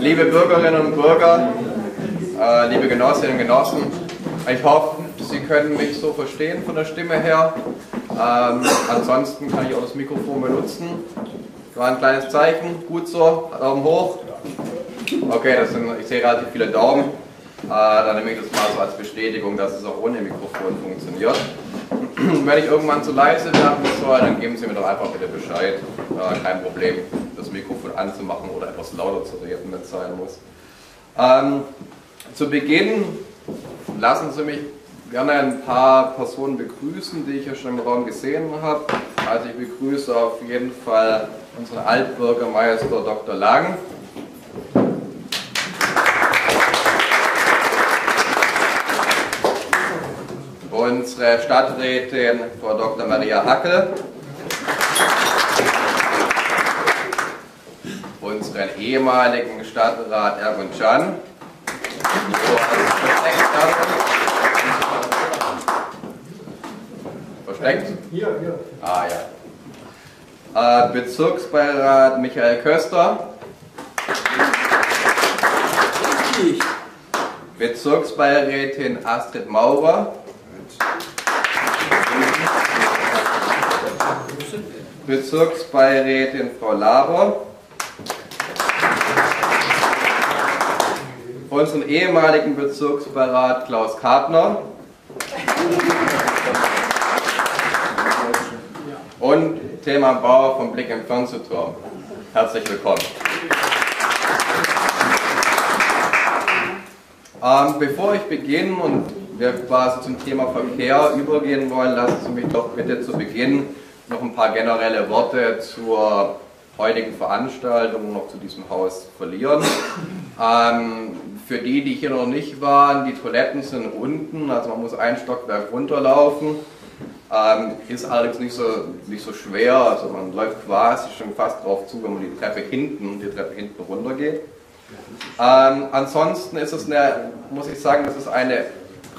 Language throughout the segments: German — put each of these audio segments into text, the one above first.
Liebe Bürgerinnen und Bürger, äh, liebe Genossinnen und Genossen, ich hoffe, Sie können mich so verstehen von der Stimme her. Ähm, ansonsten kann ich auch das Mikrofon benutzen. War ein kleines Zeichen, gut so, Daumen hoch. Okay, das sind, ich sehe relativ viele Daumen. Äh, dann nehme ich das mal so als Bestätigung, dass es auch ohne Mikrofon funktioniert. Wenn ich irgendwann zu leise werden soll, dann geben Sie mir doch einfach bitte Bescheid. Äh, kein Problem, das Mikrofon anzumachen oder etwas lauter zu reden, wenn es sein muss. Ähm, zu Beginn lassen Sie mich gerne ein paar Personen begrüßen, die ich ja schon im Raum gesehen habe. Also ich begrüße auf jeden Fall unseren Altbürgermeister Dr. Lang. Unsere Stadträtin Frau Dr. Maria Hackel. Unseren ehemaligen Stadtrat Ergun Can. Versteckt? Hier, hier. Ah ja. Äh, Bezirksbeirat Michael Köster. Bezirksbeirätin Astrid Maurer. Bezirksbeirätin Frau Laber. Unseren ehemaligen Bezirksbeirat Klaus Kartner. Und Thema Bauer vom Blick im Fernsehturm. Herzlich willkommen. Ähm, bevor ich beginne und wir quasi zum Thema Verkehr übergehen wollen, lassen Sie mich doch bitte zu Beginn noch ein paar generelle Worte zur heutigen Veranstaltung noch zu diesem Haus verlieren. Ähm, für die, die hier noch nicht waren, die Toiletten sind unten, also man muss ein Stockwerk runterlaufen. Ähm, ist allerdings nicht so, nicht so schwer, also man läuft quasi schon fast drauf zu, wenn man die Treppe hinten, die Treppe hinten runter geht. Ähm, ansonsten ist es eine, muss ich sagen, dass es eine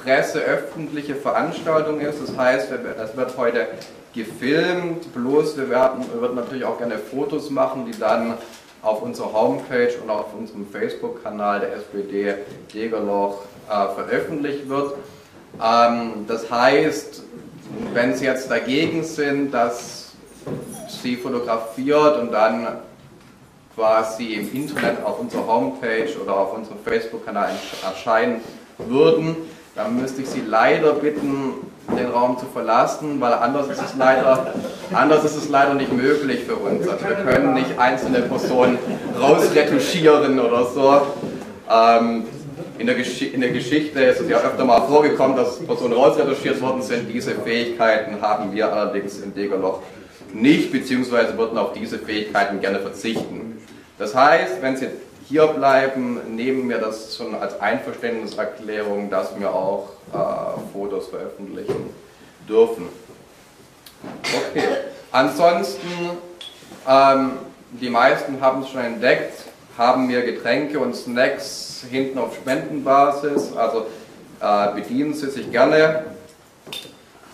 presseöffentliche Veranstaltung ist. Das heißt, es wird heute gefilmt, bloß wir werden, wir werden natürlich auch gerne Fotos machen, die dann auf unserer Homepage und auf unserem Facebook-Kanal der SPD Degerloch äh, veröffentlicht wird. Ähm, das heißt, wenn Sie jetzt dagegen sind, dass Sie fotografiert und dann quasi im Internet auf unserer Homepage oder auf unserem Facebook-Kanal erscheinen würden, dann müsste ich Sie leider bitten, den Raum zu verlassen, weil anders ist es leider, anders ist es leider nicht möglich für uns. Also wir können nicht einzelne Personen rausretuschieren oder so. Ähm, in, der in der Geschichte ist es ja öfter mal vorgekommen, dass Personen rausretuschiert worden sind. Diese Fähigkeiten haben wir allerdings in Degerloch nicht, beziehungsweise würden auf diese Fähigkeiten gerne verzichten. Das heißt, wenn Sie hier bleiben, nehmen wir das schon als Einverständniserklärung, dass wir auch äh, Fotos veröffentlichen dürfen. Okay, ansonsten, ähm, die meisten haben es schon entdeckt, haben wir Getränke und Snacks hinten auf Spendenbasis, also äh, bedienen Sie sich gerne.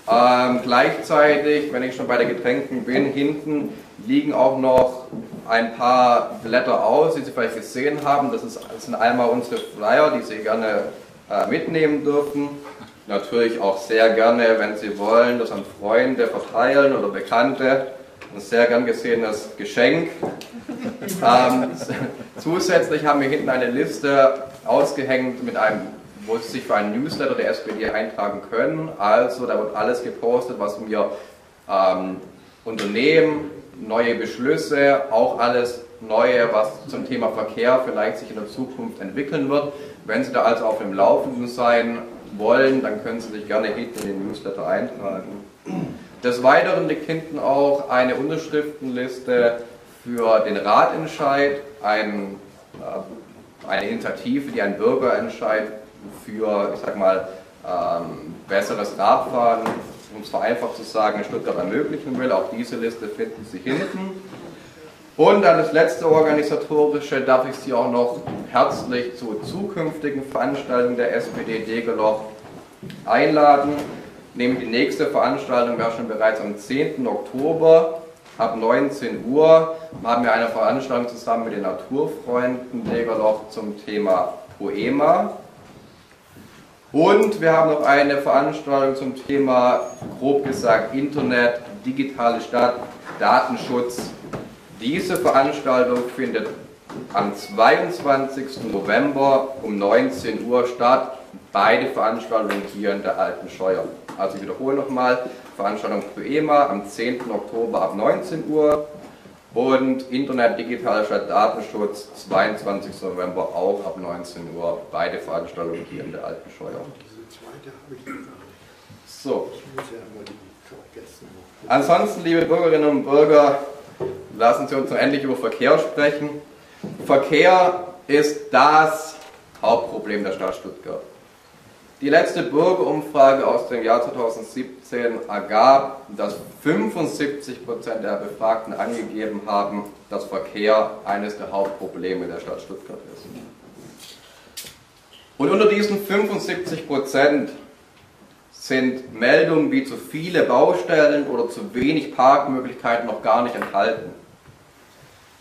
Ähm, gleichzeitig, wenn ich schon bei den Getränken bin, hinten liegen auch noch ein paar Blätter aus, die Sie vielleicht gesehen haben. Das, ist, das sind einmal unsere Flyer, die Sie gerne äh, mitnehmen dürfen. Natürlich auch sehr gerne, wenn Sie wollen, das an Freunde verteilen oder Bekannte. Ein sehr gern gesehenes Geschenk. Ähm, zusätzlich haben wir hinten eine Liste ausgehängt mit einem wo Sie sich für einen Newsletter der SPD eintragen können. Also da wird alles gepostet, was wir ähm, unternehmen, neue Beschlüsse, auch alles Neue, was zum Thema Verkehr vielleicht sich in der Zukunft entwickeln wird. Wenn Sie da also auf dem Laufenden sein wollen, dann können Sie sich gerne hinten in den Newsletter eintragen. Des Weiteren liegt hinten auch eine Unterschriftenliste für den Ratentscheid, ein, äh, eine Initiative, die einen Bürgerentscheid für, ich sag mal, ähm, besseres Radfahren um es vereinfacht zu sagen, in Stuttgart ermöglichen will. Auch diese Liste finden Sie hinten. Und dann das letzte organisatorische, darf ich Sie auch noch herzlich zu zukünftigen Veranstaltungen der SPD Degeloch einladen. Nämlich die nächste Veranstaltung wäre schon bereits am 10. Oktober. ab 19 Uhr haben wir eine Veranstaltung zusammen mit den Naturfreunden Degerloch zum Thema Poema. Und wir haben noch eine Veranstaltung zum Thema, grob gesagt, Internet, digitale Stadt, Datenschutz. Diese Veranstaltung findet am 22. November um 19 Uhr statt. Beide Veranstaltungen hier in der Alten Scheuer. Also ich wiederhole nochmal, Veranstaltung Poema am 10. Oktober ab 19 Uhr und Internet, digitaler Stadt, Datenschutz 22. November auch ab 19 Uhr. Beide Veranstaltungen hier in der Alten Scheuer. Diese zweite habe ich noch gar nicht. So. Ansonsten, liebe Bürgerinnen und Bürger, lassen Sie uns noch endlich über Verkehr sprechen. Verkehr ist das Hauptproblem der Stadt Stuttgart. Die letzte Bürgerumfrage aus dem Jahr 2017 ergab, dass 75% der Befragten angegeben haben, dass Verkehr eines der Hauptprobleme der Stadt Stuttgart ist. Und unter diesen 75% sind Meldungen wie zu viele Baustellen oder zu wenig Parkmöglichkeiten noch gar nicht enthalten.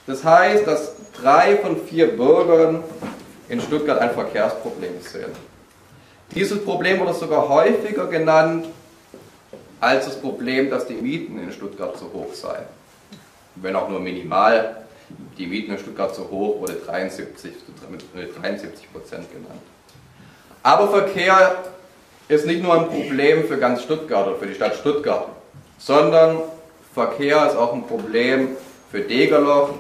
Das heißt, dass drei von vier Bürgern in Stuttgart ein Verkehrsproblem sehen. Dieses Problem wurde sogar häufiger genannt als das Problem, dass die Mieten in Stuttgart zu hoch seien. Wenn auch nur minimal. Die Mieten in Stuttgart zu hoch wurde 73, mit 73 Prozent genannt. Aber Verkehr ist nicht nur ein Problem für ganz Stuttgart oder für die Stadt Stuttgart, sondern Verkehr ist auch ein Problem für Degerloch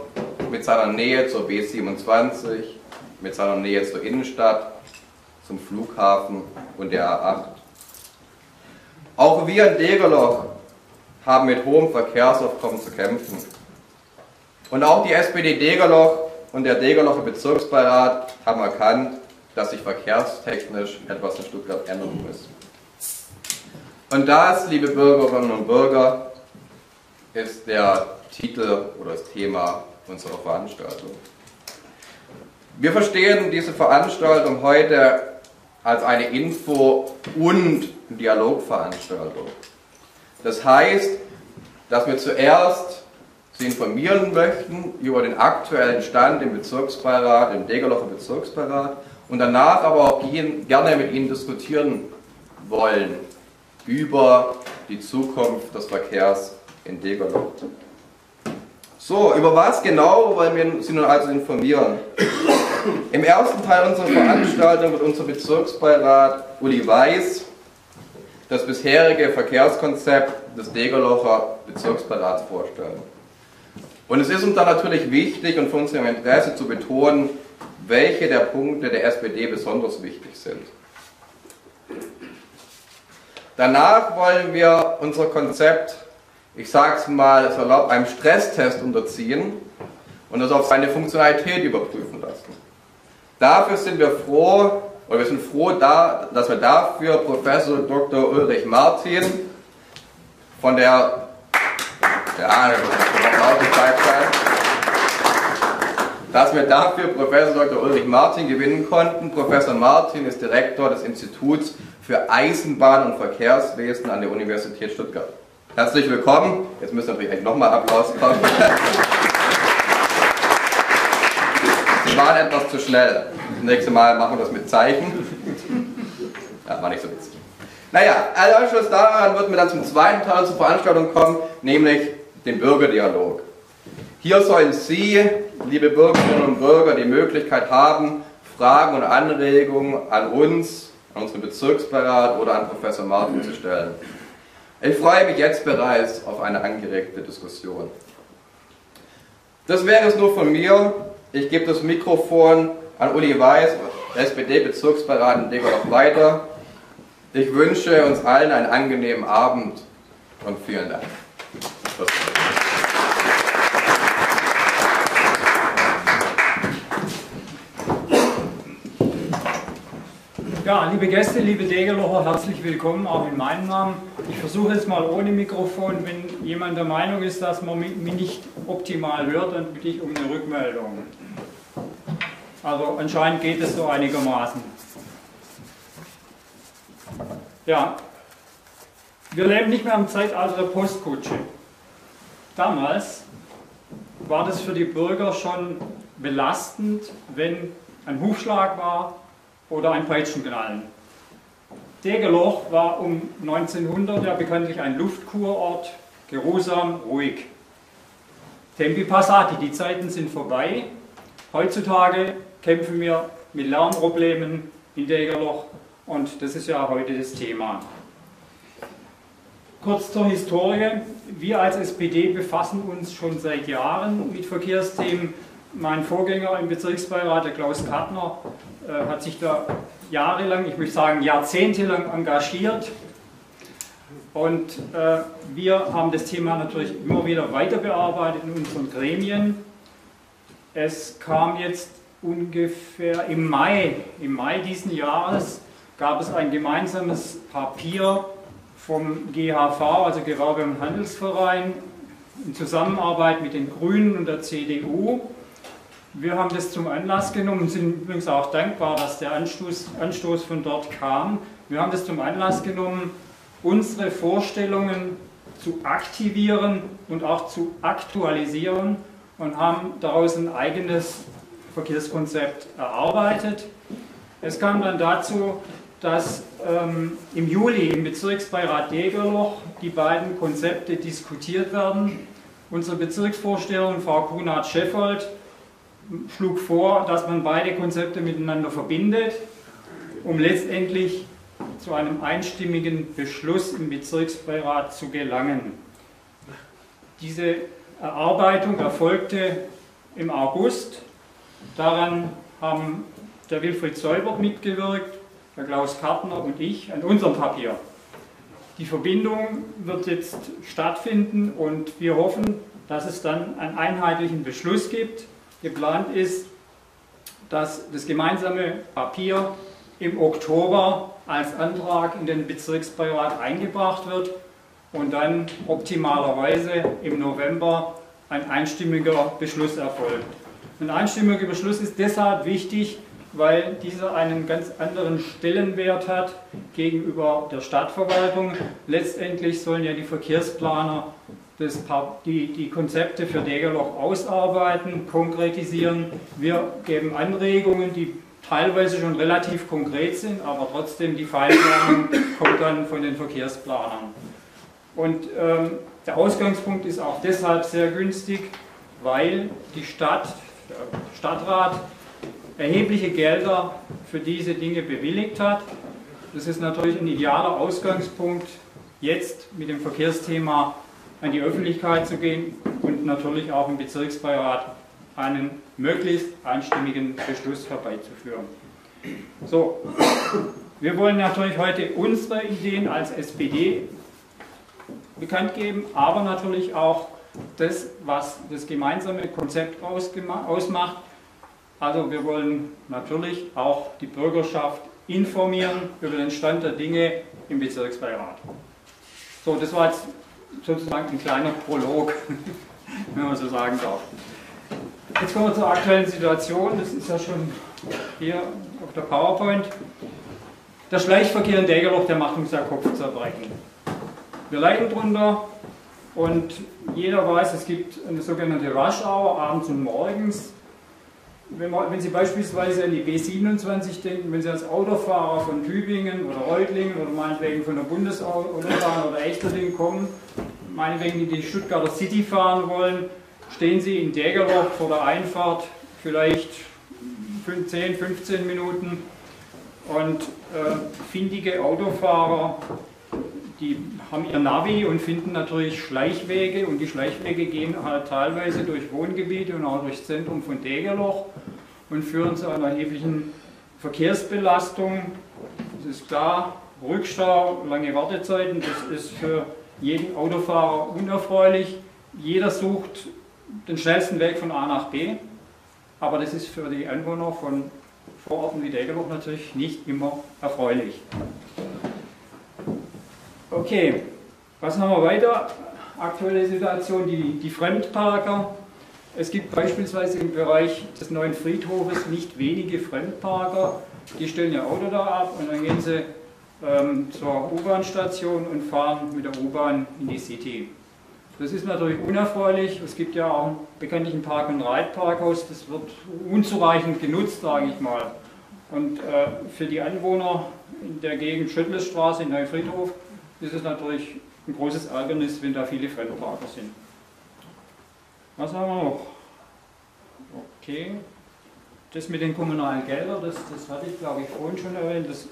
mit seiner Nähe zur B27, mit seiner Nähe zur Innenstadt zum Flughafen und der A8. Auch wir in Degerloch haben mit hohem Verkehrsaufkommen zu kämpfen. Und auch die SPD Degerloch und der Degerlocher Bezirksbeirat haben erkannt, dass sich verkehrstechnisch etwas in Stuttgart ändern muss. Und das, liebe Bürgerinnen und Bürger, ist der Titel oder das Thema unserer Veranstaltung. Wir verstehen diese Veranstaltung heute als eine Info- und Dialogveranstaltung. Das heißt, dass wir zuerst Sie informieren möchten über den aktuellen Stand im Bezirksbeirat, im Degerlocher Bezirksbeirat und danach aber auch gerne mit Ihnen diskutieren wollen über die Zukunft des Verkehrs in Degerloch. So, über was genau wollen wir Sie nun also informieren? Im ersten Teil unserer Veranstaltung wird unser Bezirksbeirat Uli Weiß das bisherige Verkehrskonzept des Degerlocher Bezirksbeirats vorstellen. Und es ist uns dann natürlich wichtig und von unserem Interesse zu betonen, welche der Punkte der SPD besonders wichtig sind. Danach wollen wir unser Konzept ich sage es mal salopp, einem Stresstest unterziehen und das auf seine Funktionalität überprüfen lassen. Dafür sind wir froh, oder wir sind froh, da, dass wir dafür Professor Dr. Ulrich Martin von der, ja, dass wir dafür Professor Dr. Ulrich Martin gewinnen konnten. Professor Martin ist Direktor des Instituts für Eisenbahn- und Verkehrswesen an der Universität Stuttgart. Herzlich willkommen. Jetzt müsste natürlich nochmal Applaus kommen. Sie waren etwas zu schnell. Das nächste Mal machen wir das mit Zeichen. Ja, war nicht so witzig. Naja, als Anschluss daran wird wir dann zum zweiten Teil zur Veranstaltung kommen, nämlich den Bürgerdialog. Hier sollen Sie, liebe Bürgerinnen und Bürger, die Möglichkeit haben, Fragen und Anregungen an uns, an unseren Bezirksbeirat oder an Professor Martin zu stellen. Ich freue mich jetzt bereits auf eine angeregte Diskussion. Das wäre es nur von mir. Ich gebe das Mikrofon an Uli Weiß, SPD-Bezirksbeirat in Degerloch weiter. Ich wünsche uns allen einen angenehmen Abend und vielen Dank. Ja, liebe Gäste, liebe Degerlocher, herzlich willkommen auch in meinem Namen. Ich versuche jetzt mal ohne Mikrofon, wenn jemand der Meinung ist, dass man mich nicht optimal hört, dann bitte ich um eine Rückmeldung. Also anscheinend geht es so einigermaßen. Ja, wir leben nicht mehr im Zeitalter der Postkutsche. damals war das für die Bürger schon belastend, wenn ein Hufschlag war oder ein Peitschenknallen. Degerloch war um 1900 ja bekanntlich ein Luftkurort, geruhsam, ruhig. Tempi passati, die Zeiten sind vorbei. Heutzutage kämpfen wir mit Lärmproblemen in Degerloch und das ist ja heute das Thema. Kurz zur Historie. Wir als SPD befassen uns schon seit Jahren mit Verkehrsthemen. Mein Vorgänger im Bezirksbeirat, der Klaus Kartner, äh, hat sich da jahrelang, ich möchte sagen jahrzehntelang engagiert. Und äh, wir haben das Thema natürlich immer wieder weiter bearbeitet in unseren Gremien. Es kam jetzt ungefähr im Mai, im Mai diesen Jahres, gab es ein gemeinsames Papier vom GHV, also Gewerbe- und Handelsverein, in Zusammenarbeit mit den Grünen und der CDU. Wir haben das zum Anlass genommen und sind übrigens auch dankbar, dass der Anstoß, Anstoß von dort kam. Wir haben das zum Anlass genommen, unsere Vorstellungen zu aktivieren und auch zu aktualisieren und haben daraus ein eigenes Verkehrskonzept erarbeitet. Es kam dann dazu, dass ähm, im Juli im Bezirksbeirat Degerloch die beiden Konzepte diskutiert werden. Unsere Bezirksvorsteherin Frau Kunert-Scheffold schlug vor, dass man beide Konzepte miteinander verbindet, um letztendlich zu einem einstimmigen Beschluss im Bezirksbeirat zu gelangen. Diese Erarbeitung erfolgte im August. Daran haben der Wilfried Seubert mitgewirkt, der Klaus Kartner und ich an unserem Papier. Die Verbindung wird jetzt stattfinden und wir hoffen, dass es dann einen einheitlichen Beschluss gibt. Geplant ist, dass das gemeinsame Papier im Oktober als Antrag in den Bezirksbeirat eingebracht wird und dann optimalerweise im November ein einstimmiger Beschluss erfolgt. Ein einstimmiger Beschluss ist deshalb wichtig, weil dieser einen ganz anderen Stellenwert hat gegenüber der Stadtverwaltung. Letztendlich sollen ja die Verkehrsplaner das, die, die Konzepte für Degerloch ausarbeiten, konkretisieren. Wir geben Anregungen, die teilweise schon relativ konkret sind, aber trotzdem die Feinplanung kommt dann von den Verkehrsplanern. Und ähm, der Ausgangspunkt ist auch deshalb sehr günstig, weil die Stadt, der Stadtrat erhebliche Gelder für diese Dinge bewilligt hat. Das ist natürlich ein idealer Ausgangspunkt, jetzt mit dem Verkehrsthema an die Öffentlichkeit zu gehen und natürlich auch im Bezirksbeirat einen möglichst einstimmigen Beschluss herbeizuführen. So, wir wollen natürlich heute unsere Ideen als SPD bekannt geben, aber natürlich auch das, was das gemeinsame Konzept ausmacht, also wir wollen natürlich auch die Bürgerschaft informieren über den Stand der Dinge im Bezirksbeirat. So, das war jetzt sozusagen ein kleiner Prolog, wenn man so sagen darf. Jetzt kommen wir zur aktuellen Situation. Das ist ja schon hier auf der PowerPoint. Der Schleichverkehr in Degerloch, der macht uns ja Kopfzerbrechen. Wir leiden drunter und jeder weiß, es gibt eine sogenannte Rush Hour abends und morgens wenn, man, wenn, Sie beispielsweise an die B27 denken, wenn Sie als Autofahrer von Tübingen oder Reutlingen oder meinetwegen von der Bundesautobahn oder Echterding kommen, meinetwegen in die Stuttgarter City fahren wollen, stehen Sie in Dägerloch vor der Einfahrt vielleicht 10, 15 Minuten und äh, findige Autofahrer, die haben ihr Navi und finden natürlich Schleichwege und die Schleichwege gehen halt teilweise durch Wohngebiete und auch durchs Zentrum von Degerloch und führen zu einer erheblichen Verkehrsbelastung. Das ist klar, Rückstau, lange Wartezeiten, das ist für jeden Autofahrer unerfreulich. Jeder sucht den schnellsten Weg von A nach B, aber das ist für die Anwohner von Vororten wie Degerloch natürlich nicht immer erfreulich. Okay, was haben wir weiter? Aktuelle Situation, die, die Fremdparker. Es gibt beispielsweise im Bereich des neuen Friedhofes nicht wenige Fremdparker, die stellen ihr Auto da ab und dann gehen sie ähm, zur U-Bahn-Station und fahren mit der U-Bahn in die City. Das ist natürlich unerfreulich. Es gibt ja auch bekanntlich ein Park- und Reitparkhaus. Das wird unzureichend genutzt, sage ich mal. Und äh, für die Anwohner in der Gegend Schüttlesstraße in Neufriedhof ist es natürlich ein großes Ärgernis, wenn da viele Fremdparker sind. Was haben wir noch? Okay. Das mit den kommunalen Geldern, das, das hatte ich glaube ich vorhin schon erwähnt. Das,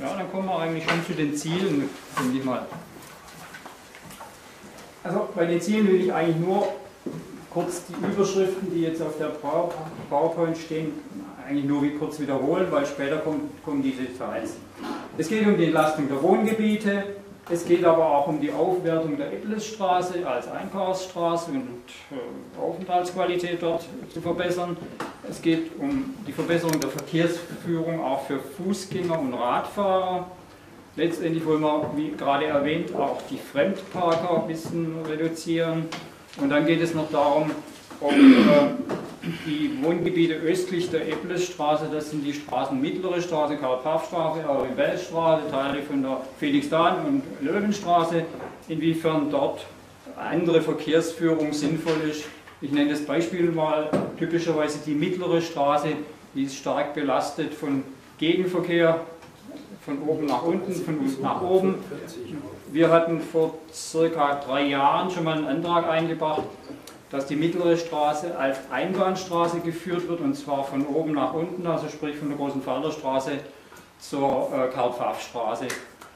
ja, dann kommen wir eigentlich schon zu den Zielen, denke ich mal. Also bei den Zielen will ich eigentlich nur kurz die Überschriften, die jetzt auf der PowerPoint stehen, eigentlich nur wie kurz wiederholen, weil später kommen, kommen die Details. Es geht um die Entlastung der Wohngebiete, es geht aber auch um die Aufwertung der Eblesstraße als Einkaufsstraße und äh, Aufenthaltsqualität dort zu verbessern. Es geht um die Verbesserung der Verkehrsführung auch für Fußgänger und Radfahrer. Letztendlich wollen wir, wie gerade erwähnt, auch die Fremdparker ein bisschen reduzieren. Und dann geht es noch darum, ob äh, die Wohngebiete östlich der Eblesstraße, das sind die Straßen Mittlere Straße, Karl-Pfaff-Straße, Wellstraße, Teile von der Felix-Dahn und Löwenstraße, inwiefern dort andere Verkehrsführung sinnvoll ist. Ich nenne das Beispiel mal typischerweise die Mittlere Straße, die ist stark belastet von Gegenverkehr, von oben nach unten, von unten nach oben. Wir hatten vor circa drei Jahren schon mal einen Antrag eingebracht, dass die mittlere Straße als Einbahnstraße geführt wird und zwar von oben nach unten, also sprich von der Großen Falderstraße zur äh, Karl-Pfaff-Straße.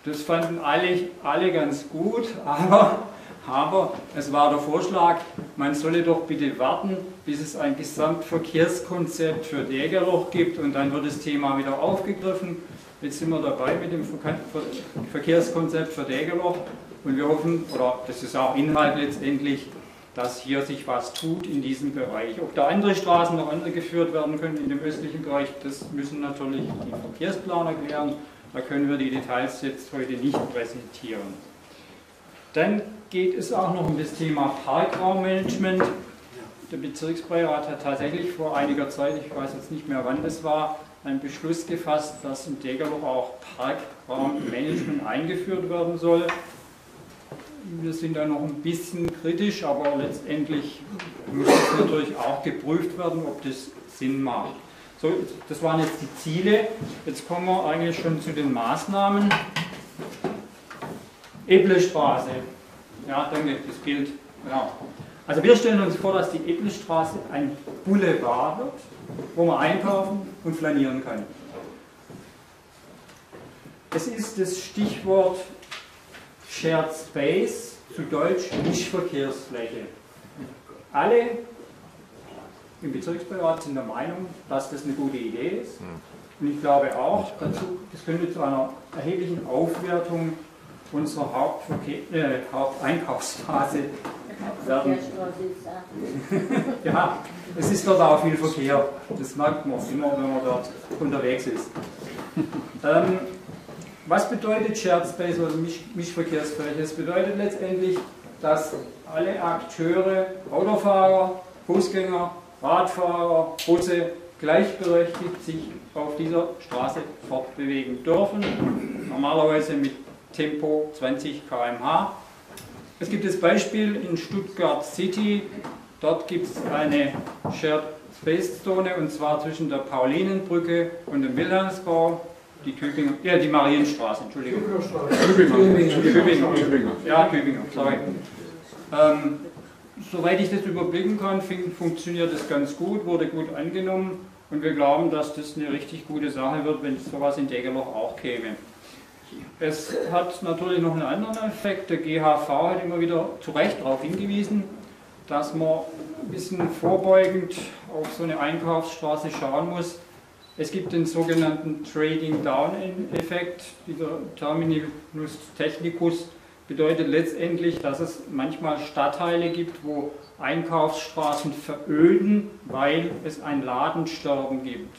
Das fanden alle, alle ganz gut, aber, aber es war der Vorschlag, man solle doch bitte warten, bis es ein Gesamtverkehrskonzept für Degerloch gibt und dann wird das Thema wieder aufgegriffen. Jetzt sind wir dabei mit dem Verkehrskonzept für Degerloch und wir hoffen, oder das ist auch Inhalt letztendlich, dass hier sich was tut in diesem Bereich. Ob da andere Straßen noch andere geführt werden können in dem östlichen Bereich, das müssen natürlich die Verkehrsplaner klären. Da können wir die Details jetzt heute nicht präsentieren. Dann geht es auch noch um das Thema Parkraummanagement. Der Bezirksbeirat hat tatsächlich vor einiger Zeit, ich weiß jetzt nicht mehr wann das war, einen Beschluss gefasst, dass im Degerloch auch Parkraummanagement eingeführt werden soll. Wir sind da noch ein bisschen kritisch, aber letztendlich muss es natürlich auch geprüft werden, ob das Sinn macht. So, das waren jetzt die Ziele. Jetzt kommen wir eigentlich schon zu den Maßnahmen. Eblestraße. Ja, danke, das Bild. Genau. Also wir stellen uns vor, dass die Eblestraße ein Boulevard wird, wo man einkaufen und flanieren kann. Es ist das Stichwort Shared Space, zu Deutsch Mischverkehrsfläche. Alle im Bezirksbeirat sind der Meinung, dass das eine gute Idee ist. Und ich glaube auch, dazu, das könnte zu einer erheblichen Aufwertung unserer Hauptverkehr, äh, Haupteinkaufsphase werden. ja, es ist dort auch viel Verkehr. Das merkt man immer, wenn man dort unterwegs ist. Ähm, was bedeutet Shared Space oder Misch Mischverkehrsfläche? Es bedeutet letztendlich, dass alle Akteure, Autofahrer, Fußgänger, Radfahrer, Busse gleichberechtigt sich auf dieser Straße fortbewegen dürfen, normalerweise mit Tempo 20 km/h. Es gibt das Beispiel in Stuttgart City, dort gibt es eine Shared Space Zone und zwar zwischen der Paulinenbrücke und dem Wilhelmsbau die Tübinger, ja, die Marienstraße, Entschuldigung. Tübinger. Tübinger. Tübinger. Ja, Tübinger, sorry. Ähm, soweit ich das überblicken kann, funktioniert das ganz gut, wurde gut angenommen und wir glauben, dass das eine richtig gute Sache wird, wenn sowas in Degerloch auch käme. Es hat natürlich noch einen anderen Effekt. Der GHV hat immer wieder zu Recht darauf hingewiesen, dass man ein bisschen vorbeugend auf so eine Einkaufsstraße schauen muss, es gibt den sogenannten Trading Down-Effekt. Dieser Terminus technicus bedeutet letztendlich, dass es manchmal Stadtteile gibt, wo Einkaufsstraßen veröden, weil es ein Ladensterben gibt.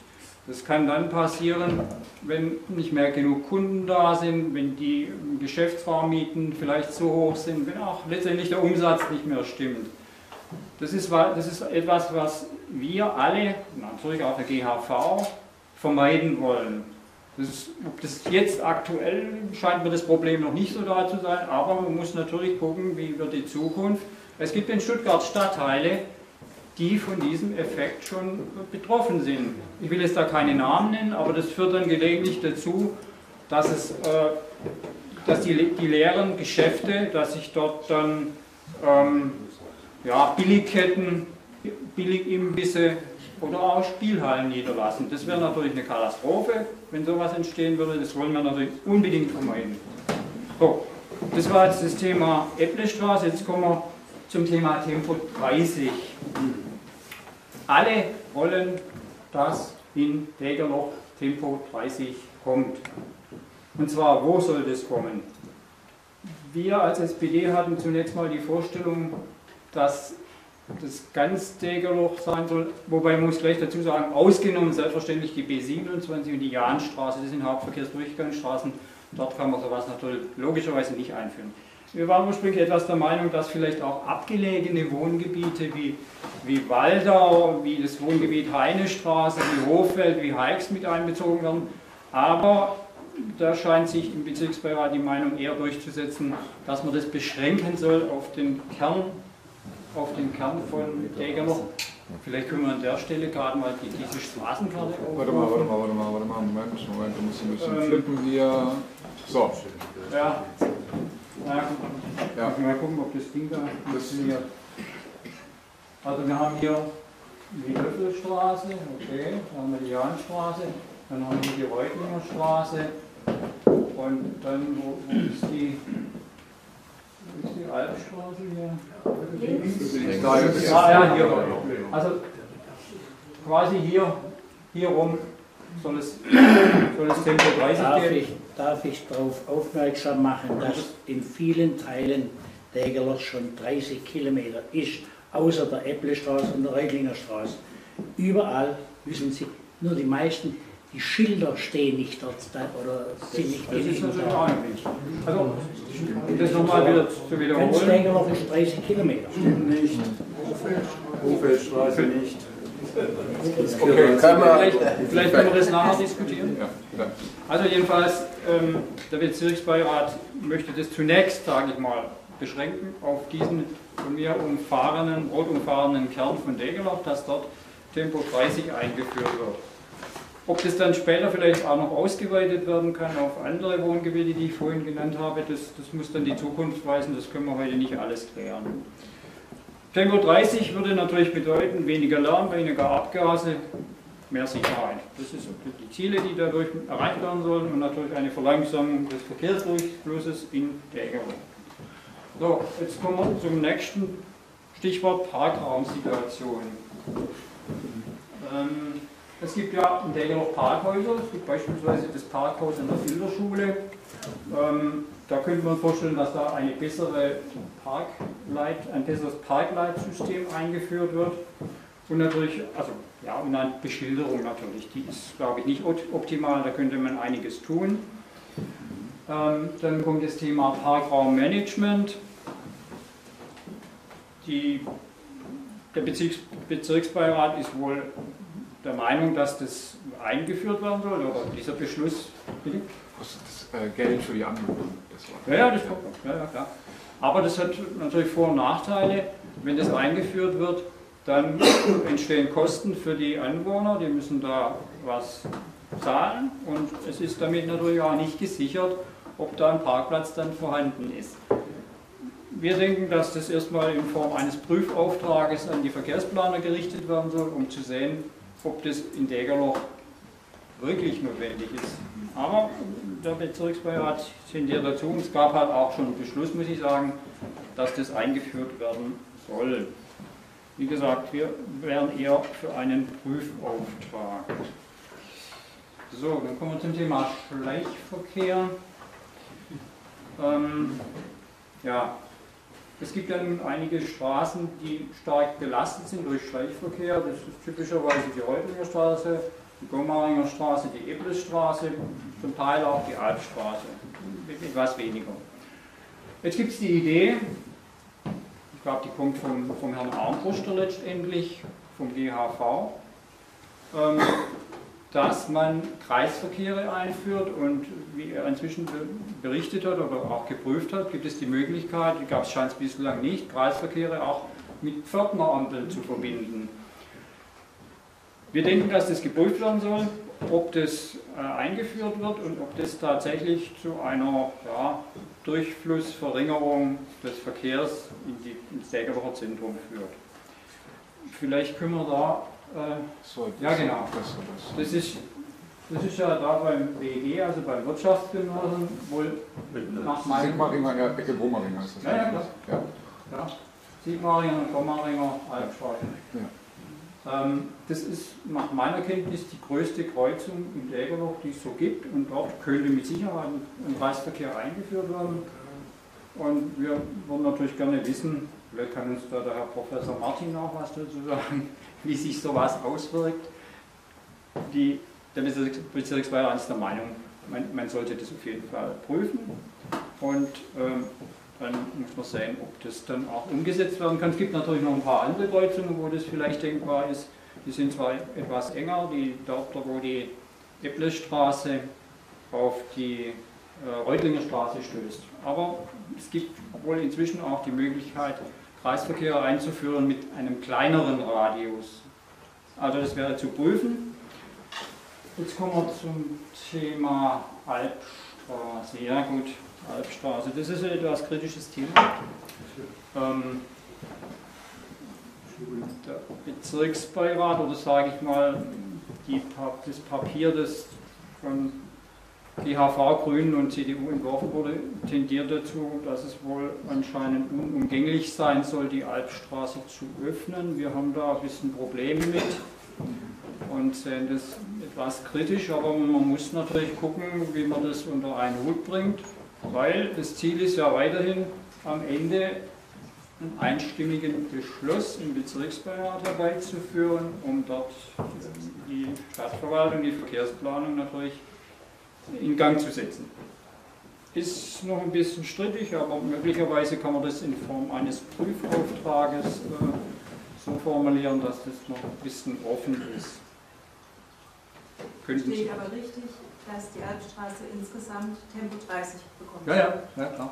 Das kann dann passieren, wenn nicht mehr genug Kunden da sind, wenn die Geschäftsraummieten vielleicht zu hoch sind, wenn auch letztendlich der Umsatz nicht mehr stimmt. Das ist, das ist etwas, was wir alle, natürlich auch der GHV, vermeiden wollen. Das ist, das jetzt aktuell scheint mir das Problem noch nicht so da zu sein, aber man muss natürlich gucken, wie wird die Zukunft. Es gibt in Stuttgart Stadtteile, die von diesem Effekt schon betroffen sind. Ich will jetzt da keine Namen nennen, aber das führt dann gelegentlich dazu, dass, es, äh, dass die, die leeren Geschäfte, dass sich dort dann ähm, ja, Billigketten, Billigimbisse oder auch Spielhallen niederlassen. Das wäre natürlich eine Katastrophe, wenn sowas entstehen würde. Das wollen wir natürlich unbedingt vermeiden. So, das war jetzt das Thema Epplestraße. Jetzt kommen wir zum Thema Tempo 30. Alle wollen, dass in Degerloch Tempo 30 kommt. Und zwar, wo soll das kommen? Wir als SPD hatten zunächst mal die Vorstellung, dass das ganz Degerloch sein soll, wobei muss gleich dazu sagen, ausgenommen selbstverständlich die B27 und die Jahnstraße, das sind Hauptverkehrsdurchgangsstraßen, dort kann man sowas natürlich logischerweise nicht einführen. Wir waren ursprünglich etwas der Meinung, dass vielleicht auch abgelegene Wohngebiete wie, wie Waldau, wie das Wohngebiet Heinestraße, wie Hochfeld, wie Heix mit einbezogen werden. Aber da scheint sich im Bezirksbeirat die Meinung eher durchzusetzen, dass man das beschränken soll auf den Kern, auf den Kern von Degerloch. Vielleicht können wir an der Stelle gerade mal die, diese Straßenkarte aufrufen. Warte mal, warte mal, warte mal, warte mal, Moment, Moment, du musst ein bisschen ähm, flippen hier. So. Ja. Na, ja. Mal gucken, ob das Ding da funktioniert. Also wir haben hier die Löffelstraße, okay, dann haben wir die Jahnstraße, dann haben wir die Reutlinger Straße und dann, wo, wo ist die, ist die Albstraße hier? Ah ja, hier. Also quasi hier, hier rum soll es, soll es Tempo 30 darf geben. Ich, darf ich darauf aufmerksam machen, dass in vielen Teilen Degerloch schon 30 Kilometer ist, außer der Äpplestraße und der Reutlinger Straße. Überall, wissen Sie, nur die meisten, die Schilder stehen nicht dort oder sind nicht Das ist natürlich auch nicht. Also, um das nochmal wieder zu wiederholen. Ganz Degerloch ist 30 Kilometer. Nicht. Hochfeldstraße nicht. Okay, vielleicht, vielleicht können wir das nachher diskutieren. Also jedenfalls, ähm, der Bezirksbeirat möchte das zunächst, sage ich mal, beschränken auf diesen von mir umfahrenen, rot umfahrenen Kern von Degerloch, dass dort Tempo 30 eingeführt wird. Ob das dann später vielleicht auch noch ausgeweitet werden kann auf andere Wohngebiete, die ich vorhin genannt habe, das, das muss dann die Zukunft weisen, das können wir heute nicht alles klären. Tempo 30 würde natürlich bedeuten, weniger Lärm, weniger Abgase, mehr Sicherheit. Das sind die Ziele, die dadurch erreicht werden sollen und natürlich eine Verlangsamung des Verkehrsdurchflusses in der Egerung. So, jetzt kommen wir zum nächsten Stichwort Parkraumsituation. Ähm, es gibt ja in Dänemark noch Parkhäuser, es gibt beispielsweise das Parkhaus in der Filderschule. Ähm, da könnte man vorstellen, dass da eine bessere Parkleit, ein besseres Parkleitsystem eingeführt wird. Und natürlich, also ja, und eine Beschilderung natürlich, die ist, glaube ich, nicht optimal, da könnte man einiges tun. Ähm, dann kommt das Thema Parkraummanagement. Die, der Bezirks, Bezirksbeirat ist wohl der Meinung, dass das eingeführt werden soll, oder dieser Beschluss, bitte? Das, das äh, Geld für die Anwohner. Ja, ja, das kommt Ja, ja, klar. Aber das hat natürlich Vor- und Nachteile. Wenn das eingeführt wird, dann entstehen Kosten für die Anwohner, die müssen da was zahlen und es ist damit natürlich auch nicht gesichert, ob da ein Parkplatz dann vorhanden ist. Wir denken, dass das erstmal in Form eines Prüfauftrages an die Verkehrsplaner gerichtet werden soll, um zu sehen, ob das in Degerloch wirklich notwendig ist. Aber der Bezirksbeirat tendiert dazu es gab halt auch schon einen Beschluss, muss ich sagen, dass das eingeführt werden soll. Wie gesagt, wir wären eher für einen Prüfauftrag. So, dann kommen wir zum Thema Schleichverkehr. Ähm, ja, es gibt ja nun einige Straßen, die stark belastet sind durch Schleichverkehr. Das ist typischerweise die Reutlinger Straße, die Gommaringer Straße, die Eblesstraße, zum Teil auch die Albstraße. Etwas weniger. Jetzt gibt es die Idee, ich glaube, die kommt vom, vom Herrn Armbruster letztendlich, vom GHV. Ähm, dass man Kreisverkehre einführt und wie er inzwischen berichtet hat oder auch geprüft hat, gibt es die Möglichkeit, die gab es scheint bislang nicht, Kreisverkehre auch mit Pförtnerampeln zu verbinden. Wir denken, dass das geprüft werden soll, ob das äh, eingeführt wird und ob das tatsächlich zu einer ja, Durchflussverringerung des Verkehrs in die, ins Degerbacher Zentrum führt. Vielleicht können wir da äh, so, ja, genau. Das ist, das ist ja da beim WEG, also beim Wirtschaftsgymnasium, wohl nach meinem... Sigmaringer, ja, Ecke Bommeringer ist das. Ja, ja, klar. Ja. ja. Sigmaringer und Bommeringer, Albstraße. Ja. Ähm, das ist nach meiner Kenntnis die größte Kreuzung im Lägerloch, die es so gibt. Und dort könnte mit Sicherheit ein Kreisverkehr eingeführt werden. Und wir würden natürlich gerne wissen, vielleicht kann uns da der Herr Professor Martin auch was dazu sagen, wie sich sowas auswirkt. Die, der Bezirksbeirat ist der Meinung, man, man, sollte das auf jeden Fall prüfen und ähm, dann muss man sehen, ob das dann auch umgesetzt werden kann. Es gibt natürlich noch ein paar andere Kreuzungen, wo das vielleicht denkbar ist. Die sind zwar etwas enger, die, dort, wo die Epplestraße auf die äh, Reutlinger Straße stößt. Aber es gibt wohl inzwischen auch die Möglichkeit, Kreisverkehr einzuführen mit einem kleineren Radius. Also das wäre zu prüfen. Jetzt kommen wir zum Thema Albstraße. Ja gut, Albstraße. Das ist ein etwas kritisches Thema. Ähm, der Bezirksbeirat oder sage ich mal die, das Papier, das von GHV, Grünen und CDU entworfen wurde, tendiert dazu, dass es wohl anscheinend unumgänglich sein soll, die Albstraße zu öffnen. Wir haben da ein bisschen Probleme mit und sehen das etwas kritisch, aber man muss natürlich gucken, wie man das unter einen Hut bringt, weil das Ziel ist ja weiterhin am Ende einen einstimmigen Beschluss im Bezirksbeirat herbeizuführen, um dort die Stadtverwaltung, die Verkehrsplanung natürlich in Gang zu setzen. Ist noch ein bisschen strittig, aber möglicherweise kann man das in Form eines Prüfauftrages äh, so formulieren, dass das noch ein bisschen offen ist. Verstehe ich aber richtig, dass die Albstraße insgesamt Tempo 30 bekommt? Ja, ja, ja klar.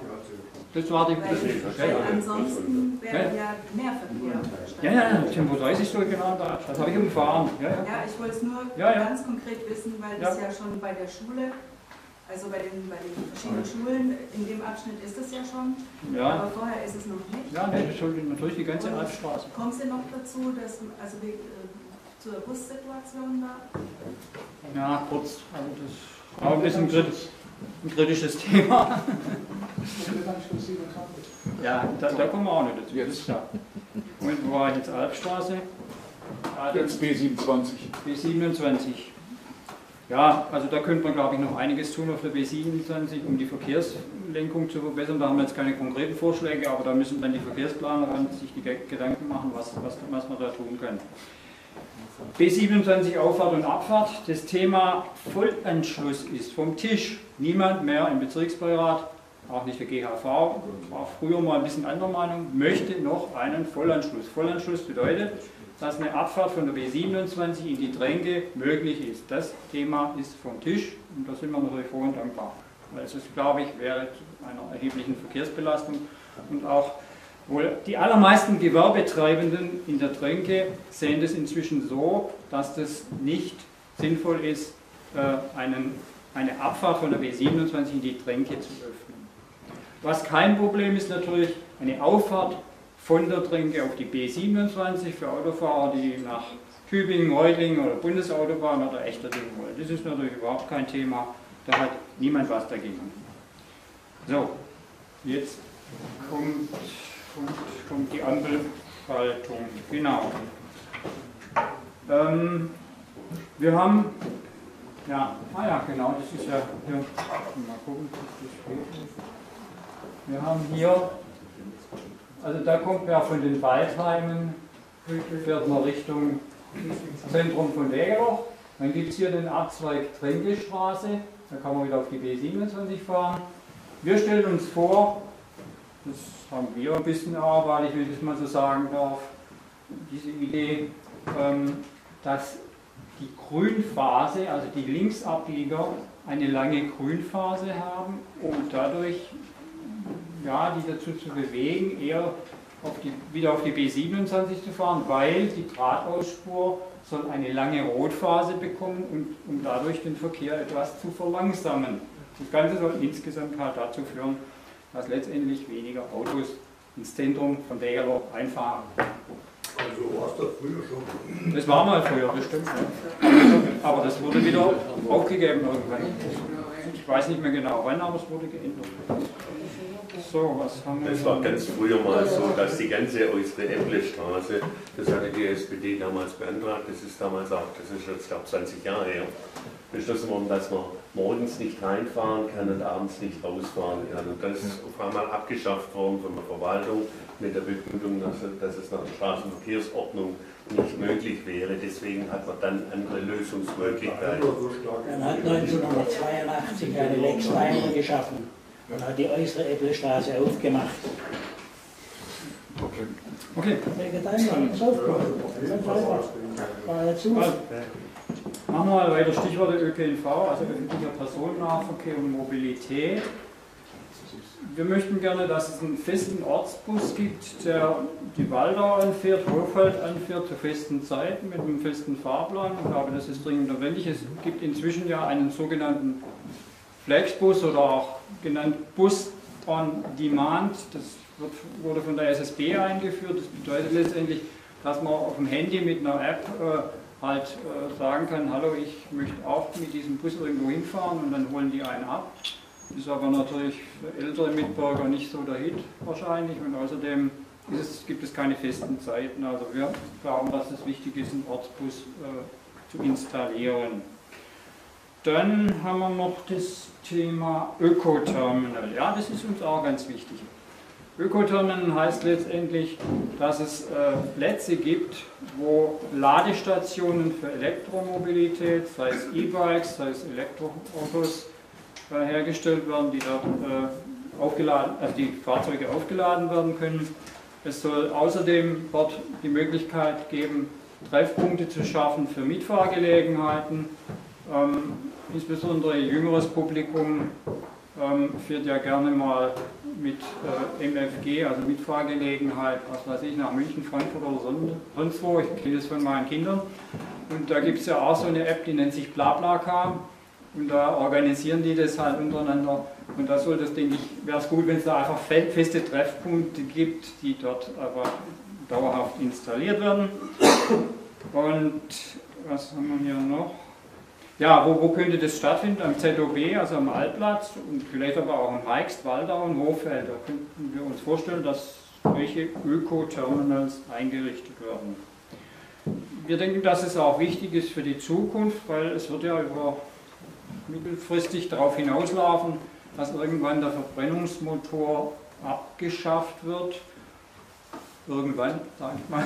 Das war die Weil, ja, ansonsten wäre ja, mehr Verkehr. Ja, ja, Tempo 30 soll genau da. Das habe ich umfahren. Ja, ja. ja ich wollte es nur ganz konkret wissen, weil das ja schon bei der Schule also bei den, bei den verschiedenen Schulen, in dem Abschnitt ist es ja schon, ja. aber vorher ist es noch nicht. Ja, nee, das soll natürlich die ganze Altstraße. Kommt es noch dazu, dass, also äh, zur Bussituation da? Ja, kurz, also das ist auch ein bisschen kritisch, ein kritisches Thema. ja, da, da, kommen wir auch nicht dazu. Jetzt. Ja. Moment, wo war jetzt Albstraße? Ah, jetzt B27. B27. Ja, also da könnte man, glaube ich, noch einiges tun auf der B27, um die Verkehrslenkung zu verbessern. Da haben wir jetzt keine konkreten Vorschläge, aber da müssen dann die Verkehrsplaner sich die Gedanken machen, was, was, was man da tun kann. B27 Auffahrt und Abfahrt. Das Thema Vollanschluss ist vom Tisch. Niemand mehr im Bezirksbeirat, auch nicht der GHV, war früher mal ein bisschen anderer Meinung, möchte noch einen Vollanschluss. Vollanschluss bedeutet, dass eine Abfahrt von der B27 in die Tränke möglich ist. Das Thema ist vom Tisch und da sind wir natürlich froh und dankbar. Weil es, glaube ich, wäre einer erheblichen Verkehrsbelastung und auch wohl die allermeisten Gewerbetreibenden in der Tränke sehen das inzwischen so, dass das nicht sinnvoll ist, äh, einen, eine Abfahrt von der B27 in die Tränke zu öffnen. Was kein Problem ist natürlich, eine Auffahrt von der Tränke auf die B27 für Autofahrer, die nach Tübingen, Reutlingen oder Bundesautobahn oder echter Ding wollen. Das ist natürlich überhaupt kein Thema, da hat niemand was dagegen. So, jetzt kommt, kommt, kommt die Ampelschaltung. Genau. Ähm, wir haben, ja, ah ja, genau, das ist ja hier, mal gucken, das geht. Wir haben hier also da kommt man ja von den Waldheimen, fährt man Richtung Zentrum von Wegeloch. Dann gibt es hier den Abzweig Tränkestraße, da kann man wieder auf die B27 fahren. Wir stellen uns vor, das haben wir ein bisschen erarbeitet, wenn ich das mal so sagen darf, diese Idee, ähm, dass die Grünphase, also die Linksablieger, eine lange Grünphase haben, um dadurch ja, die dazu zu bewegen, eher auf die, wieder auf die B27 zu fahren, weil die Drahtaussspur soll eine lange Rotphase bekommen, und, um dadurch den Verkehr etwas zu verlangsamen. Das Ganze soll insgesamt halt dazu führen, dass letztendlich weniger Autos ins Zentrum von Degerloch einfahren. Also war es das früher schon? Das war mal früher, bestimmt. Aber das wurde wieder aufgegeben irgendwann. Ich weiß nicht mehr genau wann, aber es wurde geändert. So, was haben wir Das war ganz früher mal so, dass die ganze äußere Emblestraße, das hatte die SPD damals beantragt, das ist damals auch, das ist jetzt glaube 20 Jahre her, beschlossen worden, dass man morgens nicht reinfahren kann und abends nicht rausfahren kann. Und das ist auf einmal abgeschafft worden von der Verwaltung mit der Begründung, dass, dass es nach der Straßenverkehrsordnung nicht möglich wäre. Deswegen hat man dann andere Lösungsmöglichkeiten. Man hat 1982 eine Lex geschaffen und hat die äußere Eppelstraße aufgemacht. Okay. Okay. Wegen ist. War ja zu. Machen wir mal weiter Stichworte ÖPNV, also öffentlicher Personennahverkehr und Mobilität. Wir möchten gerne, dass es einen festen Ortsbus gibt, der die Waldau anfährt, Hofeld anfährt zu festen Zeiten mit einem festen Fahrplan. Ich glaube, das ist dringend notwendig. Es gibt inzwischen ja einen sogenannten Flexbus oder auch genannt Bus on Demand. Das wird, wurde von der SSB eingeführt. Das bedeutet letztendlich, dass man auf dem Handy mit einer App äh, halt äh, sagen kann, hallo, ich möchte auch mit diesem Bus irgendwo hinfahren und dann holen die einen ab. Ist aber natürlich für ältere Mitbürger nicht so der Hit wahrscheinlich und außerdem es, gibt es keine festen Zeiten. Also wir glauben, dass es wichtig ist, einen Ortsbus äh, zu installieren. Dann haben wir noch das Thema Ökoterminal. Ja, das ist uns auch ganz wichtig. Ökoterminal heißt letztendlich, dass es äh, Plätze gibt, wo Ladestationen für Elektromobilität, sei es E-Bikes, sei es Elektroautos, äh, hergestellt werden, die dort äh, aufgeladen, also die Fahrzeuge aufgeladen werden können. Es soll außerdem dort die Möglichkeit geben, Treffpunkte zu schaffen für Mitfahrgelegenheiten. Ähm, insbesondere jüngeres Publikum ähm, führt ja gerne mal mit äh, MFG, also Mitfahrgelegenheit, was weiß ich, nach München, Frankfurt oder sonst wo. Ich kenne das von meinen Kindern. Und da gibt es ja auch so eine App, die nennt sich BlaBlaCar. Und da organisieren die das halt untereinander. Und da soll das, denke ich, wäre es gut, wenn es da einfach feste Treffpunkte gibt, die dort aber dauerhaft installiert werden. Und was haben wir hier noch? Ja, wo, wo könnte das stattfinden? Am ZOB, also am Altplatz und vielleicht aber auch am Heikst, Waldau und Hofeld. Da könnten wir uns vorstellen, dass solche Öko-Terminals eingerichtet werden. Wir denken, dass es auch wichtig ist für die Zukunft, weil es wird ja über mittelfristig darauf hinauslaufen, dass irgendwann der Verbrennungsmotor abgeschafft wird. Irgendwann, sage ich mal.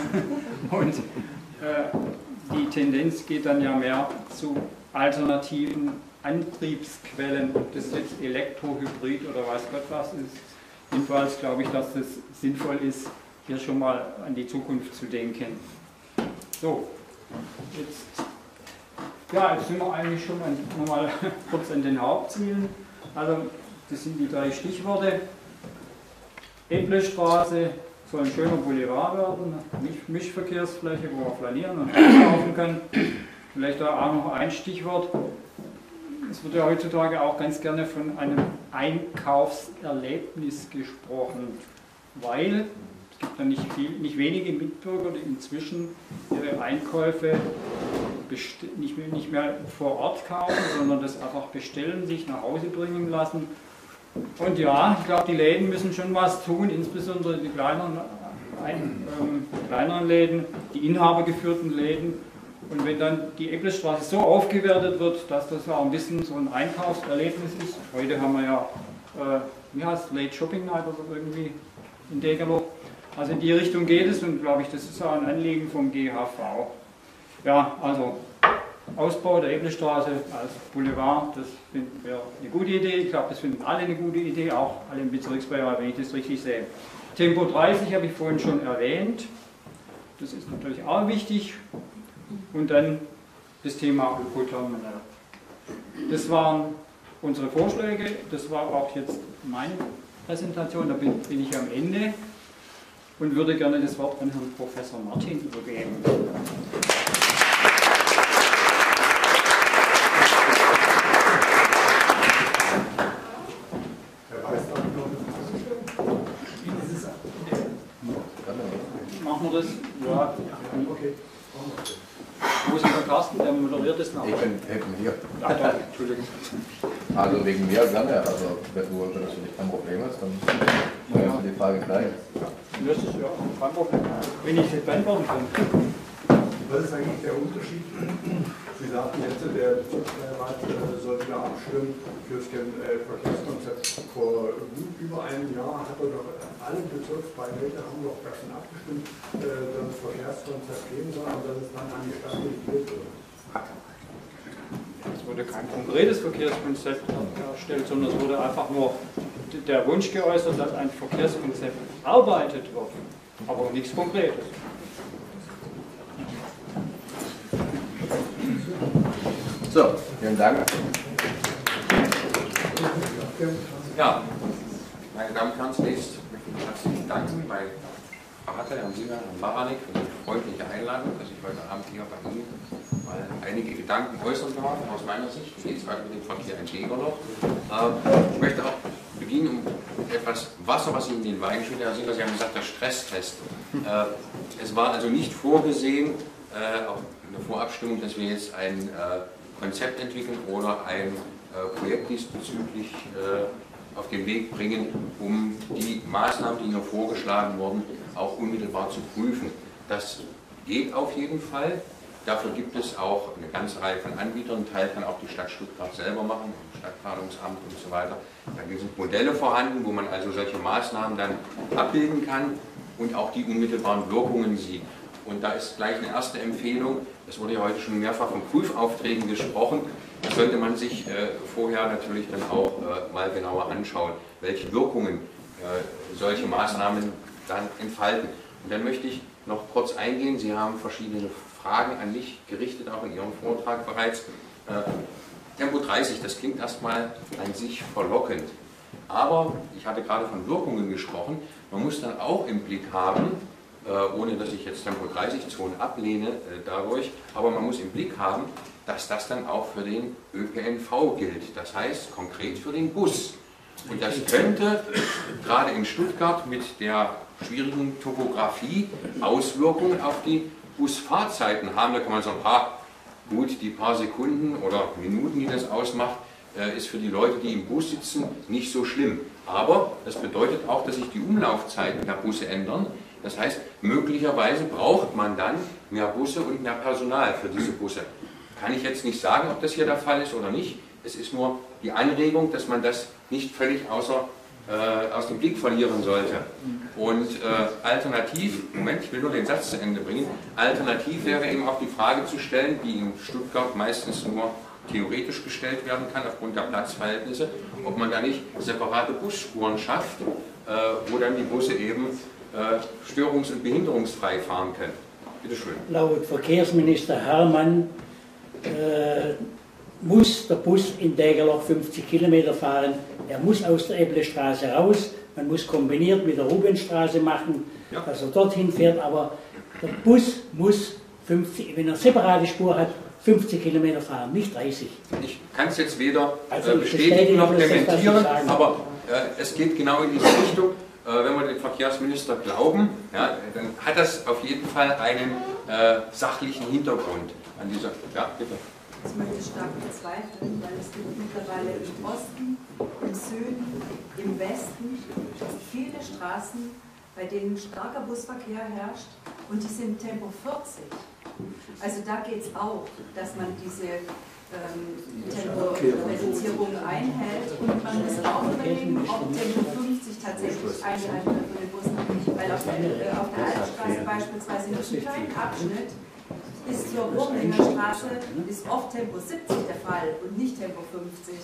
Und äh, die Tendenz geht dann ja mehr zu alternativen Antriebsquellen, ob das jetzt Elektrohybrid oder weiß Gott was ist. Jedenfalls glaube ich, dass es sinnvoll ist, hier schon mal an die Zukunft zu denken. So, jetzt, ja, jetzt sind wir eigentlich schon nochmal kurz an den Hauptzielen. Also, das sind die drei Stichworte. Eblestraße soll ein schöner Boulevard werden, Mischverkehrsfläche, wo man flanieren und laufen kann. Vielleicht auch noch ein Stichwort. Es wird ja heutzutage auch ganz gerne von einem Einkaufserlebnis gesprochen, weil es gibt ja nicht, viel, nicht wenige Mitbürger, die inzwischen ihre Einkäufe nicht mehr, nicht mehr vor Ort kaufen, sondern das einfach bestellen, sich nach Hause bringen lassen. Und ja, ich glaube, die Läden müssen schon was tun, insbesondere die kleineren, ein, ähm, kleineren Läden, die inhabergeführten Läden und wenn dann die Eppelstraße so aufgewertet wird, dass das auch ein bisschen so ein Einkaufserlebnis ist, heute haben wir ja, äh, wie heißt es, Late Shopping Night oder irgendwie in Degerloch. Also in die Richtung geht es und glaube ich, das ist auch ein Anliegen vom GHV. Ja, also Ausbau der Eppelstraße als Boulevard, das finden wir eine gute Idee. Ich glaube, das finden alle eine gute Idee, auch alle im Bezirksbeirat, wenn ich das richtig sehe. Tempo 30 habe ich vorhin schon erwähnt. Das ist natürlich auch wichtig. Und dann das Thema Ökoterminal. Das waren unsere Vorschläge, das war auch jetzt meine Präsentation, da bin, bin ich am Ende und würde gerne das Wort an Herrn Professor Martin übergeben. Machen wir das? Ja. Okay. Wo ist der Carsten? Der moderiert das noch. Ich doch, Entschuldigung. Also wegen mir gerne. Also wenn du, wenn das für dich kein Problem ist, dann ja. die Frage gleich. Das ist ja kein Problem. Wenn ich es beantworten kann. Was ist eigentlich der Unterschied? Sie sagten jetzt, der Bezirksrat äh, soll wieder abstimmen für das äh, Verkehrskonzept. Vor gut über einem Jahr hat er doch alle Bezirksbeiräte haben doch davon abgestimmt, äh, dass es Verkehrskonzept geben soll und dass es dann an die Stadt delegiert wird. Es wurde kein konkretes Verkehrskonzept erstellt, sondern es wurde einfach nur der Wunsch geäußert, dass ein Verkehrskonzept erarbeitet wird, aber nichts Konkretes. So, vielen Dank. Ja, meine Damen und Herren, zunächst möchte ich herzlich danken bei Hatter, Herrn Sieger, Herrn Baranik für die freundliche Einladung, dass ich heute Abend hier bei Ihnen mal einige Gedanken äußern darf aus meiner Sicht. Wie geht es weiter mit dem Verkehr in Degerloch? Ähm, ich möchte auch beginnen um etwas Wasser, was Ihnen in den Wein schüttet. Herr Sieger, Sie haben gesagt, der Stresstest. Äh, es war also nicht vorgesehen, äh, auch in der Vorabstimmung, dass wir jetzt ein äh, Konzept entwickeln oder ein Projekt diesbezüglich auf den Weg bringen, um die Maßnahmen, die hier vorgeschlagen wurden, auch unmittelbar zu prüfen. Das geht auf jeden Fall. Dafür gibt es auch eine ganze Reihe von Anbietern. Teil kann auch die Stadt Stuttgart selber machen, Stadtplanungsamt und so weiter. Da sind Modelle vorhanden, wo man also solche Maßnahmen dann abbilden kann und auch die unmittelbaren Wirkungen sieht. Und da ist gleich eine erste Empfehlung, es wurde ja heute schon mehrfach von Prüfaufträgen gesprochen, da sollte man sich äh, vorher natürlich dann auch äh, mal genauer anschauen, welche Wirkungen äh, solche Maßnahmen dann entfalten. Und dann möchte ich noch kurz eingehen, Sie haben verschiedene Fragen an mich gerichtet, auch in Ihrem Vortrag bereits. Äh, Tempo 30, das klingt erstmal an sich verlockend. Aber ich hatte gerade von Wirkungen gesprochen, man muss dann auch im Blick haben, äh, ohne dass ich jetzt Tempo 30 Zonen ablehne äh, dadurch, aber man muss im Blick haben, dass das dann auch für den ÖPNV gilt, das heißt konkret für den Bus. Und das könnte gerade in Stuttgart mit der schwierigen Topografie Auswirkungen auf die Busfahrzeiten haben. Da kann man sagen, ah, gut, die paar Sekunden oder Minuten, die das ausmacht, äh, ist für die Leute, die im Bus sitzen, nicht so schlimm. Aber das bedeutet auch, dass sich die Umlaufzeiten der Busse ändern. Das heißt, möglicherweise braucht man dann mehr Busse und mehr Personal für diese Busse. Kann ich jetzt nicht sagen, ob das hier der Fall ist oder nicht. Es ist nur die Anregung, dass man das nicht völlig außer, äh, aus dem Blick verlieren sollte. Und äh, alternativ, Moment, ich will nur den Satz zu Ende bringen, alternativ wäre eben auch die Frage zu stellen, die in Stuttgart meistens nur theoretisch gestellt werden kann aufgrund der Platzverhältnisse, ob man da nicht separate Busspuren schafft, äh, wo dann die Busse eben äh, störungs- und behinderungsfrei fahren können. Bitte schön. Laut Verkehrsminister Hermann äh, muss der Bus in Degerloch 50 Kilometer fahren. Er muss aus der Epplestraße raus. Man muss kombiniert mit der Rubenstraße machen, ja. dass er dorthin fährt. Aber der Bus muss 50, wenn er separate Spur hat, 50 Kilometer fahren, nicht 30. Ich kann es jetzt weder also äh, bestätigen noch dementieren, aber äh, es geht genau in diese Richtung. Äh, wenn wir den Verkehrsminister glauben, ja, dann hat das auf jeden Fall einen äh, sachlichen Hintergrund an dieser. Ja, bitte. Das möchte ich stark bezweifeln, weil es gibt mittlerweile im Osten, im Süden, im Westen viele Straßen, bei denen starker Busverkehr herrscht und die sind Tempo 40. Also da geht es auch, dass man diese ähm, Temporeduzierung einhält und man muss auch überlegen, ob Tempo 50 tatsächlich eingehalten wird von den Bussen, weil auf der, äh, auf der Altstraße beispielsweise in einem kleinen Abschnitt bis zur Wurmlinger Straße ist oft Tempo 70 der Fall und nicht Tempo 50.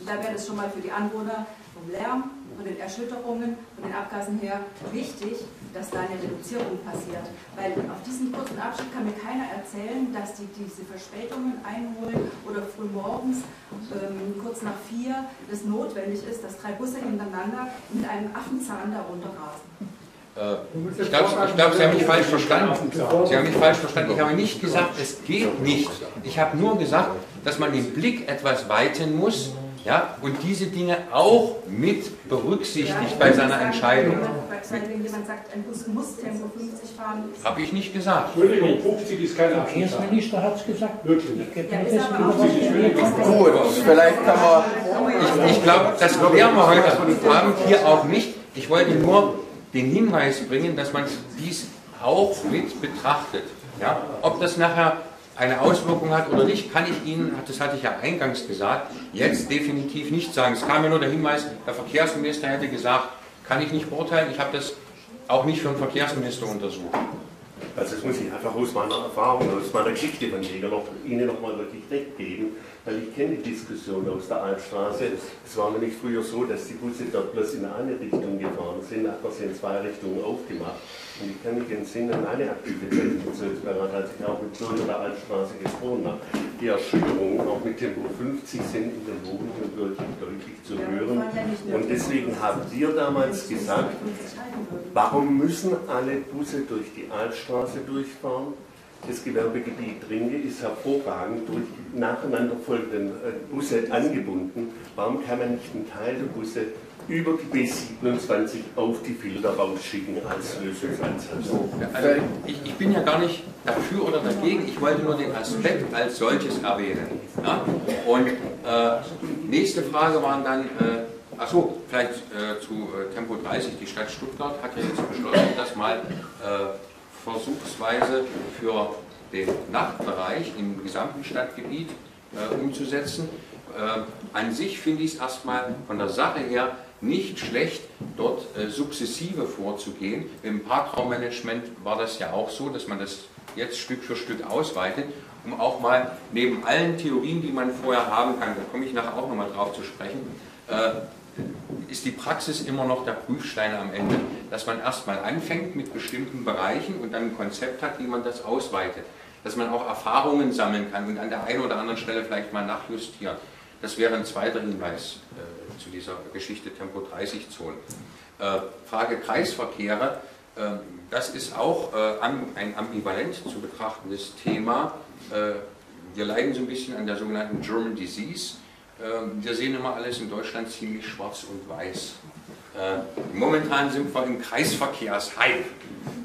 Und da wäre das schon mal für die Anwohner vom Lärm, von den Erschütterungen, von den Abgasen her wichtig, dass da eine Reduzierung passiert. Weil auf diesem kurzen Abschnitt kann mir keiner erzählen, dass die diese Verspätungen einholen oder frühmorgens ähm, kurz nach vier es notwendig ist, dass drei Busse hintereinander mit einem Affenzahn darunter rasen. Äh, ich glaube, glaub, Sie haben mich falsch verstanden. Sie haben mich falsch verstanden. Ich habe nicht gesagt, es geht nicht. Ich habe nur gesagt, dass man den Blick etwas weiten muss ja, und diese Dinge auch mit berücksichtigt bei seiner Entscheidung. Wenn jemand sagt, ein Bus muss Tempo 50 fahren. Habe ich nicht gesagt. Entschuldigung, 50 ist keine Verkehrsminister hat es gesagt. Wirklich. Gut, vielleicht kann man. Ich, ich glaube, das klären wir heute Abend hier auch nicht. Ich wollte nur den Hinweis bringen, dass man dies auch mit betrachtet. Ja? Ob das nachher eine Auswirkung hat oder nicht, kann ich Ihnen, das hatte ich ja eingangs gesagt, jetzt definitiv nicht sagen. Es kam mir nur der Hinweis, der Verkehrsminister hätte gesagt, kann ich nicht beurteilen, ich habe das auch nicht für den Verkehrsminister untersucht. Also das muss ich einfach aus meiner Erfahrung, aus meiner Geschichte von Jäger noch, Ihnen nochmal wirklich recht geben, weil ich kenne die Diskussion aus der Altstraße. Es war nämlich früher so, dass die Busse dort bloß in eine Richtung gefahren sind, man sie in zwei Richtungen aufgemacht. Und ich kann mich entsinnen, meine Aktivitäten im Bezirksbeirat, als ich auch mit Bürgern der Altstraße gesprochen habe, die Erschütterungen auch mit Tempo 50 sind in den Wohnungen wirklich deutlich zu hören. Und deswegen haben wir damals gesagt, warum müssen alle Busse durch die Altstraße durchfahren? Das Gewerbegebiet Ringe ist hervorragend durch nacheinander folgende äh, Busse angebunden. Warum kann man nicht einen Teil der Busse über die B27 auf die Filter rausschicken als Lösungsansatz. Also ich, ich, bin ja gar nicht dafür oder dagegen, ich wollte nur den Aspekt als solches erwähnen. Ja? Und äh, nächste Frage waren dann, äh, achso, vielleicht äh, zu äh, Tempo 30, die Stadt Stuttgart hat ja jetzt beschlossen, das mal äh, versuchsweise für den Nachtbereich im gesamten Stadtgebiet äh, umzusetzen. an sich finde ich es erstmal von der Sache her nicht schlecht, dort äh, sukzessive vorzugehen. Im Parkraummanagement war das ja auch so, dass man das jetzt Stück für Stück ausweitet, um auch mal neben allen Theorien, die man vorher haben kann, da komme ich nachher auch nochmal drauf zu sprechen, äh, ist die Praxis immer noch der Prüfstein am Ende, dass man erstmal anfängt mit bestimmten Bereichen und dann ein Konzept hat, wie man das ausweitet. Dass man auch Erfahrungen sammeln kann und an der einen oder anderen Stelle vielleicht mal nachjustieren. Das wäre ein zweiter Hinweis. Äh, zu dieser Geschichte Tempo 30 Zonen. Äh, Frage Kreisverkehre, äh, das ist auch äh, ein ambivalent zu betrachtendes Thema. Äh, wir leiden so ein bisschen an der sogenannten German Disease. Äh, wir sehen immer alles in Deutschland ziemlich schwarz und weiß. Äh, momentan sind wir im Kreisverkehrshype.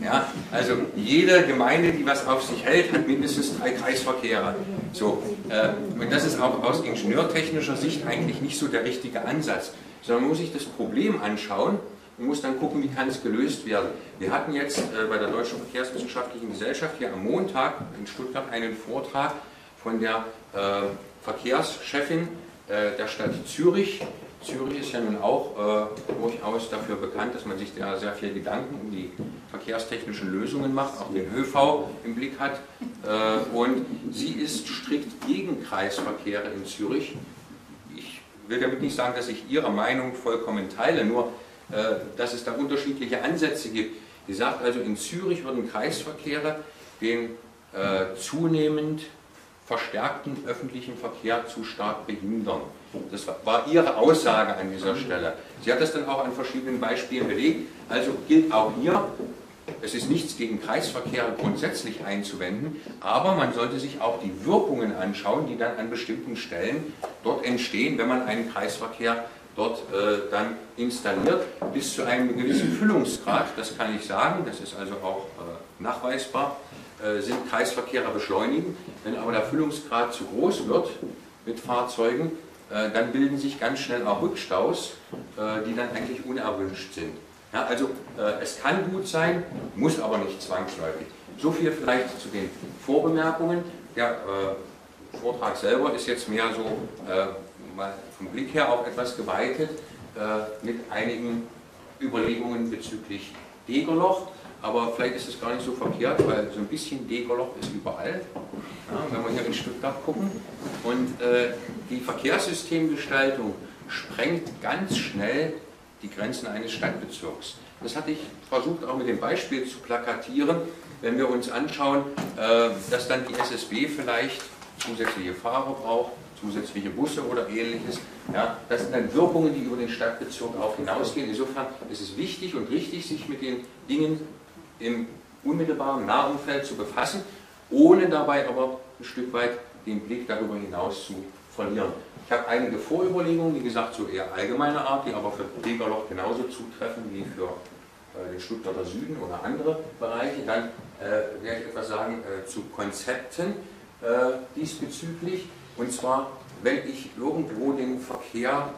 Ja, also jede Gemeinde, die was auf sich hält, hat mindestens drei Kreisverkehre. So, äh, und das ist auch aus ingenieurtechnischer Sicht eigentlich nicht so der richtige Ansatz, sondern man muss sich das Problem anschauen und muss dann gucken, wie kann es gelöst werden. Wir hatten jetzt äh, bei der Deutschen Verkehrswissenschaftlichen Gesellschaft hier am Montag in Stuttgart einen Vortrag von der Verkehrschefin der Stadt Zürich, Zürich ist ja nun auch äh, durchaus dafür bekannt, dass man sich da sehr viel Gedanken um die verkehrstechnischen Lösungen macht, auch den ÖV im Blick hat. Äh, und sie ist strikt gegen Kreisverkehre in Zürich. Ich will damit nicht sagen, dass ich ihre Meinung vollkommen teile, nur äh, dass es da unterschiedliche Ansätze gibt. Sie sagt also, in Zürich würden Kreisverkehre den äh, zunehmend verstärkten öffentlichen Verkehr zu stark behindern. Das war Ihre Aussage an dieser Stelle. Sie hat das dann auch an verschiedenen Beispielen belegt. Also gilt auch hier, es ist nichts gegen Kreisverkehr grundsätzlich einzuwenden, aber man sollte sich auch die Wirkungen anschauen, die dann an bestimmten Stellen dort entstehen, wenn man einen Kreisverkehr dort äh, dann installiert, bis zu einem gewissen Füllungsgrad, das kann ich sagen, das ist also auch äh, nachweisbar, sind Kreisverkehre beschleunigen. Wenn aber der Füllungsgrad zu groß wird mit Fahrzeugen, äh, dann bilden sich ganz schnell auch Rückstaus, äh, die dann eigentlich unerwünscht sind. Ja, also es kann gut sein, muss aber nicht zwangsläufig. So viel vielleicht zu den Vorbemerkungen. Der Vortrag selber ist jetzt mehr so vom Blick her auch etwas geweitet mit einigen Überlegungen bezüglich Degerloch. Aber vielleicht ist es gar nicht so verkehrt, weil so ein bisschen Degerloch ist überall, ja, wenn wir hier in Stuttgart gucken. Und äh, die Verkehrssystemgestaltung sprengt ganz schnell die Grenzen eines Stadtbezirks. Das hatte ich versucht auch mit dem Beispiel zu plakatieren, wenn wir uns anschauen, äh, dass dann die SSB vielleicht zusätzliche Fahrer braucht, zusätzliche Busse oder ähnliches. Ja, das sind dann Wirkungen, die über den Stadtbezirk auch hinausgehen. Insofern ist es wichtig und richtig, sich mit den Dingen im unmittelbaren Nahumfeld zu befassen, ohne dabei aber ein Stück weit den Blick darüber hinaus zu verlieren. Ich habe einige Vorüberlegungen, wie gesagt, so eher allgemeiner Art, die aber für Degerloch genauso zutreffen wie für äh, den Stuttgarter Süden oder andere Bereiche. Dann äh, werde ich etwas sagen äh, zu Konzepten äh, diesbezüglich. Und zwar, wenn ich irgendwo den Verkehr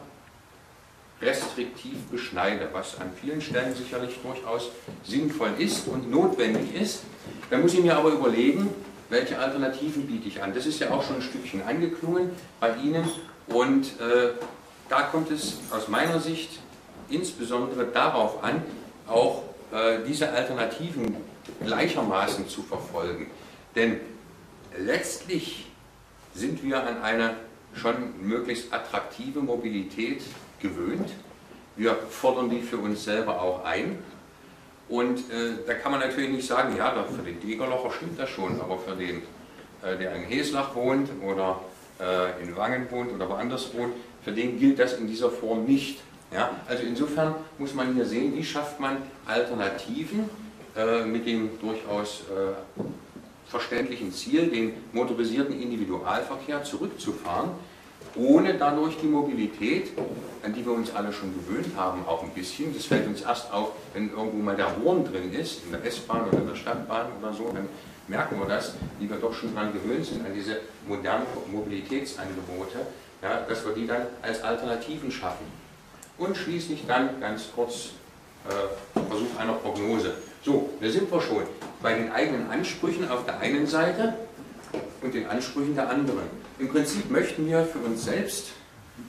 restriktiv beschneide, was an vielen Stellen sicherlich durchaus sinnvoll ist und notwendig ist, dann muss ich mir aber überlegen, welche Alternativen biete ich an. Das ist ja auch schon ein Stückchen angeklungen bei Ihnen und äh, da kommt es aus meiner Sicht insbesondere darauf an, auch äh, diese Alternativen gleichermaßen zu verfolgen. Denn letztlich sind wir an eine schon möglichst attraktive Mobilität gewöhnt. Wir fordern die für uns selber auch ein. Und äh, da kann man natürlich nicht sagen, ja, für den Degerlocher stimmt das schon, aber für den, äh, der in Heslach wohnt oder äh, in Wangen wohnt oder woanders wohnt, für den gilt das in dieser Form nicht. Ja? Also insofern muss man hier sehen, wie schafft man Alternativen äh, mit dem durchaus äh, verständlichen Ziel, den motorisierten Individualverkehr zurückzufahren, ohne dadurch die Mobilität, an die wir uns alle schon gewöhnt haben, auch ein bisschen, das fällt uns erst auf, wenn irgendwo mal der Wurm drin ist, in der S-Bahn oder in der Stadtbahn oder so, dann merken wir das, wie wir doch schon daran gewöhnt sind, an diese modernen Mobilitätsangebote, ja, dass wir die dann als Alternativen schaffen. Und schließlich dann ganz kurz äh, Versuch einer Prognose. So, da sind wir schon bei den eigenen Ansprüchen auf der einen Seite und den Ansprüchen der anderen. Im Prinzip möchten wir für uns selbst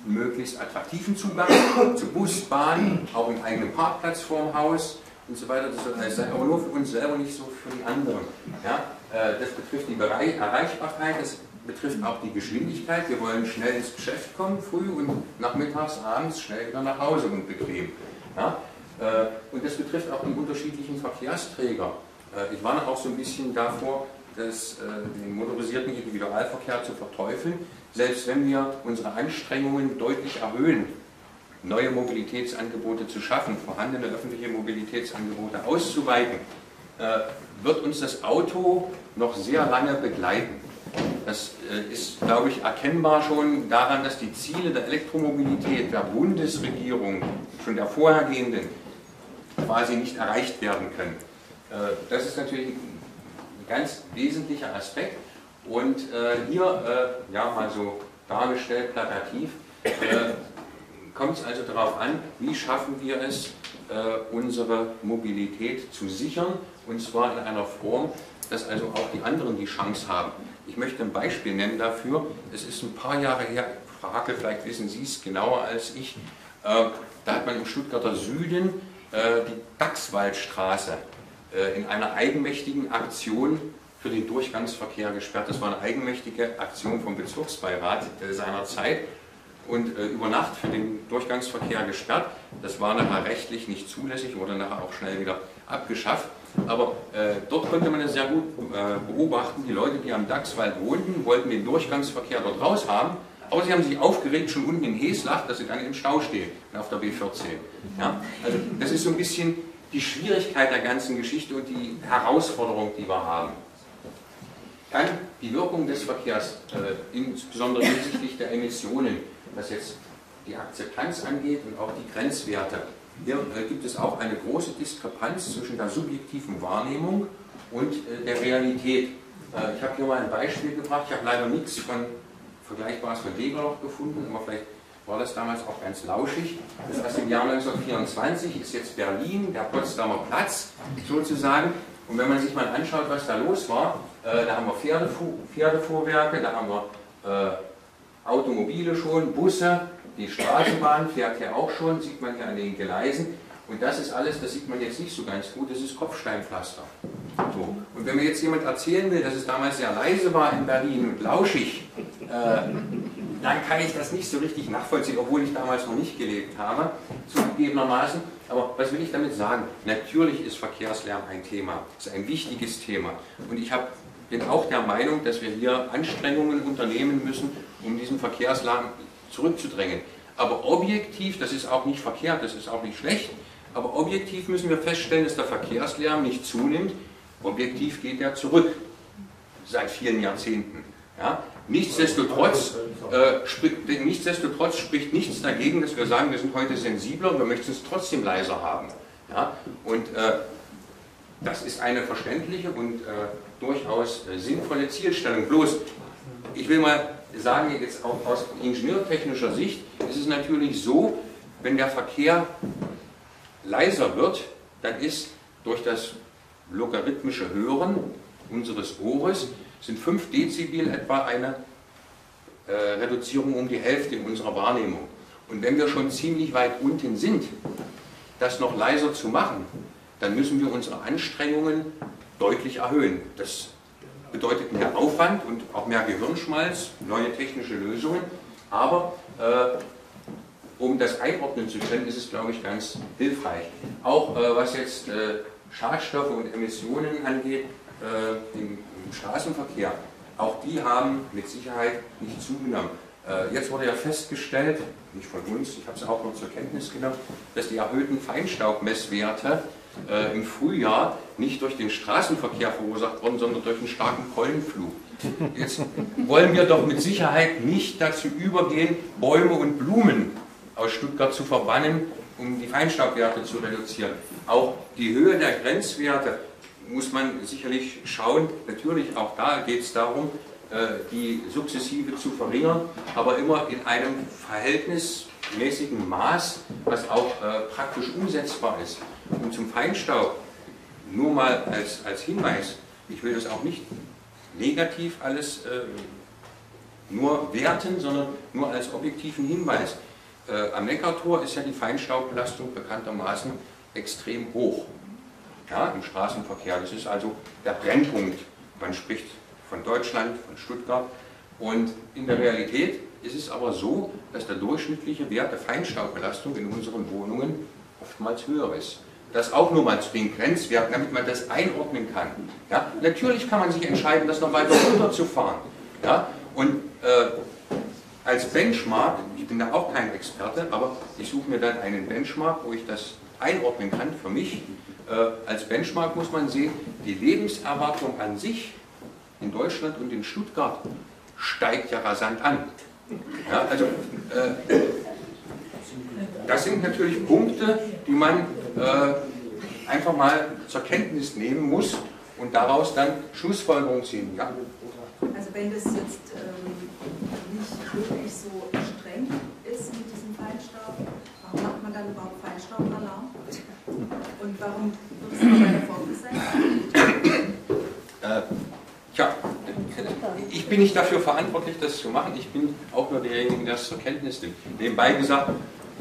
möglichst attraktiven Zugang zu Bus, Bahn, auch einen eigenen Parkplatz vorm Haus und so weiter. Das alles sein, aber nur für uns selber, nicht so für die anderen. Ja? Äh, das betrifft die Bereich Erreichbarkeit, das betrifft auch die Geschwindigkeit. Wir wollen schnell ins Geschäft kommen, früh und nachmittags, abends schnell wieder nach Hause und bequem. Ja? Äh, und das betrifft auch die unterschiedlichen Verkehrsträger. Äh, ich warne auch so ein bisschen davor, das, den motorisierten Individualverkehr zu verteufeln, selbst wenn wir unsere Anstrengungen deutlich erhöhen, neue Mobilitätsangebote zu schaffen, vorhandene öffentliche Mobilitätsangebote auszuweiten, wird uns das Auto noch sehr lange begleiten. Das äh, ist, glaube ich, erkennbar schon daran, dass die Ziele der Elektromobilität der Bundesregierung, schon der vorhergehenden, quasi nicht erreicht werden können. Äh, das ist natürlich ganz wesentlicher Aspekt. Und äh, hier, ja, mal so dargestellt, plakativ, kommt es also darauf an, wie schaffen wir es, unsere Mobilität zu sichern, und zwar in einer Form, dass also auch die anderen die Chance haben. Ich möchte ein Beispiel nennen dafür. Es ist ein paar Jahre her, Frau Hackel, vielleicht wissen Sie es genauer als ich, äh, da hat man im Stuttgarter Süden äh, die Dachswaldstraße äh, in einer eigenmächtigen Aktion für den Durchgangsverkehr gesperrt. Das war eine eigenmächtige Aktion vom Bezirksbeirat seiner Zeit und über Nacht für den Durchgangsverkehr gesperrt. Das war nachher rechtlich nicht zulässig, wurde nachher auch schnell wieder abgeschafft. Aber äh, dort konnte man es sehr gut äh, beobachten. Die Leute, die am Dachswald wohnten, wollten den Durchgangsverkehr dort raus haben. Aber sie haben sich aufgeregt, schon unten in Heslach, dass sie dann im Stau stehen, auf der B14. Ja? Also das ist so ein bisschen die Schwierigkeit der ganzen Geschichte und die Herausforderung, die wir haben. Dann die Wirkung des Verkehrs, äh, insbesondere hinsichtlich der Emissionen, was jetzt die Akzeptanz angeht und auch die Grenzwerte. Hier äh, gibt es auch eine große Diskrepanz zwischen der subjektiven Wahrnehmung und äh, der Realität. Äh, ich habe hier mal ein Beispiel gebracht, ich habe leider nichts von Vergleichbares von Degerloch gefunden, aber vielleicht war das damals auch ganz lauschig. Das ist aus dem Jahr 1924, ist jetzt Berlin, der Potsdamer Platz sozusagen. Und wenn man sich mal anschaut, was da los war, äh, da haben wir Pferdefu Pferdefuhrwerke, da haben wir äh, Automobile schon, Busse, die Straßenbahn fährt hier auch schon, sieht man hier an den Gleisen. Und das ist alles, das sieht man jetzt nicht so ganz gut, das ist Kopfsteinpflaster. So. Und wenn mir jetzt jemand erzählen will, dass es damals sehr leise war in Berlin und lauschig, äh, dann kann ich das nicht so richtig nachvollziehen, obwohl ich damals noch nicht gelebt habe, zugegebenermaßen. Aber was will ich damit sagen? Natürlich ist Verkehrslärm ein Thema, ist ein wichtiges Thema. Und ich hab, bin auch der Meinung, dass wir hier Anstrengungen unternehmen müssen, um diesen Verkehrslärm zurückzudrängen. Aber objektiv, das ist auch nicht verkehrt, das ist auch nicht schlecht, aber objektiv müssen wir feststellen, dass der Verkehrslärm nicht zunimmt. Objektiv geht er zurück seit vielen Jahrzehnten. Ja? Nichtsdestotrotz, äh, spricht, nichtsdestotrotz spricht nichts dagegen, dass wir sagen, wir sind heute sensibler und wir möchten es trotzdem leiser haben. Ja? Und äh, das ist eine verständliche und äh, durchaus äh, sinnvolle Zielstellung. Bloß, ich will mal sagen, jetzt auch aus ingenieurtechnischer Sicht, ist es natürlich so, wenn der Verkehr leiser wird, dann ist durch das logarithmische Hören unseres Ohres sind 5 Dezibel etwa eine äh, Reduzierung um die Hälfte in unserer Wahrnehmung. Und wenn wir schon ziemlich weit unten sind, das noch leiser zu machen, dann müssen wir unsere Anstrengungen deutlich erhöhen. Das bedeutet mehr Aufwand und auch mehr Gehirnschmalz, neue technische Lösungen, aber äh, um das einordnen zu können, ist es, glaube ich, ganz hilfreich. Auch äh, was jetzt äh, Schadstoffe und Emissionen angeht, äh, im im Straßenverkehr, auch die haben mit Sicherheit nicht zugenommen. Äh, jetzt wurde ja festgestellt, nicht von uns, ich habe es auch noch zur Kenntnis genommen, dass die erhöhten Feinstaubmesswerte äh, im Frühjahr nicht durch den Straßenverkehr verursacht wurden, sondern durch einen starken Pollenflug. Jetzt wollen wir doch mit Sicherheit nicht dazu übergehen, Bäume und Blumen aus Stuttgart zu verbannen, um die Feinstaubwerte zu reduzieren. Auch die Höhe der Grenzwerte muss man sicherlich schauen, natürlich auch da geht es darum, äh, die sukzessive zu verringern, aber immer in einem verhältnismäßigen Maß, was auch äh, praktisch umsetzbar ist. Und zum Feinstaub, nur mal als, als Hinweis, ich will das auch nicht negativ alles äh, nur werten, sondern nur als objektiven Hinweis. am Neckartor ist ja die Feinstaubbelastung bekanntermaßen extrem hoch ja, im Straßenverkehr. Das ist also der Brennpunkt. Man spricht von Deutschland, von Stuttgart. Und in der Realität ist es aber so, dass der durchschnittliche Wert der Feinstaubbelastung in unseren Wohnungen oftmals höher ist. Das auch nur mal zu den Grenzwerten, damit man das einordnen kann. Ja, natürlich kann man sich entscheiden, das noch weiter runterzufahren. Ja, und äh, als Benchmark, ich bin da auch kein Experte, aber ich suche mir dann einen Benchmark, wo ich das einordnen kann für mich, als Benchmark muss man sehen, die Lebenserwartung an sich in Deutschland und in Stuttgart steigt ja rasant an. Ja, also äh, das sind natürlich Punkte, die man äh, einfach mal zur Kenntnis nehmen muss und daraus dann Schlussfolgerungen ziehen. Ja? Also wenn das jetzt ähm, nicht wirklich so streng ist mit diesem Feinstaub, warum macht man dann überhaupt Feinstaubalarm? Und warum wird es noch weiter fortgesetzt? Äh, tja, ich bin nicht dafür verantwortlich, das zu machen. Ich bin auch nur derjenige, der es zur Kenntnis nimmt. Nebenbei gesagt,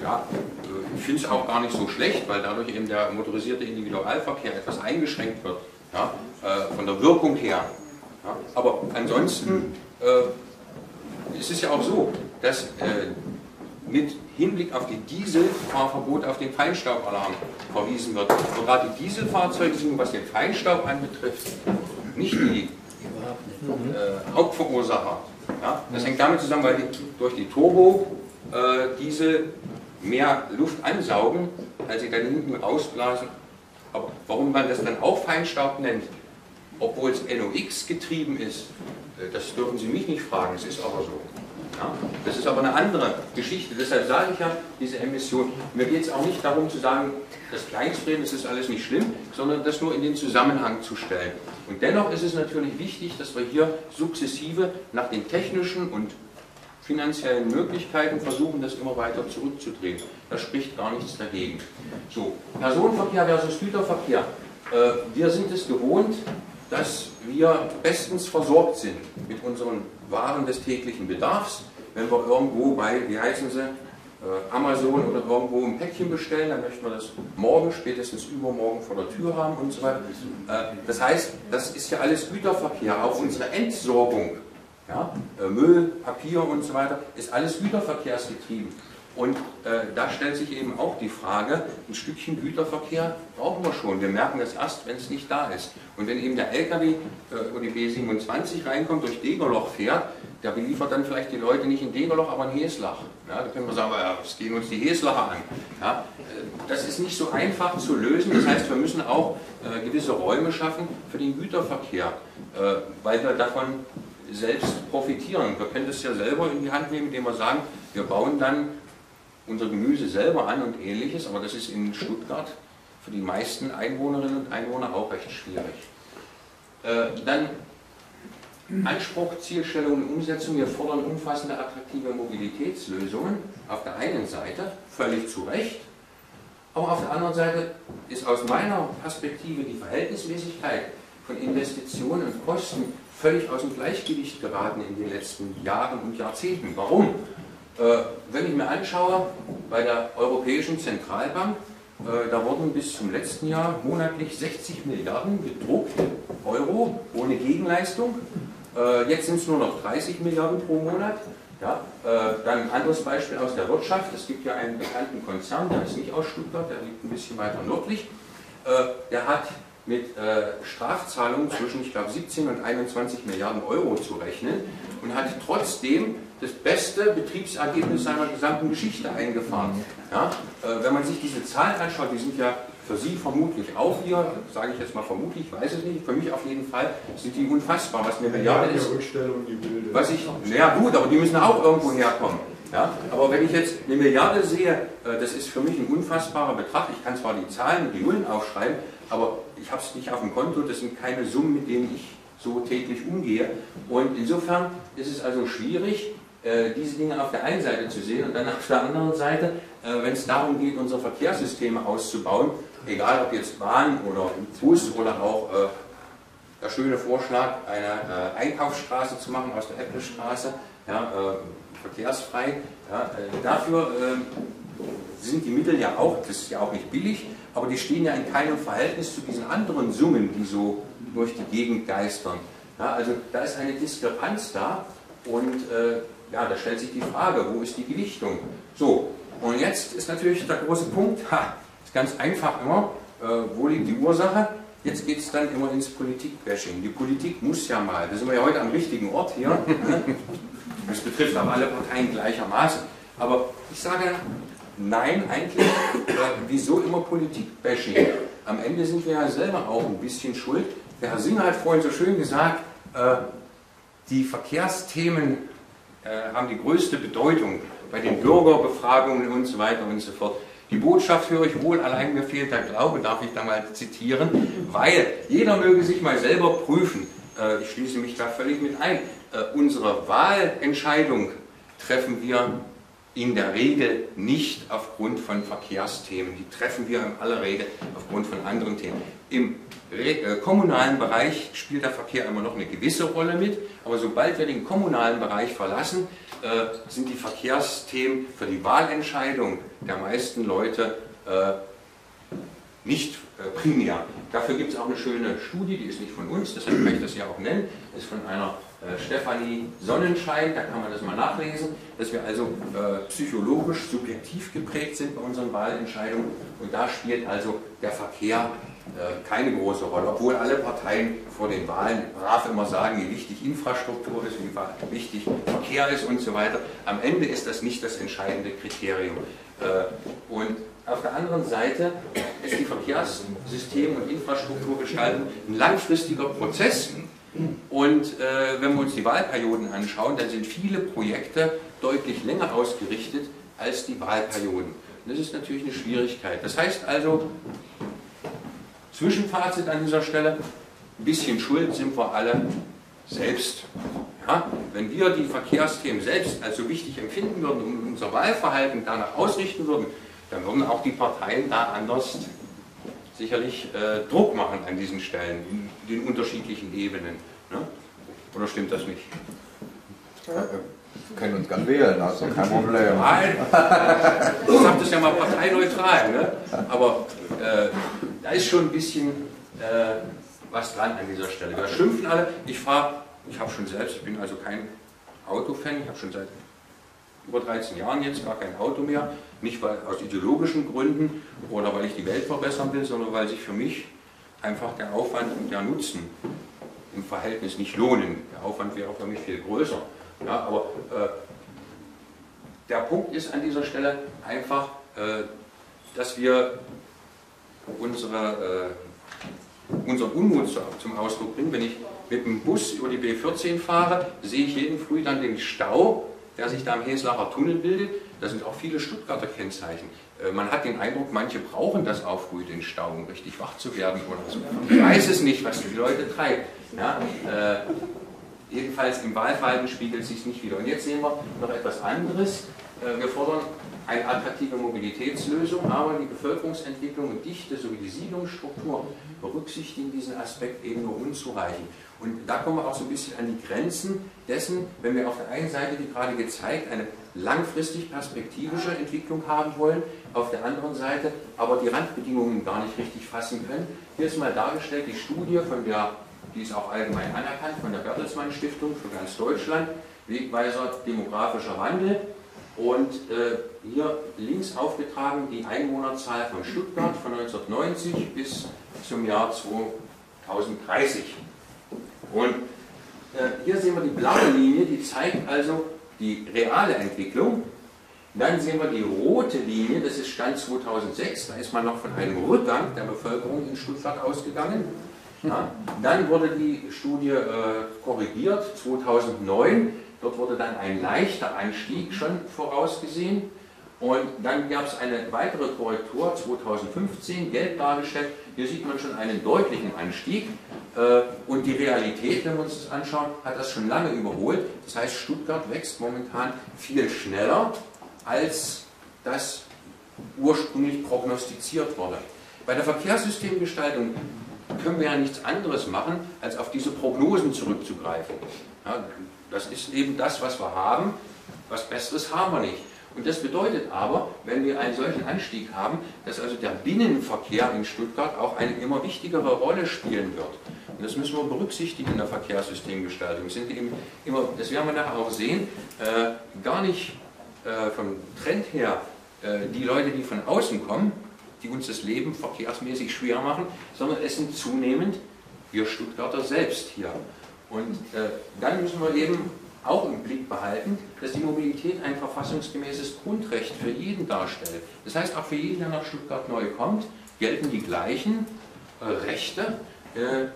ja, äh, ich finde es auch gar nicht so schlecht, weil dadurch eben der motorisierte Individualverkehr etwas eingeschränkt wird, ja, äh, von der Wirkung her. Ja. Aber ansonsten äh, ist es ja auch so, dass äh, mit Hinblick auf die Dieselfahrverbot auf den Feinstaubalarm verwiesen wird. Und gerade die Dieselfahrzeuge sind, was den Feinstaub anbetrifft, nicht die äh, Hauptverursacher. Ja? Das hängt damit zusammen, weil die durch die Turbo äh, mehr Luft ansaugen, als sie dann hinten rausblasen. Aber warum man das dann auch Feinstaub nennt, obwohl es NOx getrieben ist, äh, das dürfen Sie mich nicht fragen, es ist aber so. Ja? Das ist aber eine andere Geschichte. Deshalb sage ich ja, diese Emission, mir geht es auch nicht darum zu sagen, das Kleinstreben, das ist alles nicht schlimm, sondern das nur in den Zusammenhang zu stellen. Und dennoch ist es natürlich wichtig, dass wir hier sukzessive nach den technischen und finanziellen Möglichkeiten versuchen, das immer weiter zurückzudrehen. Da spricht gar nichts dagegen. So, Personenverkehr versus Güterverkehr. Äh, wir sind es gewohnt, dass wir bestens versorgt sind mit unseren Waren des täglichen Bedarfs. Wenn wir irgendwo bei, wie heißen sie, äh, Amazon oder irgendwo ein Päckchen bestellen, dann möchten wir das morgen, spätestens übermorgen vor der Tür haben und so weiter. Äh, das heißt, das ist ja alles Güterverkehr. Auch unsere Entsorgung Ja? Äh, Müll, Papier und so weiter, ist alles güterverkehrsgetrieben. Und äh, da stellt sich eben auch die Frage, ein Stückchen Güterverkehr brauchen wir schon. Wir merken das erst, wenn es nicht da ist. Und wenn eben der LKW äh, die B27 reinkommt, durch Degerloch fährt, der beliefert dann vielleicht die Leute nicht in Degerloch, aber in Heslach. Ja, da können wir sagen, ja, es gehen uns die Heslacher an. Ja, äh, das ist nicht so einfach zu lösen. Das heißt, wir müssen auch äh, gewisse Räume schaffen für den Güterverkehr, äh, weil wir davon selbst profitieren. Wir können das ja selber in die Hand nehmen, indem wir sagen, wir bauen dann unser Gemüse selber an und ähnliches, aber das ist in Stuttgart für die meisten Einwohnerinnen und Einwohner auch recht schwierig. Äh, dann Anspruch, Zielstellung und Umsetzung. Wir fordern umfassende, attraktive Mobilitätslösungen auf der einen Seite, völlig zu Recht, aber auf der anderen Seite ist aus meiner Perspektive die Verhältnismäßigkeit von Investitionen und Kosten völlig aus dem Gleichgewicht geraten in den letzten Jahren und Jahrzehnten. Warum? Äh, wenn ich mir anschaue, bei der Europäischen Zentralbank, da wurden bis zum letzten Jahr monatlich 60 Milliarden gedruckt, Euro, ohne Gegenleistung. Äh, jetzt sind es nur noch 30 Milliarden pro Monat. Ja, dann ein anderes Beispiel aus der Wirtschaft. Es gibt ja einen bekannten Konzern, der ist nicht aus Stuttgart, der liegt ein bisschen weiter nördlich. Der hat mit Strafzahlungen zwischen, ich glaube, 17 und 21 Milliarden Euro zu rechnen und hat trotzdem das beste Betriebsergebnis seiner gesamten Geschichte eingefahren. Ja, äh, wenn man sich diese Zahlen anschaut, die sind ja für Sie vermutlich auch hier, sage ich jetzt mal vermutlich, ich weiß es nicht, für mich auf jeden Fall sind die unfassbar, was eine Milliarde ist. Was ich, naja gut, aber die müssen auch irgendwo herkommen. Ja, aber wenn ich jetzt eine Milliarde sehe, äh, das ist für mich ein unfassbarer Betrag. Ich kann zwar die Zahlen, die Nullen aufschreiben, aber ich habe es nicht auf dem Konto, das sind keine Summen, mit denen ich so täglich umgehe. Und insofern ist es also schwierig, äh, diese Dinge auf der einen Seite zu sehen und dann auf der anderen Seite, äh, wenn es darum geht, unsere Verkehrssysteme auszubauen, egal ob jetzt Bahn oder Bus oder auch äh, der schöne Vorschlag, eine Einkaufsstraße zu machen aus der Äppelstraße, ja, verkehrsfrei. Ja, dafür sind die Mittel ja auch, das ist ja auch nicht billig, aber die stehen ja in keinem Verhältnis zu diesen anderen Summen, die so durch die Gegend geistern. Ja, also da ist eine Diskrepanz da und äh, ja, da stellt sich die Frage, wo ist die Gewichtung? So, und jetzt ist natürlich der große Punkt, ha, ist ganz einfach immer, äh, wo liegt die Ursache? Jetzt geht es dann immer ins Politikbashing. Die Politik muss ja mal, da sind wir ja heute am richtigen Ort hier, ne? das betrifft aber alle Parteien gleichermaßen. Aber ich sage, nein, eigentlich, wieso immer Politikbashing? Am Ende sind wir ja selber auch ein bisschen schuld. Der Herr Singer hat vorhin so schön gesagt, äh, die Verkehrsthemen äh, haben die größte Bedeutung bei den Bürgerbefragungen und so weiter und so fort. Die Botschaft höre ich wohl, allein mir fehlt der Glaube, darf ich da mal zitieren, weil jeder möge sich mal selber prüfen, äh, ich schließe mich da völlig mit ein, unsere Wahlentscheidung treffen wir in der Regel nicht aufgrund von Verkehrsthemen, die treffen wir in aller Regel aufgrund von anderen Themen. Im äh, kommunalen Bereich spielt der Verkehr immer noch eine gewisse Rolle mit, aber sobald wir den kommunalen Bereich verlassen, äh, sind die Verkehrsthemen für die Wahlentscheidung der meisten Leute äh, nicht primär. Dafür gibt es auch eine schöne Studie, die ist nicht von uns, deshalb möchte ich das ja auch nennen, ist von einer Stefanie Sonnenschein, da kann man das mal nachlesen, dass wir also psychologisch subjektiv geprägt sind bei unseren Wahlentscheidungen und da spielt also der Verkehr äh, keine große Rolle, obwohl alle Parteien vor den Wahlen brav immer sagen, wie wichtig Infrastruktur ist, wie wichtig Verkehr ist und so weiter. Am Ende ist das nicht das entscheidende Kriterium. Äh, und auf der anderen Seite ist die Verkehrssystem- und Infrastrukturgestaltung ein langfristiger Prozess. Und äh, wenn wir uns die Wahlperioden anschauen, dann sind viele Projekte deutlich länger ausgerichtet als die Wahlperioden. Und das ist natürlich eine Schwierigkeit. Das heißt also, Zwischenfazit an dieser Stelle, ein bisschen schuld sind wir alle selbst. Ja, wenn wir die Verkehrsthemen selbst als so wichtig empfinden würden und unser Wahlverhalten danach ausrichten würden, dann würden auch die Parteien da anders sicherlich äh, Druck machen an diesen Stellen, in den unterschiedlichen Ebenen. Ne? Oder stimmt das nicht? Ja, wir können uns gern wählen, also kein Problem. Nein, ich sage das ja mal parteineutral, ne? aber äh, da ist schon ein bisschen äh, was dran an dieser Stelle. Wir schimpfen alle. Ich frage ich habe schon selbst, ich bin also kein Autofan, ich habe schon seit über 13 Jahren jetzt gar kein Auto mehr, nicht weil, aus ideologischen Gründen oder weil ich die Welt verbessern will, sondern weil sich für mich einfach der Aufwand und der Nutzen im Verhältnis nicht lohnen. Der Aufwand wäre für mich viel größer. Ja, aber äh, der Punkt ist an dieser Stelle einfach, äh, dass wir unsere, äh, unseren Unmut zum Ausdruck bringen. Wenn ich mit dem Bus über die B14 fahre, sehe ich jeden Früh dann den Stau, der sich da im Heslacher Tunnel bildet. Da sind auch viele Stuttgarter Kennzeichen. Äh, man hat den Eindruck, manche brauchen das auch früh, den Stau, um richtig wach zu werden oder so. Ich weiß es nicht, was die Leute treibt. Ja, äh, jedenfalls im Wahlverhalten spiegelt es sich nicht wieder. Und jetzt sehen wir noch etwas anderes. Äh, wir fordern eine attraktive Mobilitätslösung, aber die Bevölkerungsentwicklung und Dichte sowie die Siedlungsstruktur berücksichtigen diesen Aspekt eben nur unzureichend. Und da kommen wir auch so ein bisschen an die Grenzen dessen, wenn wir auf der einen Seite, wie gerade gezeigt, eine langfristig perspektivische Entwicklung haben wollen, auf der anderen Seite aber die Randbedingungen gar nicht richtig fassen können. Hier ist mal dargestellt die Studie von der, die ist auch allgemein anerkannt, von der Bertelsmann Stiftung für ganz Deutschland, Wegweiser demografischer Wandel. Und äh, hier links aufgetragen die Einwohnerzahl von Stuttgart von 1990 bis zum Jahr 2030. Und äh, hier sehen wir die blaue Linie, die zeigt also die reale Entwicklung. Dann sehen wir die rote Linie, das ist Stand 2006, da ist man noch von einem Rückgang der Bevölkerung in Stuttgart ausgegangen. Ja, dann wurde die Studie äh, korrigiert, 2009 Dort wurde dann ein leichter Anstieg schon vorausgesehen. Und dann gab es eine weitere Korrektur 2015, gelb dargestellt. Hier sieht man schon einen deutlichen Anstieg. Äh, und die Realität, wenn wir uns das anschauen, hat das schon lange überholt. Das heißt, Stuttgart wächst momentan viel schneller, als das ursprünglich prognostiziert wurde. Bei der Verkehrssystemgestaltung können wir ja nichts anderes machen, als auf diese Prognosen zurückzugreifen. Ja, das ist eben das, was wir haben. Was Besseres haben wir nicht. Und das bedeutet aber, wenn wir einen solchen Anstieg haben, dass also der Binnenverkehr in Stuttgart auch eine immer wichtigere Rolle spielen wird. Und das müssen wir berücksichtigen in der Verkehrssystemgestaltung. Sind eben immer, das werden wir nachher auch sehen, äh, gar nicht äh, vom Trend her äh, die Leute, die von außen kommen, die uns das Leben verkehrsmäßig schwer machen, sondern es sind zunehmend wir Stuttgarter selbst hier. Und äh, dann müssen wir eben auch im Blick behalten, dass die Mobilität ein verfassungsgemäßes Grundrecht für jeden darstellt. Das heißt, auch für jeden, der nach Stuttgart neu kommt, gelten die gleichen äh, Rechte, äh,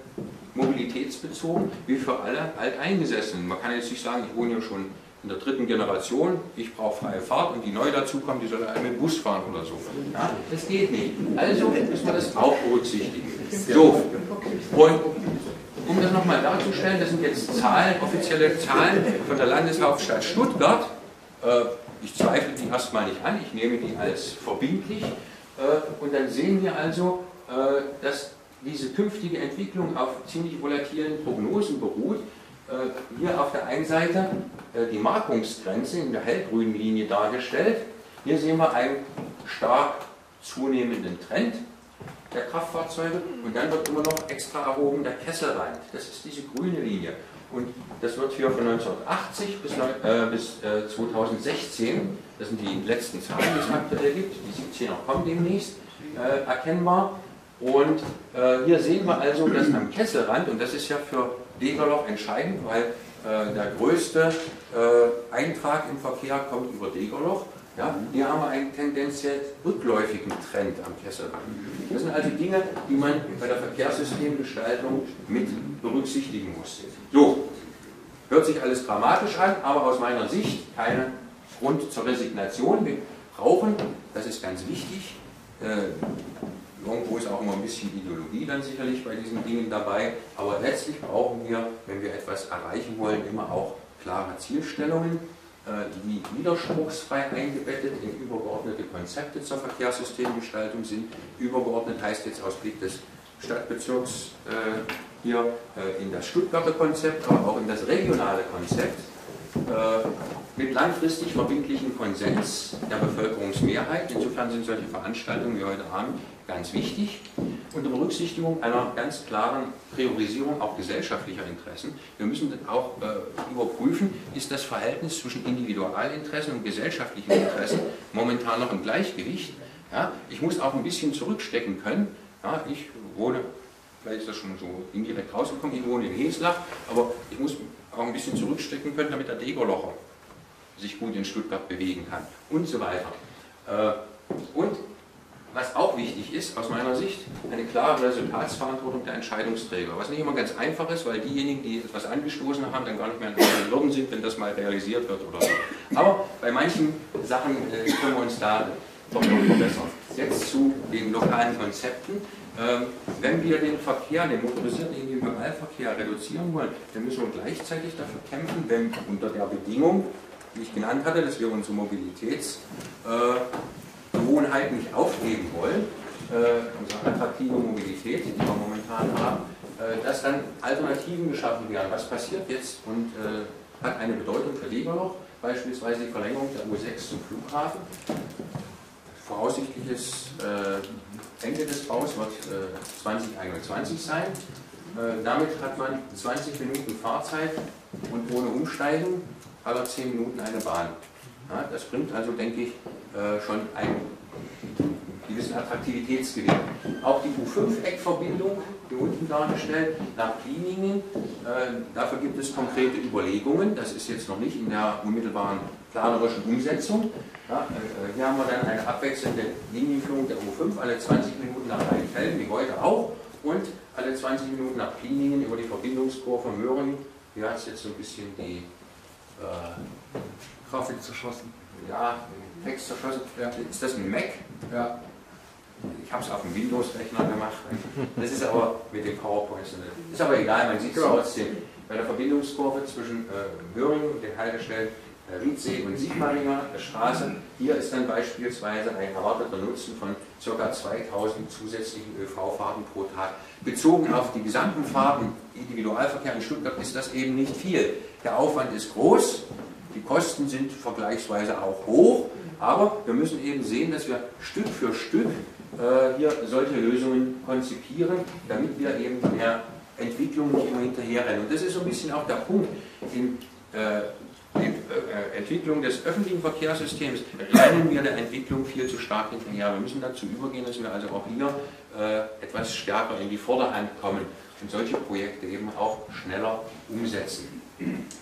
mobilitätsbezogen, wie für alle Alteingesessenen. Man kann jetzt nicht sagen, ich wohne ja schon in der dritten Generation, ich brauche freie Fahrt und die neu dazukommen, die sollen mit dem Bus fahren oder so. Ja, das geht nicht. Also müssen wir das auch berücksichtigen. So, und um das nochmal darzustellen, das sind jetzt Zahlen, offizielle Zahlen von der Landeshauptstadt Stuttgart. Äh, ich zweifle die erstmal nicht an, ich nehme die als verbindlich. Äh, und dann sehen wir also, dass diese künftige Entwicklung auf ziemlich volatilen Prognosen beruht. Hier auf der einen Seite die Markungsgrenze in der hellgrünen Linie dargestellt. Hier sehen wir einen stark zunehmenden Trend der Kraftfahrzeuge und dann wird immer noch extra erhoben der Kesselrand. Das ist diese grüne Linie. Und das wird hier von 1980 bis, äh, bis äh, 2016, das sind die letzten Zahlen, die es aktuell gibt, die 17er kommen demnächst, äh, erkennbar. Und äh, hier sehen wir also, dass am Kesselrand, und das ist ja für Degerloch entscheidend, weil äh, der größte äh, Eintrag im Verkehr kommt über Degerloch, ja, hier haben wir einen tendenziell rückläufigen Trend am Kesselrand. Das sind also Dinge, die man bei der Verkehrssystemgestaltung mit berücksichtigen muss. So, hört sich alles dramatisch an, aber aus meiner Sicht kein Grund zur Resignation. Wir brauchen, das ist ganz wichtig, äh, irgendwo ist auch immer ein bisschen Ideologie dann sicherlich bei diesen Dingen dabei, aber letztlich brauchen wir, wenn wir etwas erreichen wollen, immer auch klare Zielstellungen die äh, widerspruchsfrei eingebettet in übergeordnete Konzepte zur Verkehrssystemgestaltung sind. Übergeordnet heißt jetzt aus Blick des Stadtbezirks äh, hier äh, in das Stuttgarter Konzept, aber auch in das regionale Konzept mit langfristig verbindlichen Konsens der Bevölkerungsmehrheit. Insofern sind solche Veranstaltungen wie heute Abend ganz wichtig, unter Berücksichtigung einer ganz klaren Priorisierung auch gesellschaftlicher Interessen. Wir müssen auch äh, überprüfen, ist das Verhältnis zwischen Individualinteressen und gesellschaftlichen Interessen momentan noch im Gleichgewicht. Ja, ich muss auch ein bisschen zurückstecken können. Ja, ich wohne, vielleicht ist das schon so indirekt rausgekommen, ich wohne in Heslach, aber ich muss auch ein bisschen zurückstecken können, damit der Degerlocher sich gut in Stuttgart bewegen kann und so weiter. Äh, und was auch wichtig ist, aus meiner Sicht, eine klare Resultatsverantwortung der Entscheidungsträger. Was nicht immer ganz einfach ist, weil diejenigen, die etwas angestoßen haben, dann gar nicht mehr in den Würden sind, wenn das mal realisiert wird oder so. Aber bei manchen Sachen äh, können wir uns da doch noch verbessern. Jetzt zu den lokalen Konzepten. Ähm, wenn wir den Verkehr, den motorisierten Individualverkehr reduzieren wollen, dann müssen wir gleichzeitig dafür kämpfen, wenn unter der Bedingung, die ich genannt hatte, dass wir unsere Mobilitätsgewohnheiten nicht aufgeben wollen, äh, unsere attraktive Mobilität, die wir momentan haben, äh, dass dann Alternativen geschaffen werden. Was passiert jetzt und äh, hat eine Bedeutung für Leberloch, beispielsweise die Verlängerung der U6 zum Flughafen. Voraussichtliches Ende des Baus wird 2021 sein. damit hat man 20 Minuten Fahrzeit und ohne Umsteigen aller 10 Minuten eine Bahn. Ja, das bringt also, denke ich, äh, schon einen gewissen Attraktivitätsgewinn. Auch die U5-Eckverbindung, hier unten dargestellt, nach Klieningen, äh, dafür gibt es konkrete Überlegungen. Das ist jetzt noch nicht in der unmittelbaren planerischen Umsetzung. Ja, äh, hier haben wir dann eine abwechselnde Linienführung der U5, alle 20 Minuten nach Rheinfelden, wie heute auch, und alle 20 Minuten nach Klieningen über die Verbindungskurve Möhren. Hier hat es jetzt so ein bisschen die äh, Grafik zerschossen. Ja, Text zerschossen. Ja. Ist das ein Mac? Ja. Ich habe es auf dem Windows-Rechner gemacht. Das ist aber mit dem PowerPoint. Ist aber egal, man sieht es genau. trotzdem. Bei der Verbindungskurve zwischen äh, Möhringen und den Haltestellen äh, Riedsee und Sigmaringer Straße, hier ist dann beispielsweise ein erwarteter Nutzen von ca. 2000 zusätzlichen ÖV-Fahrten pro Tag. Bezogen auf die gesamten Fahrten, Individualverkehr in Stuttgart, ist das eben nicht viel. Der Aufwand ist groß, die Kosten sind vergleichsweise auch hoch, aber wir müssen eben sehen, dass wir Stück für Stück äh, hier solche Lösungen konzipieren, damit wir eben der Entwicklung nicht immer hinterherrennen. Und das ist so ein bisschen auch der Punkt. In, äh, die äh, Entwicklung des öffentlichen Verkehrssystems rennen wir der Entwicklung viel zu stark hinterher. Wir müssen dazu übergehen, dass wir also auch hier äh, etwas stärker in die Vorderhand kommen und solche Projekte eben auch schneller umsetzen.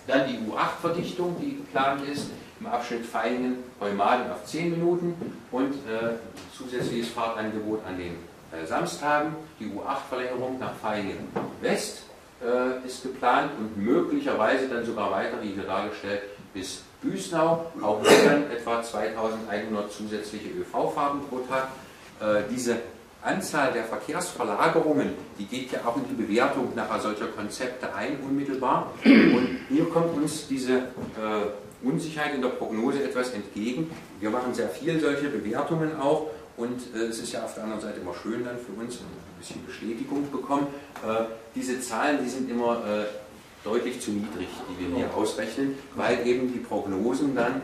Dann die U8-Verdichtung, die geplant ist, im Abschnitt Feingen-Heumaden auf 10 Minuten und äh, zusätzliches Fahrtangebot an den äh, Samstagen. Die U8-Verlängerung nach Feingen-West äh, ist geplant und möglicherweise dann sogar weiter, wie hier dargestellt, bis Büsnau. Auch hier dann etwa 2100 zusätzliche ÖV-Fahrten pro Tag. Äh, diese Anzahl der Verkehrsverlagerungen, die geht ja auch in die Bewertung nachher solcher Konzepte ein, unmittelbar. Und hier kommt uns diese äh, Unsicherheit in der Prognose etwas entgegen. Wir machen sehr viel solche Bewertungen auch und äh, es ist ja auf der anderen Seite immer schön dann für uns, ein bisschen Bestätigung bekommen. Äh, diese Zahlen, die sind immer äh, deutlich zu niedrig, die wir hier ausrechnen, weil eben die Prognosen dann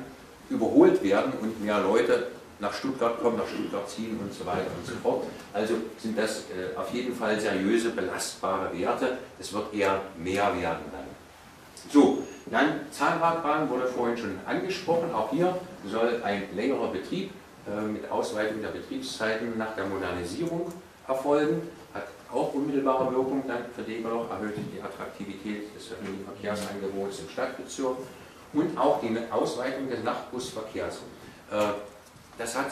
überholt werden und mehr Leute nach Stuttgart kommen, nach Stuttgart ziehen und so weiter und so fort. Also sind das äh, auf jeden Fall seriöse, belastbare Werte. Es wird eher mehr werden dann. So, dann Zahnradbahn wurde vorhin schon angesprochen. Auch hier soll ein längerer Betrieb äh, mit Ausweitung der Betriebszeiten nach der Modernisierung erfolgen. Hat auch unmittelbare Wirkung dann für Degerloch, erhöht die Attraktivität des öffentlichen Verkehrsangebots im Stadtbezirk und auch die Ausweitung des Nachtbusverkehrs. Äh, das hat,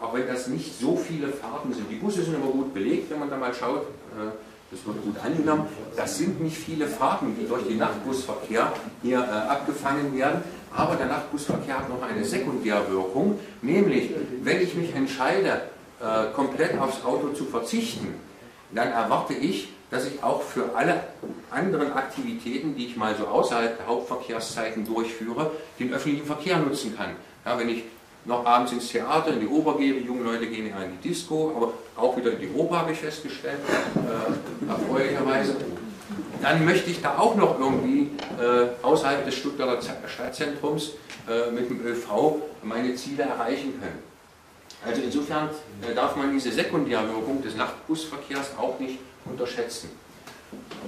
auch wenn das nicht so viele Fahrten sind, die Busse sind immer gut belegt, wenn man da mal schaut, äh, das wird gut angenommen, das sind nicht viele Fahrten, die durch den Nachtbusverkehr hier äh, abgefangen werden, aber der Nachtbusverkehr hat noch eine Sekundärwirkung, nämlich wenn ich mich entscheide, äh, komplett aufs Auto zu verzichten, dann erwarte ich, dass ich auch für alle anderen Aktivitäten, die ich mal so außerhalb der Hauptverkehrszeiten durchführe, den öffentlichen Verkehr nutzen kann. Ja, wenn ich noch abends ins Theater, in die Oper gehe. Die jungen Leute gehen in die Disco, aber auch wieder in die Oper habe ich festgestellt, äh, erfreulicherweise. Dann möchte ich da auch noch irgendwie äh, außerhalb des Stuttgarter Stadtzentrums äh, mit dem ÖV meine Ziele erreichen können. Also insofern äh, darf man diese Sekundärwirkung des Nachtbusverkehrs auch nicht unterschätzen.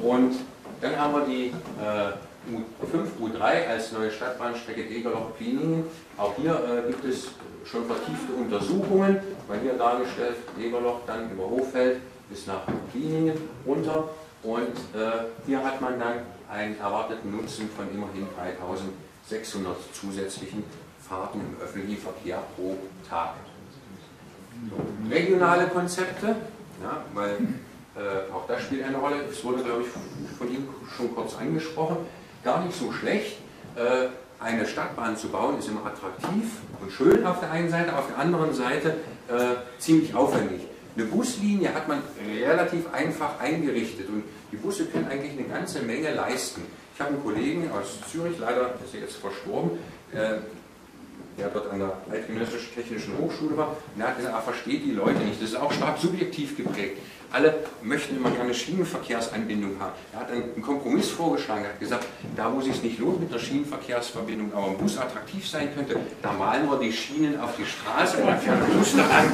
Und dann haben wir die äh, U5, U3 als neue Stadtbahnstrecke Degerloch-Pliningen. Auch hier äh, gibt es schon vertiefte Untersuchungen, weil hier dargestellt Degerloch dann über Hochfeld bis nach Pliningen runter. Und äh, hier hat man dann einen erwarteten Nutzen von immerhin 3600 zusätzlichen Fahrten im öffentlichen Verkehr pro Tag. Regionale Konzepte, ja, weil äh, auch das spielt eine Rolle. Es wurde, glaube ich, von Ihnen schon kurz angesprochen. Gar nicht so schlecht. Äh, eine Stadtbahn zu bauen ist immer attraktiv und schön auf der einen Seite, auf der anderen Seite äh, ziemlich aufwendig. Eine Buslinie hat man relativ einfach eingerichtet und die Busse können eigentlich eine ganze Menge leisten. Ich habe einen Kollegen aus Zürich, leider ist er jetzt verstorben, äh, der dort an der Eidgenössischen Technischen Hochschule war, und er hat gesagt, er versteht die Leute nicht. Das ist auch stark subjektiv geprägt. Alle möchten immer gerne Schienenverkehrsanbindung haben. Er hat einen Kompromiss vorgeschlagen, er hat gesagt, da wo es sich nicht lohnt mit einer Schienenverkehrsverbindung, aber ein Bus attraktiv sein könnte, da malen wir die Schienen auf die Straße und dann fährt der Bus da an.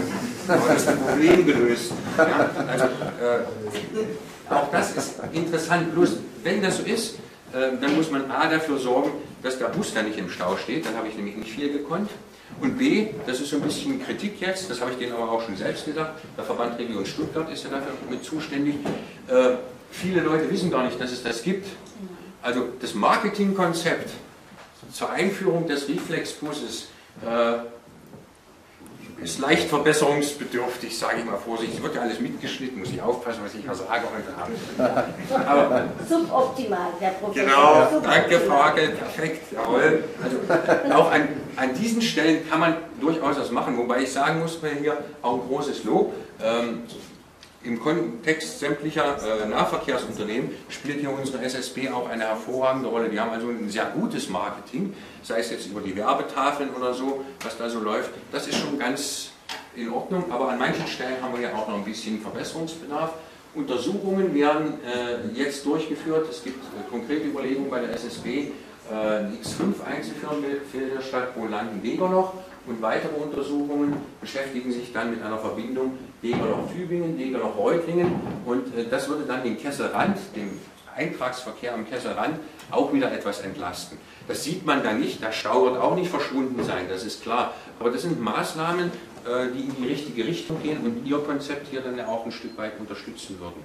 Aber das Problem gelöst. Ja, also, äh, auch das ist interessant. Bloß, wenn das so ist, äh, dann muss man A dafür sorgen, dass der Bus da nicht im Stau steht, dann habe ich nämlich nicht viel gekonnt. Und B, das ist so ein bisschen Kritik jetzt, das habe ich denen aber auch schon selbst gesagt, der Verband Region Stuttgart ist ja dafür mit zuständig. Äh, viele Leute wissen gar nicht, dass es das gibt. Also das Marketingkonzept zur Einführung des Reflexbusses äh, ist leicht verbesserungsbedürftig, sage ich mal vorsichtig. Es wird ja alles mitgeschnitten, muss ich aufpassen, was ich hier sage heute Abend. Aber, Suboptimal, Herr Professor. Genau, danke, Frage, perfekt, jawohl. Also auch an, an diesen Stellen kann man durchaus was machen, wobei ich sagen muss, hier auch ein großes Lob. Ähm, im Kontext sämtlicher äh, Nahverkehrsunternehmen spielt hier unsere SSB auch eine hervorragende Rolle. Die haben also ein sehr gutes Marketing, sei es jetzt über die Werbetafeln oder so, was da so läuft. Das ist schon ganz in Ordnung, aber an manchen Stellen haben wir ja auch noch ein bisschen Verbesserungsbedarf. Untersuchungen werden äh, jetzt durchgeführt. Es gibt äh, konkrete Überlegungen bei der SSB, äh, X5 einzuführen für der Stadt Bohlanden-Degerloch und weitere Untersuchungen beschäftigen sich dann mit einer Verbindung Degerloch-Tübingen, Degerloch-Reutlingen und äh, das würde dann den Kesselrand, den Eintragsverkehr am Kesselrand auch wieder etwas entlasten. Das sieht man da nicht, der Stau wird auch nicht verschwunden sein, das ist klar. Aber das sind Maßnahmen, äh, die in die richtige Richtung gehen und Ihr Konzept hier dann auch ein Stück weit unterstützen würden.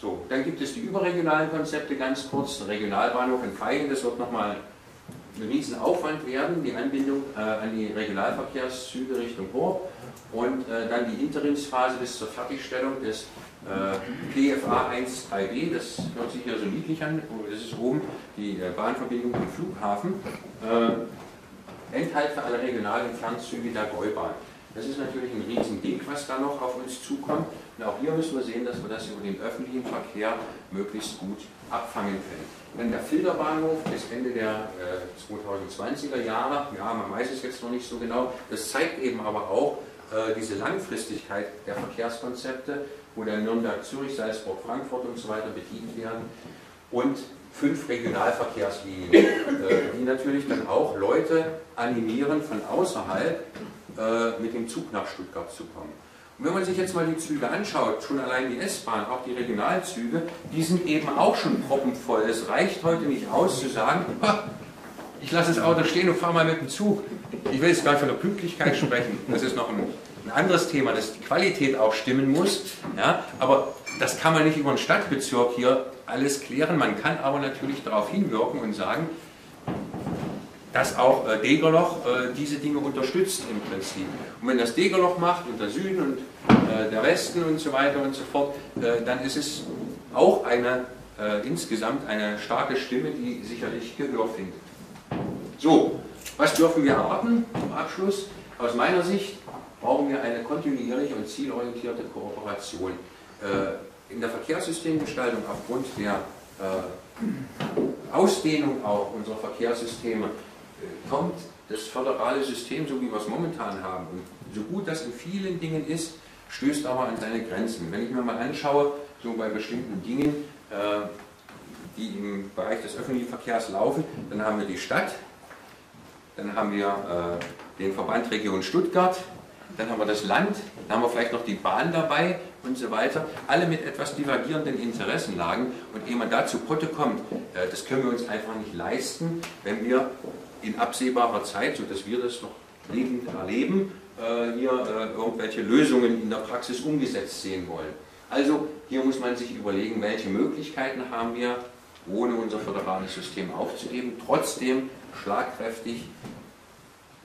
So, dann gibt es die überregionalen Konzepte ganz kurz. Regionalbahnhof in Feigen, das wird nochmal ein Riesenaufwand werden, die Anbindung äh, an die Regionalverkehrszüge Richtung Horb und äh, dann die Interimsphase bis zur Fertigstellung des äh, PFA 1-3B, das hört sich hier so niedlich an, das ist oben die äh, Bahnverbindung zum Flughafen, äh, Enthalt für alle regionalen Fernzüge der Gäubahn. Das ist natürlich ein Riesending, was da noch auf uns zukommt. Und auch hier müssen wir sehen, dass wir das über den öffentlichen Verkehr möglichst gut abfangen können. Dann der Filterbahnhof bis Ende der äh, 2020er Jahre, ja, man weiß es jetzt noch nicht so genau, das zeigt eben aber auch diese Langfristigkeit der Verkehrskonzepte, wo dann Nürnberg, Zürich, Salzburg, Frankfurt und so weiter bedient werden und fünf Regionalverkehrslinien, äh, die natürlich dann auch Leute animieren, von außerhalb äh, mit dem Zug nach Stuttgart zu kommen. Und wenn man sich jetzt mal die Züge anschaut, schon allein die S-Bahn, auch die Regionalzüge, die sind eben auch schon proppenvoll. Es reicht heute nicht aus zu sagen, ich lasse das Auto stehen und fahre mal mit dem Zug. Ich will jetzt gar nicht von der Pünktlichkeit sprechen, das ist noch ein, ein anderes Thema, dass die Qualität auch stimmen muss. Ja? Aber das kann man nicht über einen Stadtbezirk hier alles klären. Man kann aber natürlich darauf hinwirken und sagen, dass auch äh, Degerloch äh, diese Dinge unterstützt im Prinzip. Und wenn das Degerloch macht und der Süden und äh, der Westen und so weiter und so fort, äh, dann ist es auch eine, äh, insgesamt eine starke Stimme, die sicherlich Gehör findet. So, was dürfen wir erwarten zum Abschluss? Aus meiner Sicht brauchen wir eine kontinuierliche und zielorientierte Kooperation. Äh, in der Verkehrssystemgestaltung aufgrund der Ausdehnung auch unserer Verkehrssysteme kommt das föderale System, so wie wir es momentan haben, und so gut das in vielen Dingen ist, stößt aber an seine Grenzen. Wenn ich mir mal anschaue, so bei bestimmten Dingen, äh, die im Bereich des öffentlichen Verkehrs laufen, dann haben wir die Stadt, dann haben wir äh, den Verband Region Stuttgart, dann haben wir das Land, dann haben wir vielleicht noch die Bahn dabei und so weiter. Alle mit etwas divergierenden Interessenlagen. Und ehe man da zu Potte kommt, äh, das können wir uns einfach nicht leisten, wenn wir in absehbarer Zeit, sodass wir das noch lebend erleben, äh, hier äh, irgendwelche Lösungen in der Praxis umgesetzt sehen wollen. Also hier muss man sich überlegen, welche Möglichkeiten haben wir, ohne unser föderales System aufzugeben, trotzdem schlagkräftig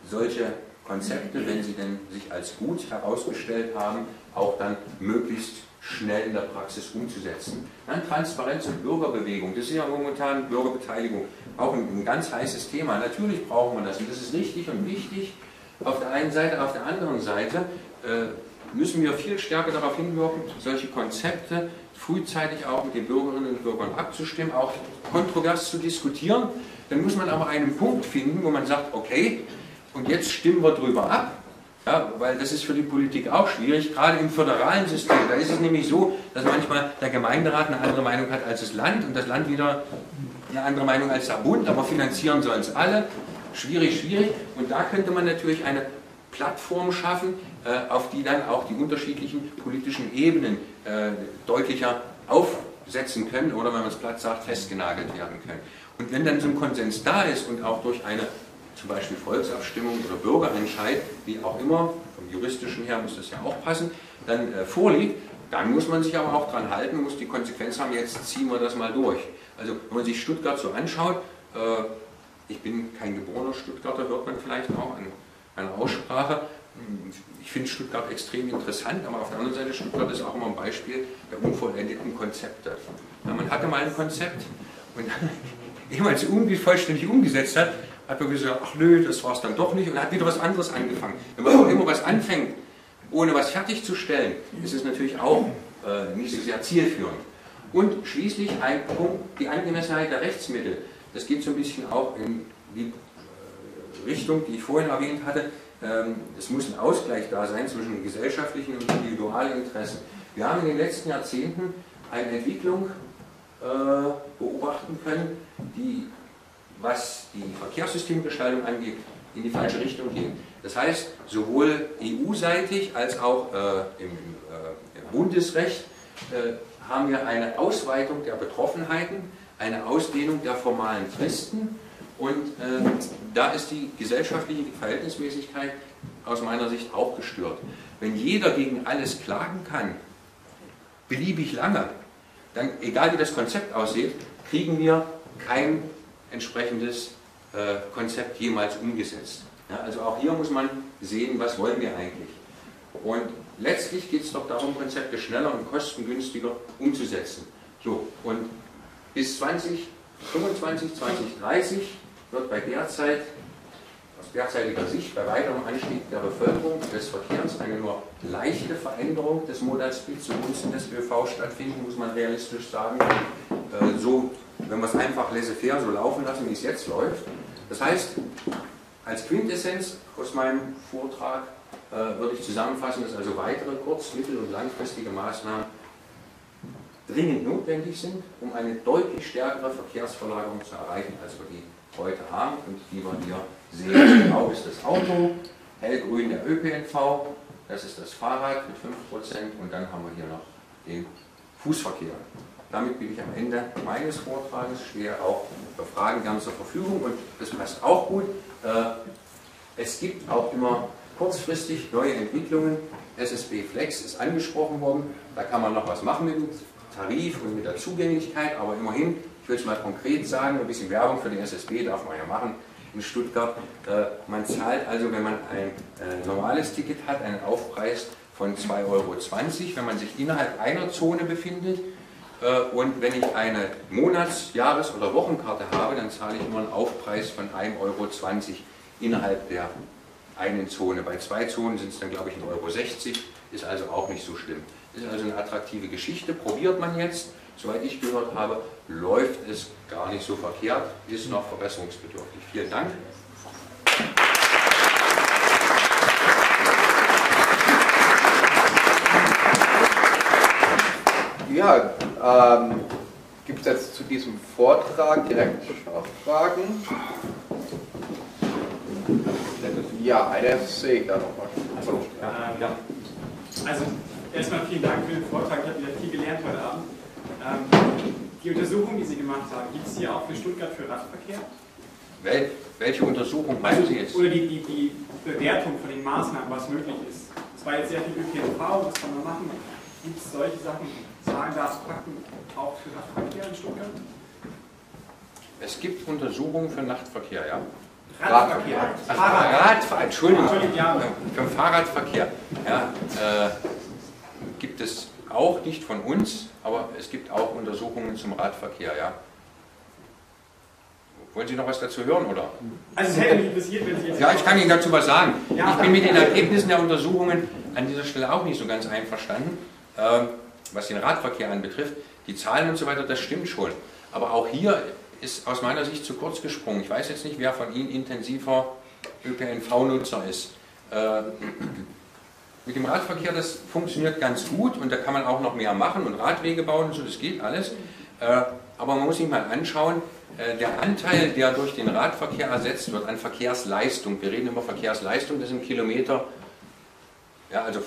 solche Konzepte, wenn sie denn sich als gut herausgestellt haben, auch dann möglichst schnell in der Praxis umzusetzen. Dann Transparenz und Bürgerbewegung, das ist ja momentan Bürgerbeteiligung auch ein, ein ganz heißes Thema. Natürlich brauchen wir das und das ist richtig und wichtig auf der einen Seite, auf der anderen Seite äh, müssen wir viel stärker darauf hinwirken, solche Konzepte frühzeitig auch mit den Bürgerinnen und Bürgern abzustimmen, auch kontrovers zu diskutieren. Dann muss man aber einen Punkt finden, wo man sagt, okay, und jetzt stimmen wir drüber ab. Ja, weil das ist für die Politik auch schwierig, gerade im föderalen System. Da ist es nämlich so, dass manchmal der Gemeinderat eine andere Meinung hat als das Land und das Land wieder eine andere Meinung als der Bund, aber finanzieren sollen es alle. Schwierig, schwierig. Und da könnte man natürlich eine Plattform schaffen, auf die dann auch die unterschiedlichen politischen Ebenen äh, deutlicher aufsetzen können oder, wenn man es platt sagt, festgenagelt werden können. Und wenn dann so ein Konsens da ist und auch durch eine zum Beispiel Volksabstimmung oder Bürgerentscheid, wie auch immer, vom juristischen her muss das ja auch passen, dann äh, vorliegt, dann muss man sich aber auch dran halten, muss die Konsequenz haben, jetzt ziehen wir das mal durch. Also wenn man sich Stuttgart so anschaut, äh, ich bin kein geborener Stuttgarter, hört man vielleicht auch an meiner Aussprache. Ich finde Stuttgart extrem interessant, aber auf der anderen Seite, Stuttgart ist auch immer ein Beispiel der unvollendeten Konzepte. Ja, man hatte mal ein Konzept und ehe man es vollständig umgesetzt hat, hat man gesagt, ach nö, das war es dann doch nicht und hat wieder was anderes angefangen. Wenn man auch immer was anfängt, ohne was fertigzustellen, ist es natürlich auch äh, nicht so sehr zielführend. Und schließlich ein Punkt, die Angemessenheit der Rechtsmittel. Das geht so ein bisschen auch in die äh, Richtung, die ich vorhin erwähnt hatte. Ähm, es muss ein Ausgleich da sein zwischen gesellschaftlichen und individualen Interessen. Wir haben in den letzten Jahrzehnten eine Entwicklung äh, beobachten können, die, was die Verkehrssystemgestaltung angeht, in die falsche Richtung geht. Das heißt, sowohl EU-seitig als auch äh, im, im Bundesrecht haben wir eine Ausweitung der Betroffenheiten, eine Ausdehnung der formalen Fristen und äh, da ist die gesellschaftliche Verhältnismäßigkeit aus meiner Sicht auch gestört. Wenn jeder gegen alles klagen kann, beliebig lange, dann, egal wie das Konzept aussieht, kriegen wir kein entsprechendes äh, Konzept jemals umgesetzt. Ja, also auch hier muss man sehen, was wollen wir eigentlich. Und letztlich geht es doch darum, Konzepte schneller und kostengünstiger umzusetzen. So, und bis 2025, 2030 wird bei derzeit, aus derzeitiger Sicht, bei weiterem Anstieg der Bevölkerung des Verkehrs eine nur leichte Veränderung des Modalsplits zugunsten des ÖV stattfinden, muss man realistisch sagen. Äh, so, wenn wir es einfach laissez-faire so laufen lassen, wie es jetzt läuft. Das heißt, als Quintessenz aus meinem Vortrag äh, würde ich zusammenfassen, dass also weitere kurz-, mittel- und langfristige Maßnahmen dringend notwendig sind, um eine deutlich stärkere Verkehrsverlagerung zu erreichen, als wir die heute haben und die wir hier sehen. Grau ist das Auto, hellgrün der ÖPNV, das ist das Fahrrad mit 5% und dann haben wir hier noch den Fußverkehr. Damit bin ich am Ende meines Vortrages, stehe auch für Fragen gerne zur Verfügung und das passt auch gut. Äh, es gibt auch immer kurzfristig neue Entwicklungen. SSB Flex ist angesprochen worden. Da kann man noch was machen mit dem Tarif und mit der Zugänglichkeit, aber immerhin, ich will es mal konkret sagen, ein bisschen Werbung für den SSB darf man ja machen in Stuttgart. Äh, man zahlt also, wenn man ein äh, normales Ticket hat, einen Aufpreis von 2,20 Euro, wenn man sich innerhalb einer Zone befindet. Äh, und wenn ich eine Monats-, Jahres- oder Wochenkarte habe, dann zahle ich nur einen Aufpreis von 1,20 Euro innerhalb der einen Zone. Bei zwei Zonen sind es dann, glaube ich, 1,60 Euro, ist also auch nicht so schlimm. Ist also eine attraktive Geschichte, probiert man jetzt. Soweit ich gehört habe, läuft es gar nicht so verkehrt, ist noch verbesserungsbedürftig. Vielen Dank. Ja, ähm, gibt es jetzt zu diesem Vortrag direkt Fragen? Ja, eine sehe ich da noch mal. Also, ja. also erstmal vielen Dank für den Vortrag. Ich habe wieder viel gelernt heute Abend. Ähm, die Untersuchung, die Sie gemacht haben, gibt es hier auch für Stuttgart für Radverkehr? Wel welche Untersuchung meinen Sie jetzt? Oder die, die, die Bewertung von den Maßnahmen, was möglich ist. Es war jetzt sehr viel ÖPNV, was kann man machen? Gibt es solche Sachen, Zahlen, Daten, Fakten auch für Radverkehr in Stuttgart? Es gibt Untersuchungen für Nachtverkehr, ja. Radverkehr. Ach, Fahrradverkehr. Entschuldigung. Für den Fahrradverkehr. Ja, äh, gibt es auch nicht von uns, aber es gibt auch Untersuchungen zum Radverkehr, ja. Wollen Sie noch was dazu hören, oder? Also es hätte mich interessiert, wenn Sie jetzt... Ja, ich kann Ihnen dazu was sagen. Ich bin mit den Ergebnissen der Untersuchungen an dieser Stelle auch nicht so ganz einverstanden, ähm, was den Radverkehr anbetrifft. Die Zahlen und so weiter, das stimmt schon. Aber auch hier ist aus meiner Sicht zu kurz gesprungen. Ich weiß jetzt nicht, wer von Ihnen intensiver ÖPNV-Nutzer ist. Äh, mit dem Radverkehr, das funktioniert ganz gut und da kann man auch noch mehr machen und Radwege bauen und so, das geht alles. Äh, aber man muss sich mal anschauen, äh, der Anteil, der durch den Radverkehr ersetzt wird an Verkehrsleistung, wir reden über Verkehrsleistung, das sind Kilometer, ja, also, äh,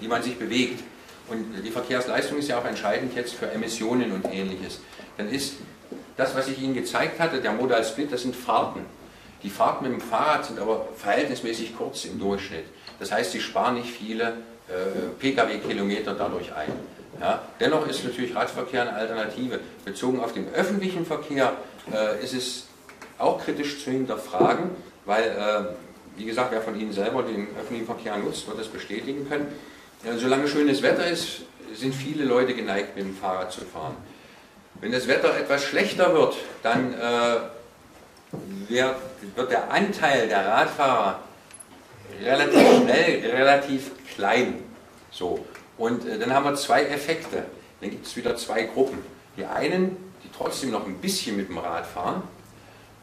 die man sich bewegt. Und die Verkehrsleistung ist ja auch entscheidend jetzt für Emissionen und ähnliches. Dann ist das, was ich Ihnen gezeigt hatte, der Modal Split, das sind Fahrten. Die Fahrten mit dem Fahrrad sind aber verhältnismäßig kurz im Durchschnitt. Das heißt, Sie sparen nicht viele äh, Pkw-Kilometer dadurch ein. Ja, dennoch ist natürlich Radverkehr eine Alternative. Bezogen auf den öffentlichen Verkehr äh, ist es auch kritisch zu hinterfragen, weil, äh, wie gesagt, wer von Ihnen selber den öffentlichen Verkehr nutzt, wird das bestätigen können. Äh, solange schönes Wetter ist, sind viele Leute geneigt, mit dem Fahrrad zu fahren. Wenn das Wetter etwas schlechter wird, dann äh, wird, wird der Anteil der Radfahrer relativ schnell, relativ klein. So. Und äh, dann haben wir zwei Effekte. Dann gibt es wieder zwei Gruppen. Die einen, die trotzdem noch ein bisschen mit dem Rad fahren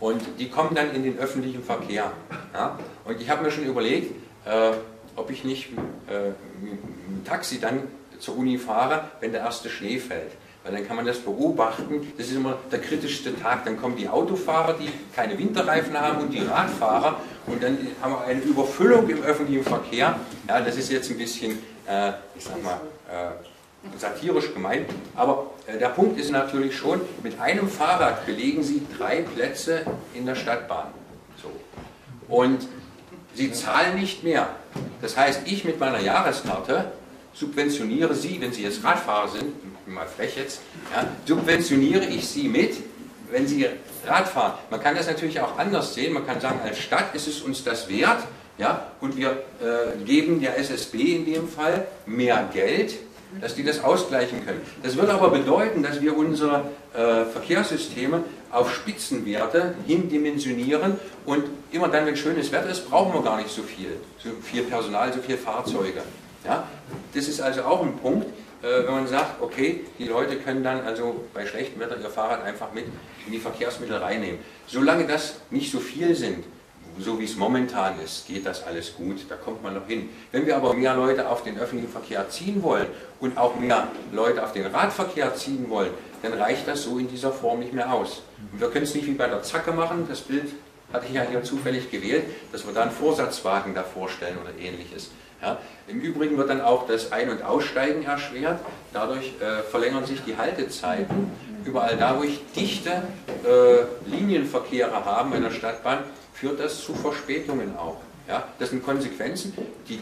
und die kommen dann in den öffentlichen Verkehr. Ja? Und ich habe mir schon überlegt, äh, ob ich nicht äh, mit dem Taxi dann zur Uni fahre, wenn der erste Schnee fällt. Weil dann kann man das beobachten. Das ist immer der kritischste Tag. Dann kommen die Autofahrer, die keine Winterreifen haben und die Radfahrer. Und dann haben wir eine Überfüllung im öffentlichen Verkehr. Ja, das ist jetzt ein bisschen äh, ich sag mal, äh, satirisch gemeint. Aber äh, der Punkt ist natürlich schon, mit einem Fahrrad belegen Sie drei Plätze in der Stadtbahn. So. Und Sie zahlen nicht mehr. Das heißt, ich mit meiner Jahreskarte subventioniere Sie, wenn Sie jetzt Radfahrer sind, mal frech jetzt, ja, subventioniere ich Sie mit, wenn Sie Rad fahren. Man kann das natürlich auch anders sehen. Man kann sagen, als Stadt ist es uns das wert, ja, und wir äh, geben der SSB in dem Fall mehr Geld, dass die das ausgleichen können. Das würde aber bedeuten, dass wir unsere äh, Verkehrssysteme auf Spitzenwerte hindimensionieren und immer dann, wenn schönes Wetter ist, brauchen wir gar nicht so viel, so viel Personal, so viele Fahrzeuge. Ja? Das ist also auch ein Punkt, wenn man sagt, okay, die Leute können dann also bei schlechtem Wetter ihr Fahrrad einfach mit in die Verkehrsmittel reinnehmen. Solange das nicht so viel sind, so wie es momentan ist, geht das alles gut, da kommt man noch hin. Wenn wir aber mehr Leute auf den öffentlichen Verkehr ziehen wollen und auch mehr Leute auf den Radverkehr ziehen wollen, dann reicht das so in dieser Form nicht mehr aus. Und wir können es nicht wie bei der Zacke machen, das Bild hatte ich ja hier zufällig gewählt, dass wir da einen Vorsatzwagen davor stellen oder ähnliches. Ja. Im Übrigen wird dann auch das Ein- und Aussteigen erschwert, dadurch äh, verlängern sich die Haltezeiten. Überall da, wo ich dichte äh, Linienverkehre habe in der Stadtbahn, führt das zu Verspätungen auch. Ja, das sind Konsequenzen, die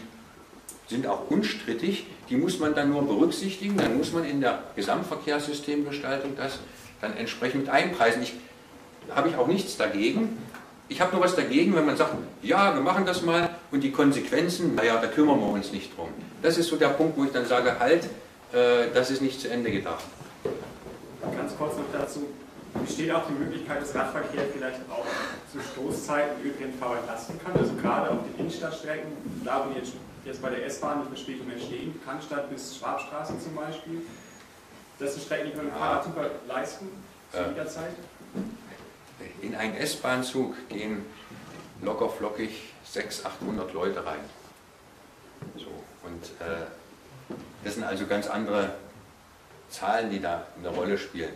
sind auch unstrittig, die muss man dann nur berücksichtigen, dann muss man in der Gesamtverkehrssystemgestaltung das dann entsprechend einpreisen. Ich habe ich auch nichts dagegen. Ich habe nur was dagegen, wenn man sagt, ja, wir machen das mal und die Konsequenzen, naja, da kümmern wir uns nicht drum. Das ist so der Punkt, wo ich dann sage, halt, äh, das ist nicht zu Ende gedacht. Ganz kurz noch dazu, besteht auch die Möglichkeit, dass Radverkehr vielleicht auch zu Stoßzeiten ÖPNV entlasten kann. Also gerade auf den Innenstadtstrecken, da wo jetzt, jetzt bei der S-Bahn die Verspätungen entstehen, Cannstatt bis Schwabstraße zum Beispiel. Das sind Strecken, die können Fahrrad super leisten zu jeder Zeit. In einen S-Bahn-Zug gehen locker flockig 600, 800 Leute rein. So, und äh, das sind also ganz andere Zahlen, die da eine Rolle spielen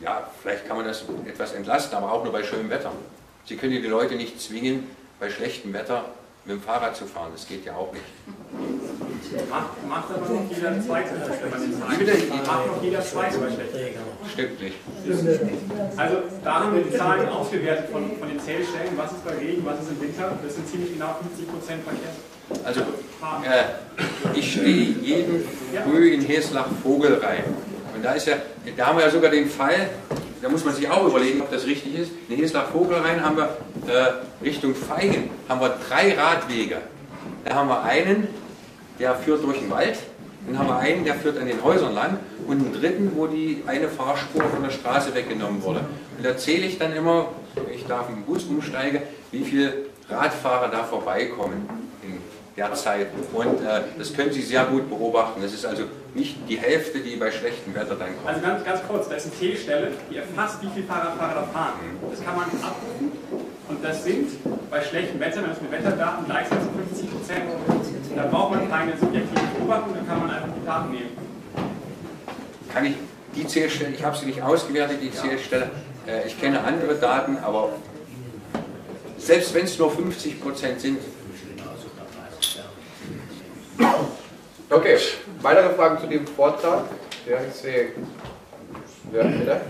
ja, vielleicht kann man das etwas entlasten, aber auch nur bei schönem Wetter. Sie können die Leute nicht zwingen, bei schlechtem Wetter mit dem Fahrrad zu fahren. Das geht ja auch nicht. Macht, macht aber noch jeder Zweite, Macht noch jeder Zweite. Stimmt nicht. Also da haben wir die Zahlen ausgewertet von, von den Zählstellen. Was ist bei Regen, was ist im Winter? Das sind ziemlich genau 50 Prozent Verkehr. Also äh, ich stehe jeden Früh in Heslach Vogelrein. Und da ist ja, da haben wir ja sogar den Fall, da muss man sich auch überlegen, ob das richtig ist. In Heslach Vogelrein haben wir äh, Richtung Feigen haben wir drei Radwege. Da haben wir einen, der führt durch den Wald, dann haben wir einen, der führt an den Häusern lang und einen dritten, wo die eine Fahrspur von der Straße weggenommen wurde. Und da zähle ich dann immer, ich darf im Bus umsteige, wie viele Radfahrer da vorbeikommen in der Zeit. Und äh, das können Sie sehr gut beobachten. Das ist also nicht die Hälfte, die bei schlechtem Wetter dann kommt. Also ganz, ganz kurz, da ist eine T-Stelle, die erfasst, wie viele Fahrradfahrer da fahren. Das kann man abrufen und das sind bei schlechtem Wetter, wenn es mit Wetterdaten gleichzeitig 50 Prozent. Da braucht man keine subjektive Beobachtung, da kann man einfach die Daten nehmen. Kann ich die Zählstelle, ich habe sie nicht ausgewertet, die Zählstelle, äh, ich kenne andere Daten, aber selbst wenn es nur 50 Prozent sind. Okay, weitere Fragen zu dem Vortrag? Ja, ich sehe. Ja, bitte?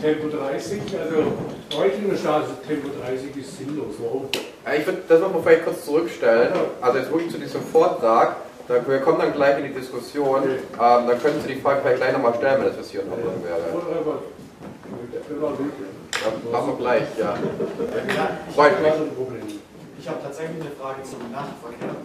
Tempo 30, also Reutlinger Straße Tempo 30 ist sinnlos. Warum? Ich würde das nochmal vielleicht kurz zurückstellen. Also jetzt wirklich zu diesem Vortrag. Da, wir kommen dann gleich in die Diskussion. Ähm, dann könnten Sie die Frage vielleicht gleich nochmal stellen, wenn das was hier in Ordnung wäre. Ja, machen wir gleich, ja. Freut mich. Ich habe tatsächlich eine Frage zum Nachtverkehr.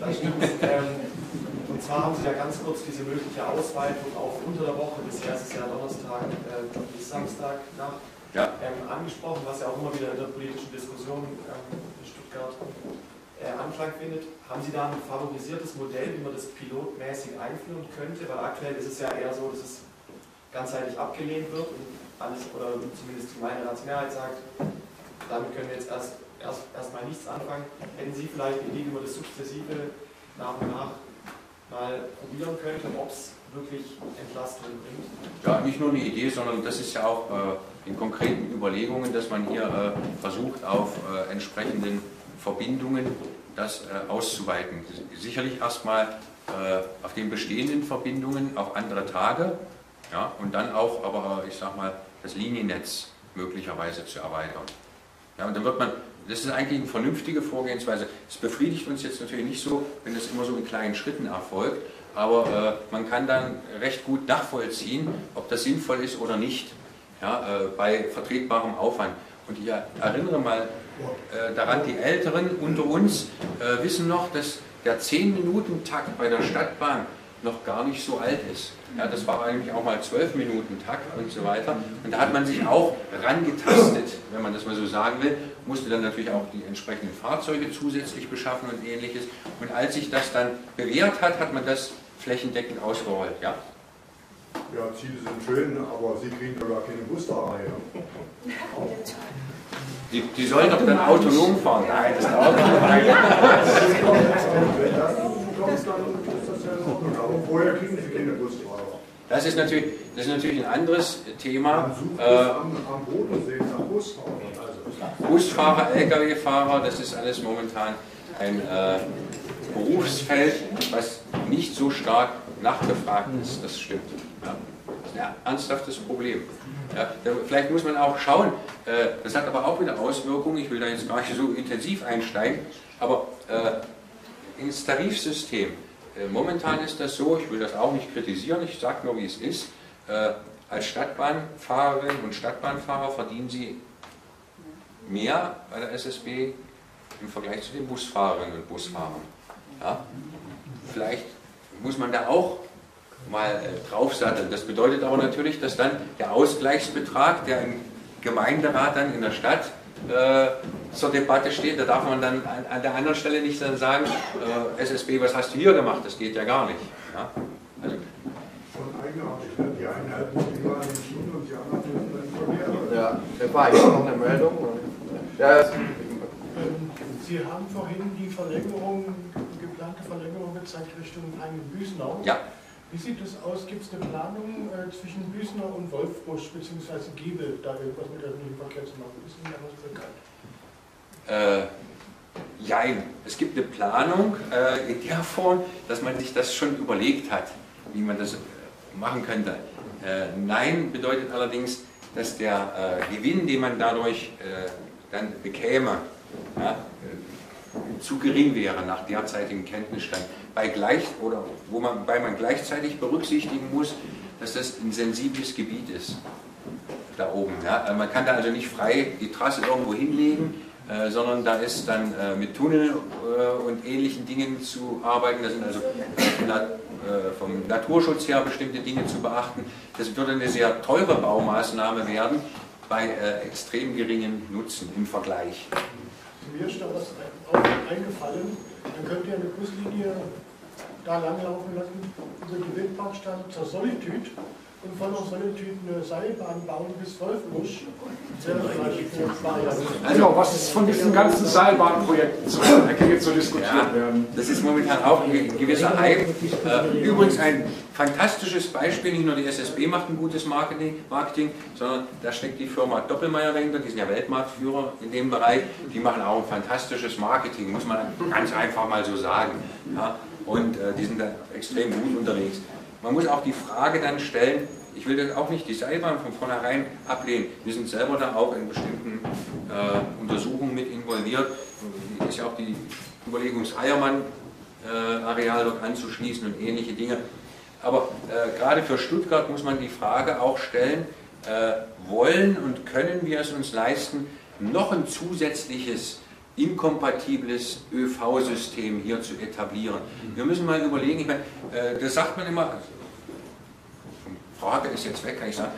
Das stimmt. Ähm, und zwar haben Sie ja ganz kurz diese mögliche Ausweitung auf unter der Woche, bisher ist es ja Donnerstag äh, bis Samstag Nacht, Ja. ähm, angesprochen, was ja auch immer wieder in der politischen Diskussion ähm, in Stuttgart äh, Anklang findet. Haben Sie da ein favorisiertes Modell, wie man das pilotmäßig einführen könnte? Weil aktuell ist es ja eher so, dass es ganzheitlich abgelehnt wird und alles, oder zumindest die meine Ratsmehrheit sagt, damit können wir jetzt erst, erst, erst nichts anfangen. Hätten Sie vielleicht eine Idee, wie man das sukzessive nach und nach mal probieren könnte, ob es wirklich Entlastung bringt? Ja, nicht nur eine Idee, sondern das ist ja auch äh, in konkreten Überlegungen, dass man hier äh, versucht, auf äh, entsprechenden Verbindungen das äh, auszuweiten. Sicherlich erstmal äh, auf den bestehenden Verbindungen auf andere Tage ja, und dann auch, aber ich sag mal, das Liniennetz möglicherweise zu erweitern. Ja, und dann wird man, das ist eigentlich eine vernünftige Vorgehensweise. Es befriedigt uns jetzt natürlich nicht so, wenn das immer so in kleinen Schritten erfolgt, aber äh, man kann dann recht gut nachvollziehen, ob das sinnvoll ist oder nicht, ja, äh, bei vertretbarem Aufwand. Und ich erinnere mal äh, daran, die Älteren unter uns äh, wissen noch, dass der 10-Minuten-Takt bei der Stadtbahn noch gar nicht so alt ist. Ja, das war eigentlich auch mal 12 Minuten Takt und so weiter. Und da hat man sich auch rangetastet, wenn man das mal so sagen will, musste dann natürlich auch die entsprechenden Fahrzeuge zusätzlich beschaffen und ähnliches. Und als sich das dann bewährt hat, hat man das flächendeckend ausgerollt. Ja? Ja, Ziele sind schön, aber Sie kriegen ja gar keine Busfahrer her. Die, die sollen doch dann autonom fahren. Nein, das dauert nicht. Vorher kriegen Sie keine Busfahrer. Das ist natürlich, das ist natürlich ein anderes Thema. Äh, am, am Bodensee nach Busfahrern. Also. Busfahrer, Lkw-Fahrer, das ist alles momentan ein äh, Berufsfeld, was nicht so stark nachgefragt ist. Das stimmt. Ja. Das ist ein ernsthaftes Problem. Ja, vielleicht muss man auch schauen, äh, das hat aber auch wieder Auswirkungen, ich will da jetzt gar nicht so intensiv einsteigen, aber äh, ins Tarifsystem. Äh, momentan ist das so, ich will das auch nicht kritisieren, ich sage nur, wie es ist. Äh, als Stadtbahnfahrerin und Stadtbahnfahrer verdienen Sie mehr bei der SSB im Vergleich zu den Busfahrerinnen und Busfahrern. Ja? Vielleicht muss man da auch mal äh, draufsatteln. Das bedeutet aber natürlich, dass dann der Ausgleichsbetrag, der im Gemeinderat dann in der Stadt zur Debatte steht, da darf man dann an, an der anderen Stelle nicht dann sagen, äh, SSB, was hast du hier gemacht? Das geht ja gar nicht. Ja? Also? Die einen halten und die anderen dürfen dann. Ja, der war eigentlich noch eine Meldung. Ja, Ähm, Sie haben vorhin die Verlängerung, geplante Verlängerung gezeigt Richtung Heim-Büsenau. Ja. Wie sieht das aus? Gibt es eine Planung äh, zwischen Büsner und Wolfbusch bzw. Giebel, da irgendwas mit öffentlichem Verkehr zu machen? Ist Ihnen da was bekannt? Äh, jein. Es gibt eine Planung äh, in der Form, dass man sich das schon überlegt hat, wie man das äh, machen könnte. Äh, nein bedeutet allerdings, dass der äh, Gewinn, den man dadurch dann bekäme, ja, zu gering wäre nach derzeitigem Kenntnisstand. Bei gleich, oder wo man, wobei man gleichzeitig berücksichtigen muss, dass das ein sensibles Gebiet ist, da oben. Ja. Also man kann da also nicht frei die Trasse irgendwo hinlegen, äh, sondern da ist dann äh, mit Tunnel äh, und ähnlichen Dingen zu arbeiten. Da sind also äh, vom Naturschutz her bestimmte Dinge zu beachten. Das würde eine sehr teure Baumaßnahme werden, bei äh, extrem geringem Nutzen im Vergleich. Mir ist da eingefallen, dann könnt ihr eine Buslinie da langlaufen lassen, über die Wildparkstadt zur Solitude und von der Solitude eine Seilbahn bauen bis Wolfbusch. Also, was ist von diesen ganzen Seilbahnprojekten zu Ecke zu diskutiert ja? Das ist momentan auch ein gewisser Hype. Äh, übrigens ein fantastisches Beispiel, nicht nur die SSB macht ein gutes Marketing, Marketing sondern da steckt die Firma Doppelmeier dahinter, die sind ja Weltmarktführer in dem Bereich, die machen auch ein fantastisches Marketing, muss man ganz einfach mal so sagen. Ja, und äh, die sind da extrem gut unterwegs. Man muss auch die Frage dann stellen, ich will das auch nicht die Seilbahn von vornherein ablehnen. Wir sind selber da auch in bestimmten äh, Untersuchungen mit involviert. Ist ja auch die Überlegung, das Eiermann-Areal äh, dort anzuschließen und ähnliche Dinge. Aber äh, gerade für Stuttgart muss man die Frage auch stellen, äh, wollen und können wir es uns leisten, noch ein zusätzliches inkompatibles ÖV-System hier zu etablieren. Wir müssen mal überlegen, ich meine, äh, das sagt man immer, Frage ist jetzt weg, kann ich sagen.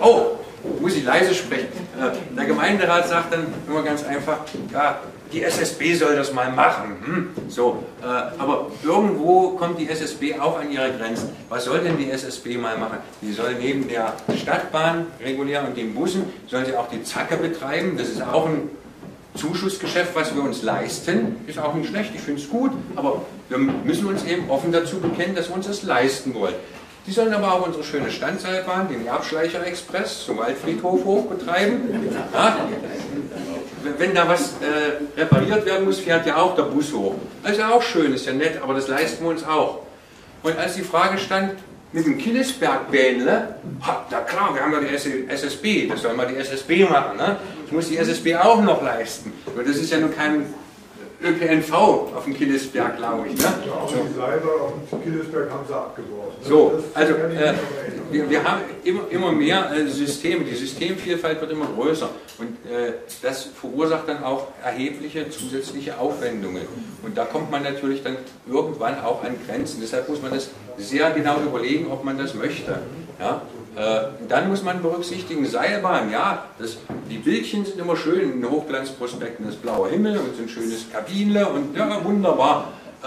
Oh, muss ich leise sprechen. Äh, der Gemeinderat sagt dann immer ganz einfach, ja, die SSB soll das mal machen. Hm? So, äh, aber irgendwo kommt die SSB auch an ihre Grenzen. Was soll denn die SSB mal machen? Die soll neben der Stadtbahn regulär und den Bussen, soll sie auch die Zacke betreiben. Das ist auch ein Zuschussgeschäft, was wir uns leisten, ist auch nicht schlecht, ich finde es gut, aber wir müssen uns eben offen dazu bekennen, dass wir uns das leisten wollen. Die sollen aber auch unsere schöne Standseilbahn, den Erbschleicher Express zum Waldfriedhof hoch betreiben. Ja, wenn da was äh, repariert werden muss, fährt ja auch der Bus hoch. Ja auch schön, ist ja nett, aber das leisten wir uns auch. Und als die Frage stand, mit dem Killesberg-Bähnle, na klar, wir haben ja die SSB, das soll mal die SSB machen. Ne? Das muss die SSB auch noch leisten. Aber das ist ja nun kein ÖPNV auf dem Killesberg, glaube ich. Ne? Ja, auch die Seiber auf dem Killesberg haben sie abgeworfen. So, also äh, wir, wir, haben immer, immer mehr äh, Systeme, die Systemvielfalt wird immer größer und äh, das verursacht dann auch erhebliche zusätzliche Aufwendungen. Und da kommt man natürlich dann irgendwann auch an Grenzen. Deshalb muss man das sehr genau überlegen, ob man das möchte. Ja? Äh, dann muss man berücksichtigen, Seilbahn, ja, das, die Bildchen sind immer schön in den Hochglanzprospekten, das blaue Himmel und so ein schönes Kabinle und ja, wunderbar. Äh,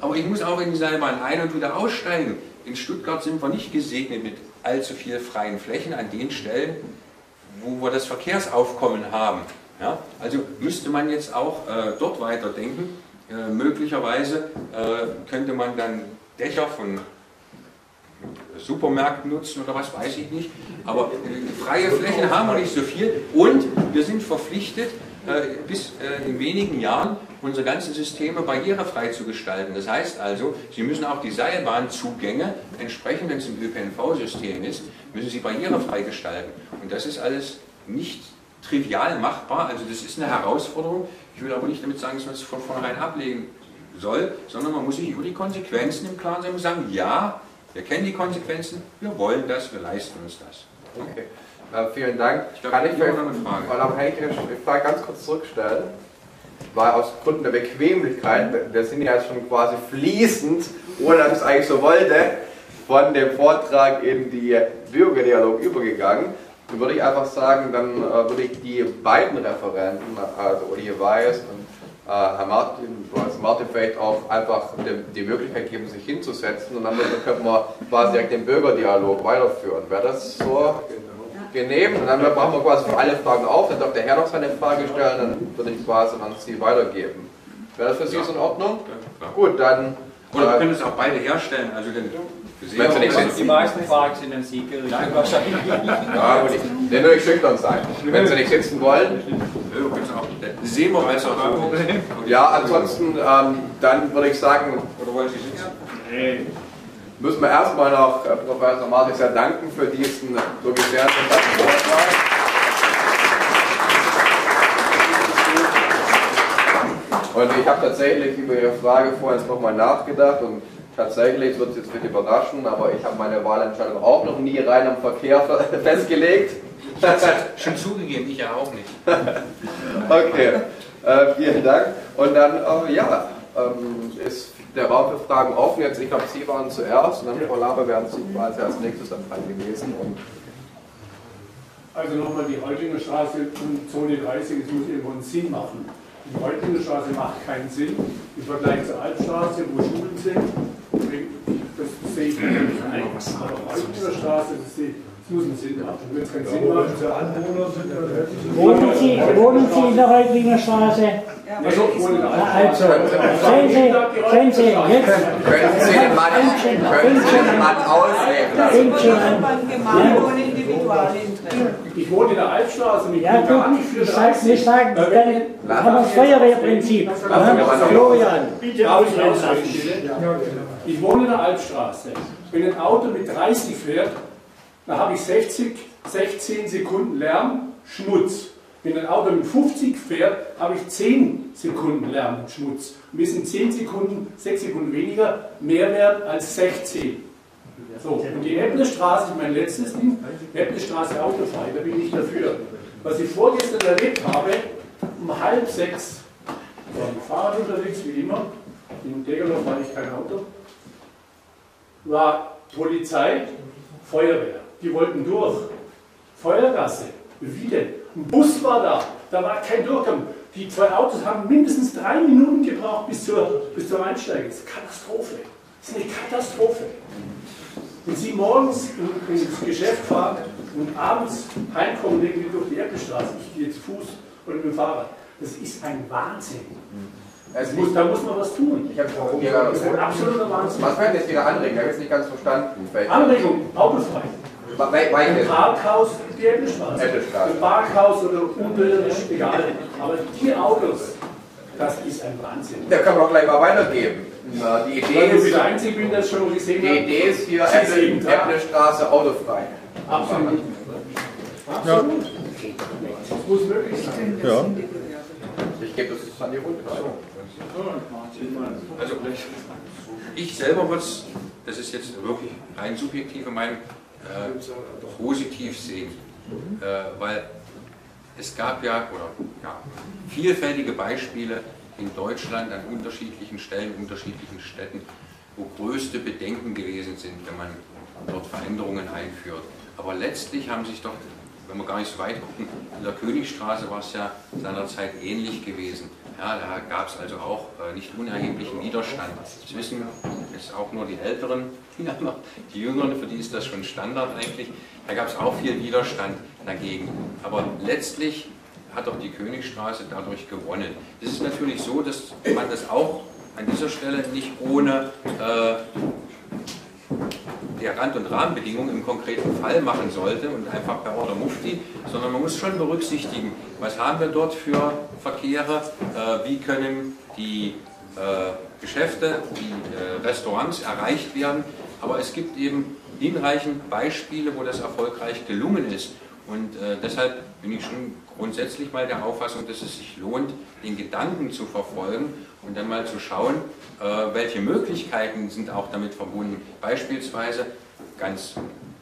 aber ich muss auch in die Seilbahn ein- und wieder aussteigen. In Stuttgart sind wir nicht gesegnet mit allzu viel freien Flächen an den Stellen, wo wir das Verkehrsaufkommen haben. Ja? Also müsste man jetzt auch äh, dort weiterdenken. Äh, möglicherweise äh, könnte man dann Dächer von Supermärkten nutzen oder was weiß ich nicht. Aber äh, freie Flächen haben wir nicht so viel und wir sind verpflichtet, äh, bis äh, in wenigen Jahren unsere ganzen Systeme barrierefrei zu gestalten. Das heißt also, Sie müssen auch die Seilbahnzugänge, entsprechend wenn es ein ÖPNV-System ist, müssen Sie barrierefrei gestalten. Und das ist alles nicht trivial machbar, also das ist eine Herausforderung. Ich will aber nicht damit sagen, dass man es von vornherein ablegen soll, sondern man muss sich über die Konsequenzen im Klaren sein und sagen, ja, wir kennen die Konsequenzen, wir wollen das, wir leisten uns das. Okay. Äh, vielen Dank. Ich glaube, Kann ich vielleicht noch eine Frage? Ganz kurz zurückstellen? Weil aus Gründen der Bequemlichkeit, wir sind ja schon quasi fließend, ohne dass ich es eigentlich so wollte, von dem Vortrag in die Bürgerdialog übergegangen. Dann würde ich einfach sagen, dann äh, würde ich die beiden Referenten, also Uli Weiß und äh, Herr Martin, Martin vielleicht auch einfach die, Möglichkeit geben, sich hinzusetzen und dann könnten wir quasi den Bürgerdialog weiterführen. Wäre das so genehm? Und dann machen wir quasi für alle Fragen auf, dann darf der Herr noch seine Frage stellen, dann würde ich quasi an Sie weitergeben. Wäre das für Sie so in Ordnung? Gut, dann Oder wir können es auch beide herstellen. Also den Wenn sie nicht sitzen. Die meisten Fragen sind an Sie gerichtet wahrscheinlich. Ja, nicht nur ich schüchtern sein. Wenn sie nicht sitzen wollen. Sehen wir besser. Ja, ansonsten, ähm, dann würde ich sagen, Oder wollen Sie sitzen? müssen wir erstmal noch äh, Professor Martin sehr danken für diesen wirklich sehr interessanten Vortrag. Und ich habe tatsächlich über Ihre Frage vorhin nochmal nachgedacht und tatsächlich, es wird Sie jetzt nicht überraschen, aber ich habe meine Wahlentscheidung auch noch nie rein am Verkehr fe- festgelegt. Schon zugegeben, ich ja auch nicht. Okay, äh, vielen Dank. Und dann, äh, ja, ähm, ist der Raum für Fragen offen. Jetzt, ich glaube, Sie waren zuerst und dann Frau Laber wären Sie quasi als nächstes dann dran gewesen. Und Also nochmal die Heutinger Straße und Zone 30, es muss irgendwo einen Sinn machen. Die Heutinger Straße macht keinen Sinn im Vergleich zur Altstraße, wo Schulen sind. Das sehe ich nicht ein. Aber Heutinger Straße, das, sehe ich- das muss einen Sinn machen. Wenn es keinen Sinn macht, für Anwohner sind Wohnen Sie, wohnen Sie in der Heutlinger Straße? Also. Also, sehen Sie, sehen Sie, jetzt. können Sie den Mann, können Sie den Mann lassen? Fängt schon an. Individualinteresse. Ich wohne in der Altstraße mit Ja, gar gut, nicht für ich sag, wir sagen, dann haben wir das Feuerwehrprinzip. Florian, Bitte ausreden Ich wohne in der Albstraße. Wenn ein Auto mit 30 fährt, dann habe ich 60, 16 Sekunden Lärm, Schmutz. Wenn ein Auto mit 50 fährt, habe ich 10 Sekunden Lärm und Schmutz. Und wir sind 10 Sekunden, 6 Sekunden weniger Mehrwert als 16. So, und die Epplerstraße ist mein letztes Ding. Epplerstraße autofrei, da bin ich dafür. Was ich vorgestern erlebt habe, um halb sechs, war dem Fahrrad unterwegs, wie immer. In Degerloch war ich kein Auto. War Polizei, Feuerwehr. Die wollten durch. Feuergasse. Wie denn? Ein Bus war da. Da war kein Durchgang. Die zwei Autos haben mindestens drei Minuten gebraucht bis, zur, bis zum Einsteigen. Das ist eine Katastrophe. Das ist eine Katastrophe. Wenn Sie morgens in- ins Geschäft fahren und abends heimkommen, irgendwie durch die Eppelstraße, ich gehe zu Fuß oder mit dem Fahrrad, das ist ein Wahnsinn. Es muss, da muss man was tun. Ich habe Das ist ein absoluter Wahnsinn. Was wäre jetzt Ihre Anregung? Ich habe jetzt nicht ganz verstanden. Vielleicht- Anregung, autofrei. Ein Parkhaus, die Eppelstraße. Eppelstraße. Ein Parkhaus oder unterirdis, egal. Aber die Autos, das ist ein Wahnsinn. Da kann man auch gleich mal weitergeben. Na, die Idee ist, wieder einzig bin, das schon gesehen die. Idee ist hier Apple. Apple Straße autofrei. Absolut. Absolut. Das muss möglich sein. Ja. Ich gebe das an die Runde. Also ich selber würde es, das ist jetzt wirklich rein subjektive Meinung, äh, positiv sehen. Äh, weil es gab ja, oder, ja vielfältige Beispiele in Deutschland an unterschiedlichen Stellen, unterschiedlichen Städten, wo größte Bedenken gewesen sind, wenn man dort Veränderungen einführt. Aber letztlich haben sich doch, wenn wir gar nicht so weit gucken, in der Königstraße war es ja seinerzeit ähnlich gewesen. Ja, da gab es also auch äh, nicht unerheblichen Widerstand. Das wissen jetzt auch nur die Älteren, die, Jüngeren, für die ist das schon Standard eigentlich. Da gab es auch viel Widerstand dagegen. Aber letztlich hat doch die Königstraße dadurch gewonnen. Es ist natürlich so, dass man das auch an dieser Stelle nicht ohne äh, der Rand- und Rahmenbedingungen im konkreten Fall machen sollte und einfach per Order Mufti, sondern man muss schon berücksichtigen, was haben wir dort für Verkehre, äh, wie können die äh, Geschäfte, die äh, Restaurants erreicht werden, aber es gibt eben hinreichend Beispiele, wo das erfolgreich gelungen ist. Und äh, deshalb bin ich schon grundsätzlich mal der Auffassung, dass es sich lohnt, den Gedanken zu verfolgen und dann mal zu schauen, äh, welche Möglichkeiten sind auch damit verbunden. Beispielsweise ganz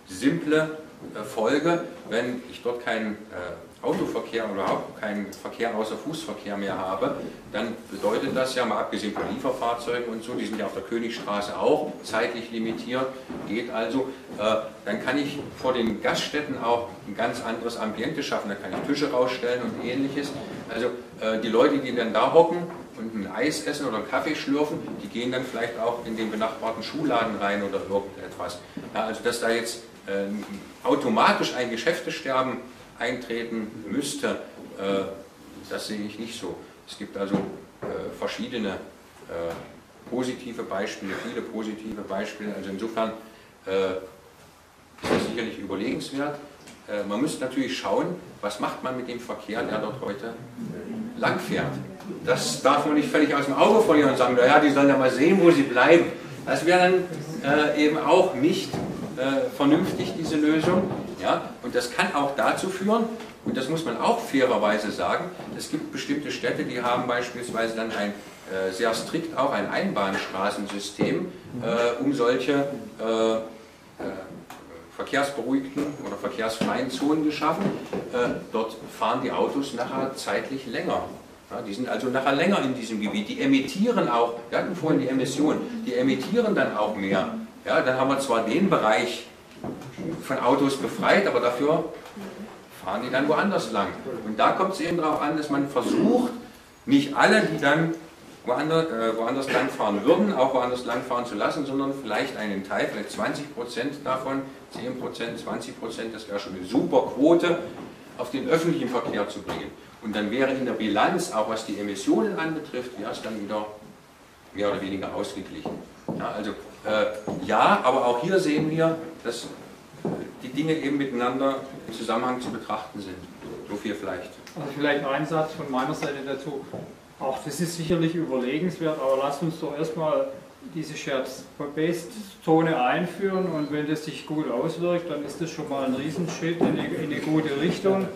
simple äh, Folge, wenn ich dort keinen äh, Autoverkehr oder überhaupt keinen Verkehr außer Fußverkehr mehr habe, dann bedeutet das ja, mal abgesehen von Lieferfahrzeugen und so, die sind ja auf der Königstraße auch zeitlich limitiert, geht also, äh, dann kann ich vor den Gaststätten auch ein ganz anderes Ambiente schaffen, da kann ich Tische rausstellen und ähnliches. Also äh, die Leute, die dann da hocken und ein Eis essen oder einen Kaffee schlürfen, die gehen dann vielleicht auch in den benachbarten Schuhladen rein oder irgendetwas. Ja, also dass da jetzt äh, automatisch ein Geschäftesterben eintreten müsste, äh, das sehe ich nicht so. Es gibt also äh, verschiedene äh, positive Beispiele, viele positive Beispiele. Also insofern ist das sicherlich überlegenswert. Man müsste natürlich schauen, was macht man mit dem Verkehr, der dort heute langfährt. Das darf man nicht völlig aus dem Auge verlieren und sagen, naja, die sollen ja mal sehen, wo sie bleiben. Das wäre dann eben auch nicht vernünftig, diese Lösung. Ja? Und das kann auch dazu führen, und das muss man auch fairerweise sagen, es gibt bestimmte Städte, die haben beispielsweise dann ein äh, sehr strikt auch ein Einbahnstraßensystem, äh, um solche äh, äh, verkehrsberuhigten oder verkehrsfreien Zonen geschaffen. Äh, dort fahren die Autos nachher zeitlich länger. Ja, die sind also nachher länger in diesem Gebiet. Die emittieren auch, wir hatten vorhin die Emission, die emittieren dann auch mehr. Ja, dann haben wir zwar den Bereich von Autos befreit, aber dafür fahren die dann woanders lang. Und da kommt es eben darauf an, dass man versucht, nicht alle, die dann woanders, äh, woanders langfahren würden, auch woanders langfahren zu lassen, sondern vielleicht einen Teil, vielleicht 20 Prozent davon, 10 Prozent, 20 Prozent, das wäre schon eine super Quote, auf den öffentlichen Verkehr zu bringen. Und dann wäre in der Bilanz, auch was die Emissionen anbetrifft, wäre es dann wieder mehr oder weniger ausgeglichen. Ja, also äh, ja, aber auch hier sehen wir, dass die Dinge eben miteinander im Zusammenhang zu betrachten sind. So viel vielleicht. Also vielleicht ein Satz von meiner Seite dazu. Auch das ist sicherlich überlegenswert, aber lasst uns doch erstmal diese Shared-Based-Zone einführen und wenn das sich gut auswirkt, dann ist das schon mal ein Riesenschritt in eine, in eine gute Richtung.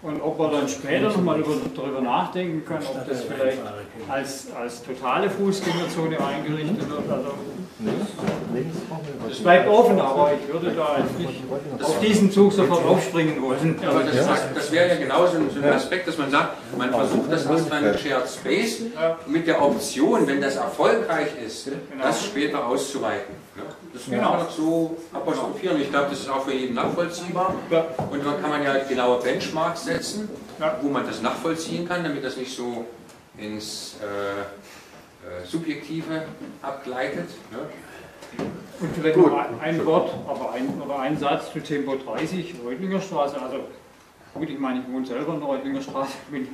Und ob wir dann später nochmal darüber nachdenken können, ob das vielleicht als, als totale Fußgängerzone eingerichtet wird. Also das bleibt offen, aber ich würde da jetzt nicht auf diesen Zug sofort aufspringen wollen. Aber das, das wäre ja genauso ein Aspekt, dass man sagt, man versucht das erstmal in Shared Space mit der Option, wenn das erfolgreich ist, das später auszuweiten. Das genau. kann man so apostrophieren. Ich glaube, das ist auch für jeden nachvollziehbar. Und dann kann man ja genaue Benchmarks setzen, wo man das nachvollziehen kann, damit das nicht so ins äh, Subjektive abgleitet. Ne? Und vielleicht Gut. noch ein Wort, aber ein, oder ein Satz zu Tempo 30, Reutlinger Straße. Also gut, ich meine, ich wohne selber in der Reutlinger Straße, bin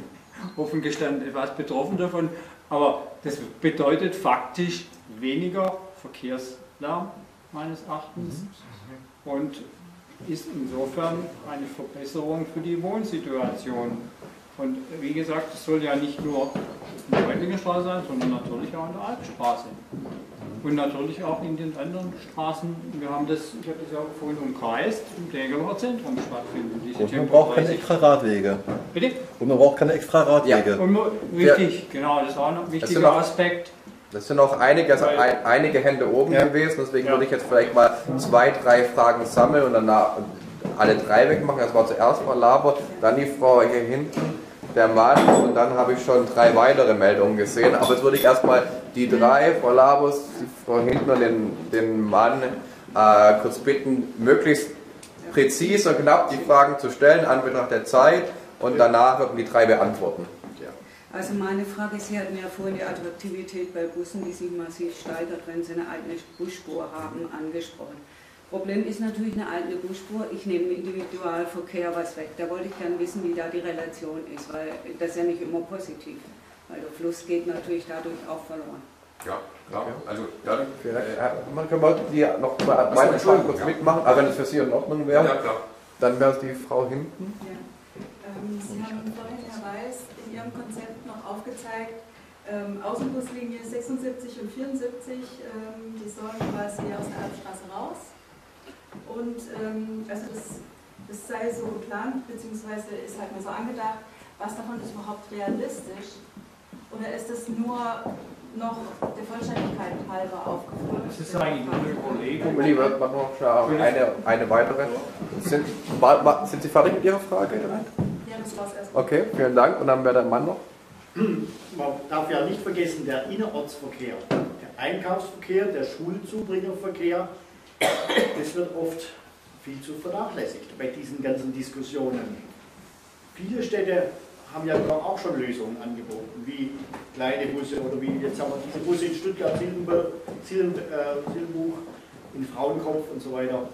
offen gestanden etwas betroffen davon, aber das bedeutet faktisch weniger Verkehrslärm meines Erachtens mhm. und ist insofern eine Verbesserung für die Wohnsituation. Und wie gesagt, es soll ja nicht nur in der Reutlinger Straße sein, sondern natürlich auch in der Alpenstraße. Und natürlich auch in den anderen Straßen. Wir haben das, ich habe das ja vorhin umkreist, im Degelower Zentrum stattfinden. Diese und man braucht keine extra Radwege. Bitte? Und man braucht keine extra Radwege. Ja. Man, richtig, ja. genau, das war ein wichtiger auch, Aspekt. Das sind noch einige, also ein, einige Hände oben ja. gewesen, deswegen würde ich jetzt vielleicht mal zwei, drei Fragen sammeln und danach alle drei wegmachen. Das war zuerst mal Laber, dann die Frau hier hinten der Mann und dann habe ich schon drei weitere Meldungen gesehen. Aber jetzt würde ich erstmal die drei, Frau Labus, Frau hinten und den, den Mann äh, kurz bitten, möglichst präzise und knapp die Fragen zu stellen, an Betracht der Zeit und danach würden die drei beantworten. Also meine Frage ist, Sie hatten ja vorhin die Attraktivität bei Bussen, die sich massiv steigert, wenn sie eine eigene Busspur haben, angesprochen. Problem ist natürlich eine alte Busspur. Ich nehme im Individualverkehr was weg. Da wollte ich gerne wissen, wie da die Relation ist, weil das ist ja nicht immer positiv. Weil der Fluss geht natürlich dadurch auch verloren. Ja, klar. Also, ja, Vielleicht, äh, man kann mal die noch mal meine Frage kurz ja. mitmachen, aber wenn es für Sie in Ordnung wäre, ja, dann wäre es die Frau hinten. Ja. Ähm, Sie haben vorhin, Herr Weiß, in Ihrem Konzept noch aufgezeigt, ähm, Außenbuslinie 76 und 74, ähm, die sollen quasi aus der Alpstraße raus. Und ähm, also das, das sei so geplant, beziehungsweise ist halt mal so angedacht, was davon ist überhaupt realistisch? Oder ist das nur noch der Vollständigkeit halber aufgeführt? Das ist eigentlich nur eine Überlegung. Uli, wird man noch eine, eine weitere. Sind, sind Sie fertig mit Ihrer Frage? Ja, das war es erstmal. Okay, vielen Dank. Und dann wäre der Mann noch. Man darf ja nicht vergessen, der Innerortsverkehr, der Einkaufsverkehr, der Schulzubringerverkehr, das wird oft viel zu vernachlässigt bei diesen ganzen Diskussionen. Viele Städte haben ja auch schon Lösungen angeboten, wie kleine Busse oder wie jetzt haben wir diese Busse in Stuttgart, Silbenbuch, äh, in Frauenkopf und so weiter.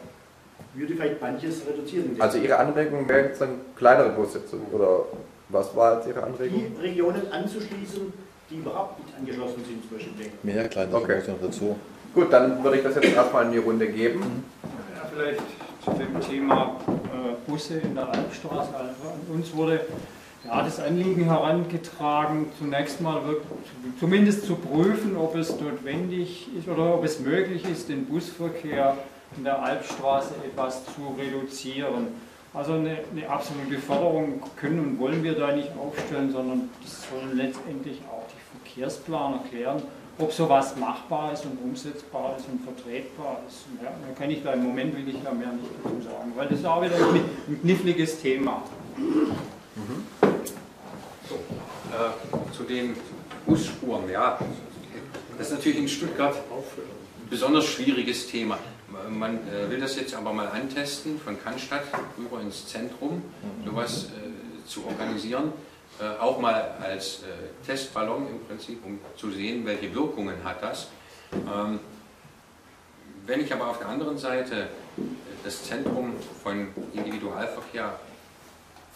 Würde vielleicht manches reduzieren. Also Ihre Anregung wäre jetzt dann kleinere Busse zu, oder was war jetzt Ihre Anregung? Die Regionen anzuschließen, die überhaupt nicht angeschlossen sind, zum Beispiel. Mehr kleine Okay. noch dazu. Gut, dann würde ich das jetzt erstmal in die Runde geben. Ja, vielleicht zu dem Thema äh, Busse in der Albstraße. Also an uns wurde ja, das Anliegen herangetragen, zunächst mal wirklich, zumindest zu prüfen, ob es notwendig ist oder ob es möglich ist, den Busverkehr in der Albstraße etwas zu reduzieren. Also eine, eine absolute Förderung können und wollen wir da nicht aufstellen, sondern das sollen letztendlich auch die Verkehrsplaner klären, ob sowas machbar ist und umsetzbar ist und vertretbar ist. Ja, mehr kann ich da im Moment will ich da mehr nicht dazu sagen, weil das ist auch wieder ein kniffliges Thema. So, äh, zu den Busspuren, ja. Das ist natürlich in Stuttgart ein besonders schwieriges Thema. Man äh, will das jetzt aber mal antesten, von Cannstatt rüber ins Zentrum, sowas äh, zu organisieren. Äh, auch mal als äh, Testballon im Prinzip, um zu sehen, welche Wirkungen hat das. Ähm, wenn ich aber auf der anderen Seite äh, das Zentrum von Individualverkehr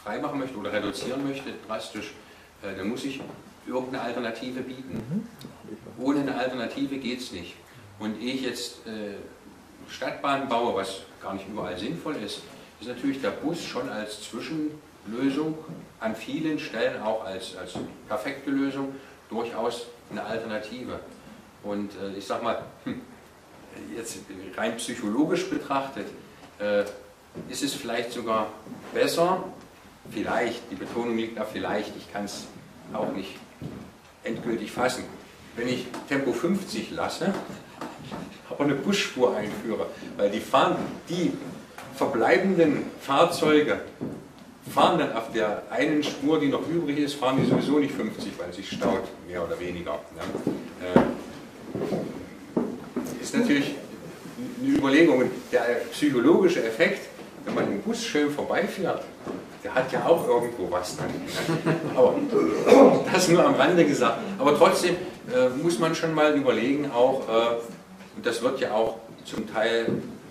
freimachen möchte oder reduzieren möchte, drastisch, äh, dann muss ich irgendeine Alternative bieten. Ohne eine Alternative geht es nicht. Und ehe ich jetzt äh, Stadtbahnen baue, was gar nicht überall sinnvoll ist, ist natürlich der Bus schon als Zwischenlösung an vielen Stellen auch als, als perfekte Lösung durchaus eine Alternative. Und äh, ich sag mal, hm, jetzt rein psychologisch betrachtet, äh, ist es vielleicht sogar besser, vielleicht, die Betonung liegt da vielleicht, ich kann es auch nicht endgültig fassen, wenn ich Tempo 50 lasse, aber eine Busspur einführe, weil die fahren, die verbleibenden Fahrzeuge fahren dann auf der einen Spur, die noch übrig ist, fahren die sowieso nicht 50, weil sich staut, mehr oder weniger. Äh, ist natürlich eine Überlegung. Der psychologische Effekt, wenn man im Bus schön vorbeifährt, der hat ja auch irgendwo was dann. Aber das nur am Rande gesagt. Aber trotzdem äh, muss man schon mal überlegen, auch, äh, und das wird ja auch zum Teil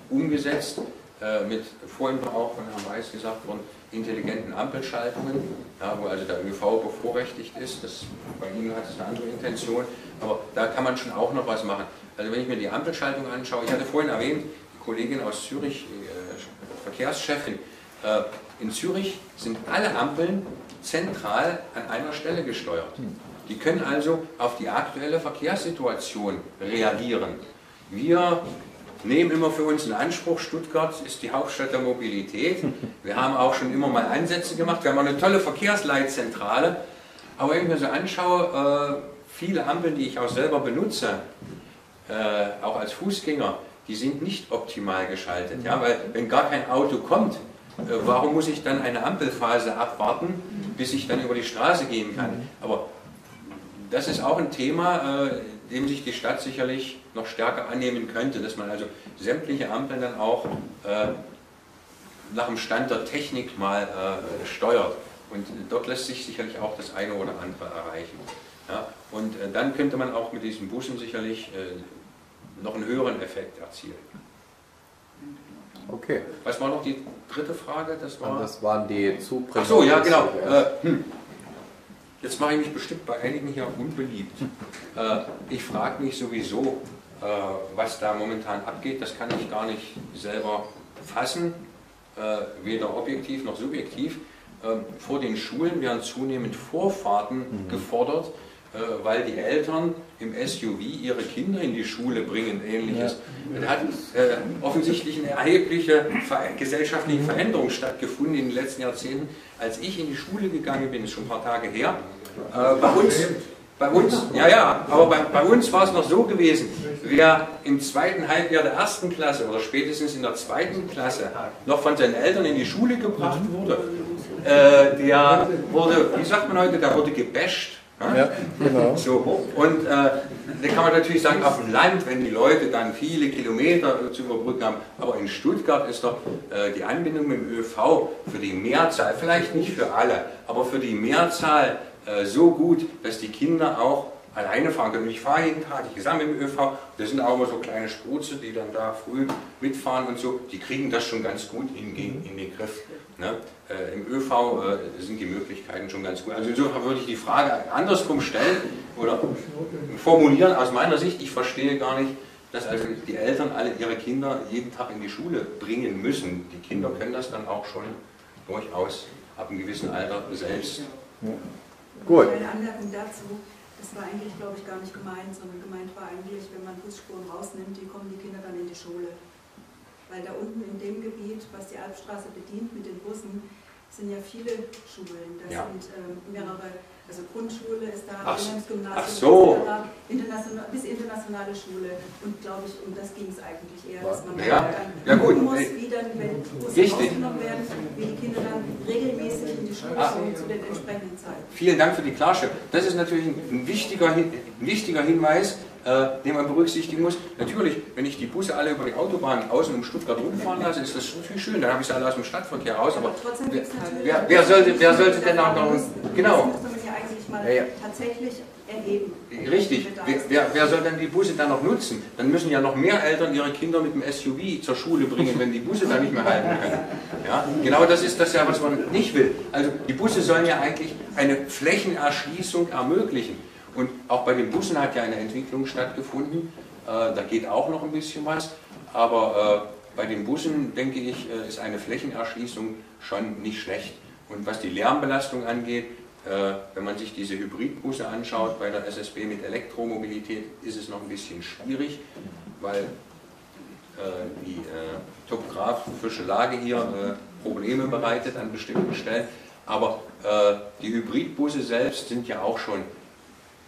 umgesetzt, äh, mit vorhin auch von Herrn Weiß gesagt worden, intelligenten Ampelschaltungen, ja, wo also der ÖV bevorrechtigt ist. Das, bei Ihnen hat es eine andere Intention, aber da kann man schon auch noch was machen. Also wenn ich mir die Ampelschaltung anschaue, ich hatte vorhin erwähnt, die Kollegin aus Zürich, äh, Verkehrschefin, äh, in Zürich sind alle Ampeln zentral an einer Stelle gesteuert. Die können also auf die aktuelle Verkehrssituation reagieren. Wir nehmen immer für uns in Anspruch, Stuttgart ist die Hauptstadt der Mobilität. Wir haben auch schon immer mal Ansätze gemacht. Wir haben eine tolle Verkehrsleitzentrale. Aber wenn ich mir so anschaue, äh, viele Ampeln, die ich auch selber benutze, äh, auch als Fußgänger, die sind nicht optimal geschaltet. Ja? Weil wenn gar kein Auto kommt, äh, warum muss ich dann eine Ampelphase abwarten, bis ich dann über die Straße gehen kann? Aber das ist auch ein Thema, äh, dem sich die Stadt sicherlich noch stärker annehmen könnte, dass man also sämtliche Ampeln dann auch äh, nach dem Stand der Technik mal äh, steuert. Und dort lässt sich sicherlich auch das eine oder andere erreichen. Ja? Und äh, dann könnte man auch mit diesen Bussen sicherlich äh, noch einen höheren Effekt erzielen. Okay. Was war noch die dritte Frage? Das, war Das waren die Zubringer. Ach so, ja, genau. Äh, hm. Jetzt mache ich mich bestimmt bei einigen hier unbeliebt. Äh, ich frage mich sowieso, äh, was da momentan abgeht. Das kann ich gar nicht selber fassen, äh, weder objektiv noch subjektiv. Ähm, vor den Schulen werden zunehmend Vorfahrten gefordert, äh, weil die Eltern im SUV ihre Kinder in die Schule bringen, ähnliches. Da hat äh, offensichtlich eine erhebliche gesellschaftliche Veränderung stattgefunden in den letzten Jahrzehnten. Als ich in die Schule gegangen bin, ist schon ein paar Tage her, äh, bei uns, bei uns, ja, ja, aber bei, bei uns war es noch so gewesen, wer im zweiten Halbjahr der ersten Klasse oder spätestens in der zweiten Klasse noch von seinen Eltern in die Schule gebracht wurde, äh, der wurde, wie sagt man heute, der wurde gebasht. Ja, genau. So, und äh, da kann man natürlich sagen, auf dem Land, wenn die Leute dann viele Kilometer zu überbrücken haben, aber in Stuttgart ist doch äh, die Anbindung mit dem ÖV für die Mehrzahl, vielleicht nicht für alle, aber für die Mehrzahl äh, so gut, dass die Kinder auch alleine fahren können. Ich fahre jeden Tag, ich mit dem ÖV, das sind auch immer so kleine Spruze, die dann da früh mitfahren und so, die kriegen das schon ganz gut in, in, in den Griff. Ne? Äh, Im ÖV äh, sind die Möglichkeiten schon ganz gut. Also insofern würde ich die Frage andersrum stellen oder formulieren aus meiner Sicht. Ich verstehe gar nicht, dass also die Eltern alle ihre Kinder jeden Tag in die Schule bringen müssen. Die Kinder können das dann auch schon durchaus ab einem gewissen Alter selbst. Ja. Gut. Eine Anmerkung dazu. Das war eigentlich, glaube ich, gar nicht gemeint, sondern gemeint war eigentlich, wenn man Busspuren rausnimmt, wie kommen die Kinder dann in die Schule. Weil da unten in dem Gebiet, was die Albstraße bedient mit den Bussen, sind ja viele Schulen. Da ja. sind ähm, mehrere, also Grundschule ist da, Wilhelmsgymnasium so. ist da, international, bis internationale Schule. Und glaube ich, um das ging es eigentlich eher, dass man ja. dann ja, gut. muss, wie dann, wenn Busse Richtig. ausgenommen werden, wie die Kinder dann regelmäßig in die Schule ah. kommen zu den entsprechenden Zeiten. Vielen Dank für die Klarstellung. Das ist natürlich ein wichtiger, ein wichtiger Hinweis, äh, den man berücksichtigen muss. Natürlich, wenn ich die Busse alle über die Autobahn außen um Stuttgart rumfahren lasse, ist das natürlich schön, dann habe ich sie alle aus dem Stadtverkehr raus. Aber, wer, wer, wer, sollte, wer sollte denn auch noch... Genau. Eigentlich mal ja, ja. tatsächlich erheben. Richtig. Wer, wer, soll denn die Busse dann noch nutzen? Dann müssen ja noch mehr Eltern ihre Kinder mit dem SUV zur Schule bringen, wenn die Busse dann nicht mehr halten können. Ja? Genau das ist das ja, was man nicht will. Also die Busse sollen ja eigentlich eine Flächenerschließung ermöglichen. Und auch bei den Bussen hat ja eine Entwicklung stattgefunden. Äh, da geht auch noch ein bisschen was. Aber äh, bei den Bussen, denke ich, äh, ist eine Flächenerschließung schon nicht schlecht. Und was die Lärmbelastung angeht, wenn man sich diese Hybridbusse anschaut bei der SSB mit Elektromobilität, ist es noch ein bisschen schwierig, weil die topografische Lage hier Probleme bereitet an bestimmten Stellen. Aber die Hybridbusse selbst sind ja auch schon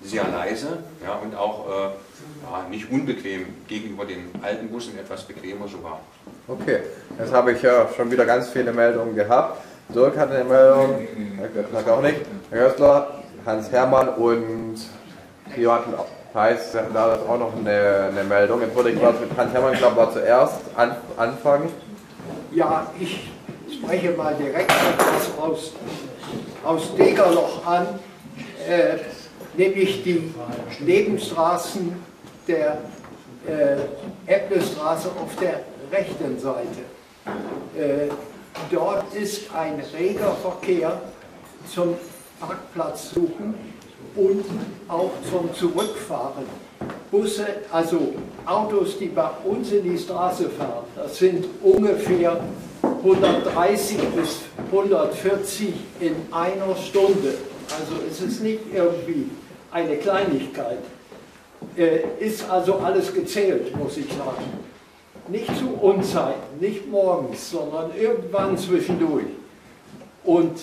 sehr leise ja, und auch äh, ja, nicht unbequem gegenüber den alten Bussen, etwas bequemer sogar. Okay, jetzt habe ich ja schon wieder ganz viele Meldungen gehabt. Dirk hat eine Meldung, Herr Göttler auch nicht, Herr Göttler, Hans Hermann und Theo hat heißt, da ist auch noch eine, eine Meldung. Jetzt würde ich mal mit Hans Hermann, glaube ich, zuerst an, anfangen. Ja, ich spreche mal direkt etwas aus, aus Degerloch an. Äh, nämlich die Nebenstraßen der äh, Epplestraße auf der rechten Seite. Äh, dort ist ein reger Verkehr zum Parkplatz suchen und auch zum Zurückfahren. Busse, also Autos, die bei uns in die Straße fahren, das sind ungefähr 130 bis 140 in einer Stunde. Also es ist nicht irgendwie eine Kleinigkeit. Äh, ist also alles gezählt, muss ich sagen. Nicht zu Unzeiten, nicht morgens, sondern irgendwann zwischendurch. Und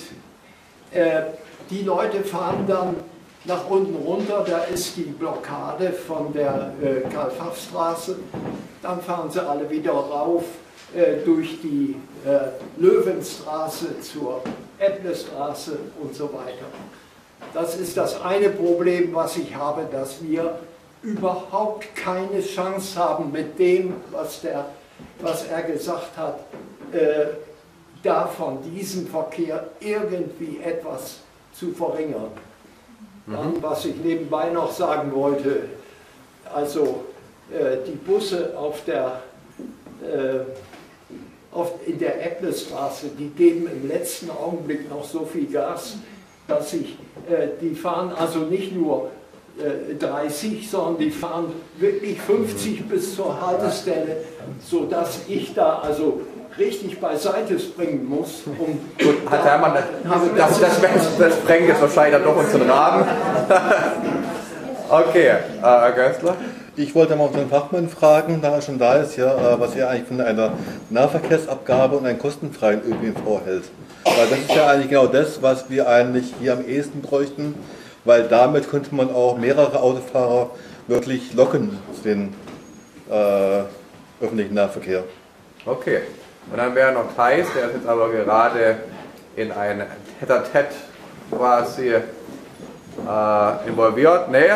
äh, die Leute fahren dann nach unten runter, da ist die Blockade von der äh, Karl-Pfaff-Straße. Dann fahren sie alle wieder rauf äh, durch die äh, Löwenstraße zur Äpplestraße und so weiter. Das ist das eine Problem, was ich habe, dass wir überhaupt keine Chance haben mit dem, was, der, was er gesagt hat, äh, da von diesem Verkehr irgendwie etwas zu verringern. Mhm. Dann, was ich nebenbei noch sagen wollte, also äh, die Busse auf der, äh, auf, in der Epplestraße, die geben im letzten Augenblick noch so viel Gas, dass ich, äh, die fahren also nicht nur 30, sondern die fahren wirklich 50 bis zur Haltestelle, sodass ich da also richtig beiseite springen muss. Um Gut, Herr Herrmann, das, das, das, das sprengt jetzt wahrscheinlich dann doch unseren Rahmen. okay, äh, Herr Gößler. Ich wollte mal unseren Fachmann fragen, da er schon da ist, ja, äh, was er eigentlich von einer Nahverkehrsabgabe und einem kostenfreien ÖPNV hält. Weil das ist ja eigentlich genau das, was wir eigentlich hier am ehesten bräuchten, weil damit könnte man auch mehrere Autofahrer wirklich locken zu den äh, öffentlichen Nahverkehr. Okay. Und dann wäre noch Thais, der ist jetzt aber gerade in ein Tete-a-Tete quasi äh, involviert. Nee,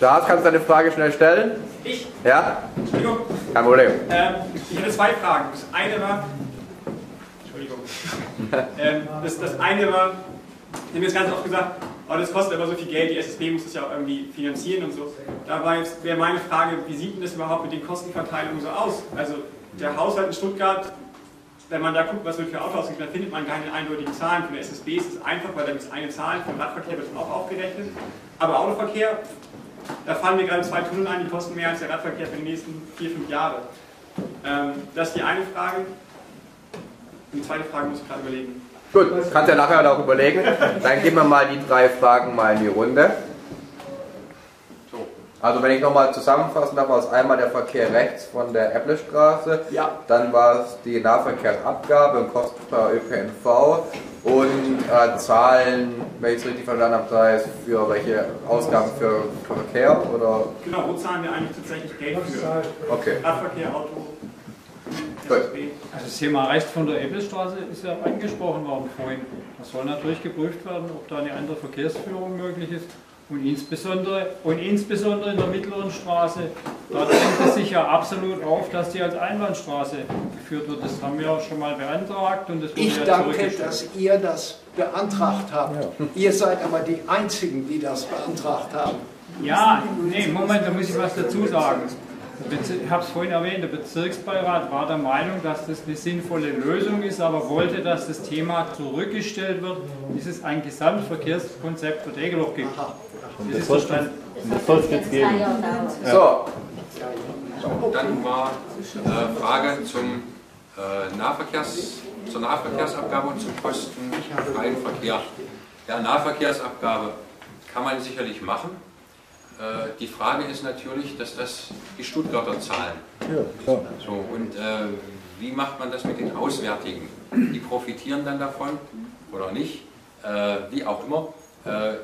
da kannst du deine Frage schnell stellen. Ich? Ja? Entschuldigung. Kein Problem. Ähm, ich hatte zwei Fragen. Das eine war, ähm, das, das eine war, ich habe jetzt ganz oft gesagt, oh, das kostet aber so viel Geld, die SSB muss das ja auch irgendwie finanzieren und so. Da wäre meine Frage, wie sieht denn das überhaupt mit den Kostenverteilungen so aus? Also der Haushalt in Stuttgart wenn man da guckt, was wird für Autos ausgegeben, dann findet man keine eindeutigen Zahlen. Für eine SSB ist es einfach, weil da gibt es eine Zahl, vom Radverkehr wird auch aufgerechnet. Aber Autoverkehr, da fallen mir gerade zwei Tunnel ein, die kosten mehr als der Radverkehr für die nächsten vier, fünf Jahre. Ähm, das ist die eine Frage. Und die zweite Frage muss ich gerade überlegen. Gut, kannst ja nachher noch überlegen. Dann geben wir mal die drei Fragen mal in die Runde. Also wenn ich nochmal zusammenfassen darf, war es einmal der Verkehr rechts von der Äpplestraße, ja. dann war es die Nahverkehrsabgabe und kostenfreier ÖPNV und äh, Zahlen, wenn ich es richtig verstanden habe, sei es für welche Ausgaben für Verkehr oder? Genau, wo zahlen wir eigentlich tatsächlich Geld für? Okay. Radverkehr, Auto. Gut. Also das Thema rechts von der Ebbelstraße ist ja angesprochen worden vorhin. Das soll natürlich geprüft werden, ob da eine andere Verkehrsführung möglich ist. Und insbesondere, und insbesondere in der mittleren Straße, da drängt es sich ja absolut auf, dass die als Einbahnstraße geführt wird. Das haben wir auch schon mal beantragt. Und das ich ja danke, dass ihr das beantragt habt. Ja. Ihr seid aber die Einzigen, die das beantragt haben. Ja, nee, Moment, da muss ich was dazu sagen. Ich habe es vorhin erwähnt, der Bezirksbeirat war der Meinung, dass das eine sinnvolle Lösung ist, aber wollte, dass das Thema zurückgestellt wird, bis es ein Gesamtverkehrskonzept für Degeloch gibt. Und das soll es jetzt geben. So. Dann war äh, Frage zum äh, Nahverkehrs, zur Nahverkehrsabgabe und zum kostenfreien Verkehr. Ja, Nahverkehrsabgabe kann man sicherlich machen. Äh, die Frage ist natürlich, dass das die Stuttgarter zahlen. Ja, klar. So, und äh, wie macht man das mit den Auswärtigen? Die profitieren dann davon oder nicht, äh, wie auch immer. Äh,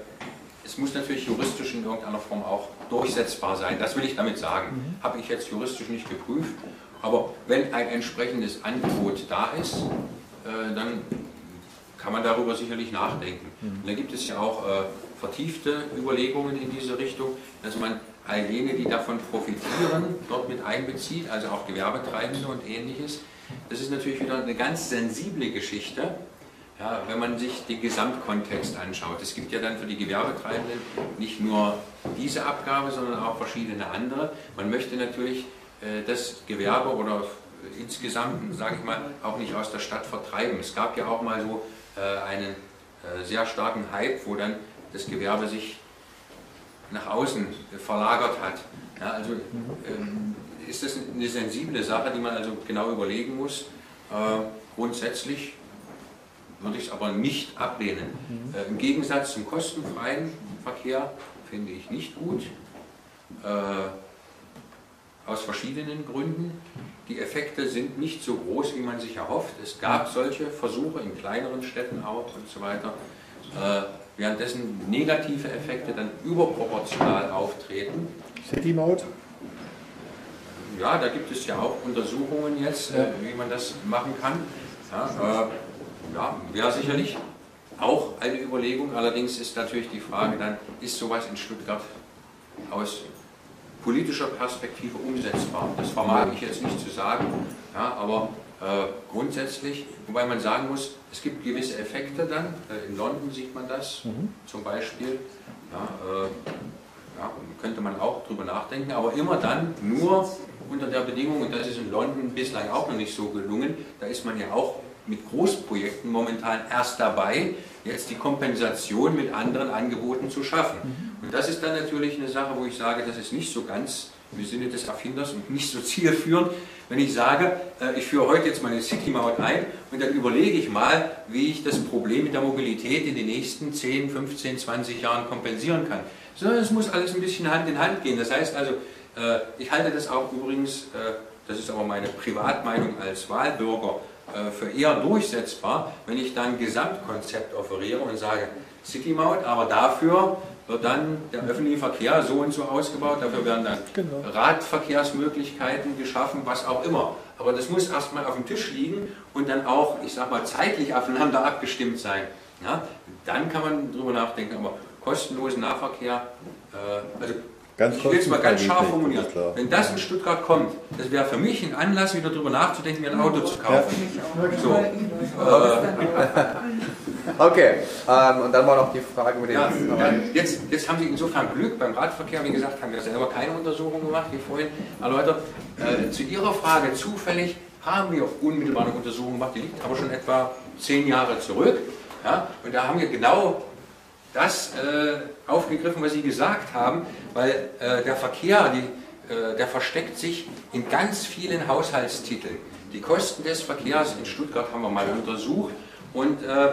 es muss natürlich juristisch in irgendeiner Form auch durchsetzbar sein. Das will ich damit sagen. Mhm. Habe ich jetzt juristisch nicht geprüft. Aber wenn ein entsprechendes Angebot da ist, äh, dann kann man darüber sicherlich nachdenken. Mhm. Und da gibt es ja auch äh, vertiefte Überlegungen in diese Richtung, dass man all jene, die davon profitieren, dort mit einbezieht, also auch Gewerbetreibende und ähnliches. Das ist natürlich wieder eine ganz sensible Geschichte, ja, wenn man sich den Gesamtkontext anschaut. Es gibt ja dann für die Gewerbetreibenden nicht nur diese Abgabe, sondern auch verschiedene andere. Man möchte natürlich äh, das Gewerbe oder insgesamt, sage ich mal, auch nicht aus der Stadt vertreiben. Es gab ja auch mal so äh, einen äh, sehr starken Hype, wo dann das Gewerbe sich nach außen verlagert hat. Ja, also ähm, ist das eine sensible Sache, die man also genau überlegen muss. Äh, grundsätzlich würde ich es aber nicht ablehnen. Mhm. Äh, Im Gegensatz zum kostenfreien Verkehr finde ich nicht gut. Äh, aus verschiedenen Gründen. Die Effekte sind nicht so groß, wie man sich erhofft. Es gab solche Versuche in kleineren Städten auch und so weiter. Äh, währenddessen negative Effekte dann überproportional auftreten. City-Maut? Ja, da gibt es ja auch Untersuchungen jetzt, ja. wie man das machen kann. Ja, äh, ja, wäre sicherlich auch eine Überlegung. Allerdings ist natürlich die Frage dann, ist sowas in Stuttgart aus politischer Perspektive umsetzbar? Das vermag ich jetzt nicht zu sagen, ja, aber äh, grundsätzlich, wobei man sagen muss, es gibt gewisse Effekte dann, äh, in London sieht man das mhm. zum Beispiel, ja, äh, ja, könnte man auch drüber nachdenken, aber immer dann nur unter der Bedingung, und das ist in London bislang auch noch nicht so gelungen, da ist man ja auch mit Großprojekten momentan erst dabei, jetzt die Kompensation mit anderen Angeboten zu schaffen. Mhm. Und das ist dann natürlich eine Sache, wo ich sage, das ist nicht so ganz im Sinne des Erfinders und nicht so zielführend, wenn ich sage, äh, ich führe heute jetzt meine City-Maut ein und dann überlege ich mal, wie ich das Problem mit der Mobilität in den nächsten 10, 15, 20 Jahren kompensieren kann. Sondern es muss alles ein bisschen Hand in Hand gehen. Das heißt also, äh, ich halte das auch übrigens, äh, das ist aber meine Privatmeinung als Wahlbürger, für eher durchsetzbar, wenn ich dann ein Gesamtkonzept offeriere und sage, City-Maut, aber dafür wird dann der öffentliche Verkehr so und so ausgebaut, dafür werden dann genau. Radverkehrsmöglichkeiten geschaffen, was auch immer. Aber das muss erstmal auf dem Tisch liegen und dann auch, ich sag mal, zeitlich aufeinander abgestimmt sein. Ja? Dann kann man darüber nachdenken, aber kostenlosen Nahverkehr, äh, also Ganz ich will es mal ganz scharf formulieren. Wenn das in Stuttgart kommt, das wäre für mich ein Anlass, wieder darüber nachzudenken, mir ein Auto zu kaufen. Ja. So. Okay, ähm, und dann war noch die Frage mit den. Ja, jetzt, jetzt haben Sie insofern Glück beim Radverkehr. Wie gesagt, haben wir selber keine Untersuchung gemacht, wie vorhin erläutert. Äh, zu Ihrer Frage zufällig haben wir unmittelbar eine Untersuchung gemacht, die liegt aber schon etwa zehn Jahre zurück. Ja, und da haben wir genau das äh, aufgegriffen, was Sie gesagt haben, weil äh, der Verkehr, die, äh, der versteckt sich in ganz vielen Haushaltstiteln. Die Kosten des Verkehrs in Stuttgart haben wir mal untersucht und äh,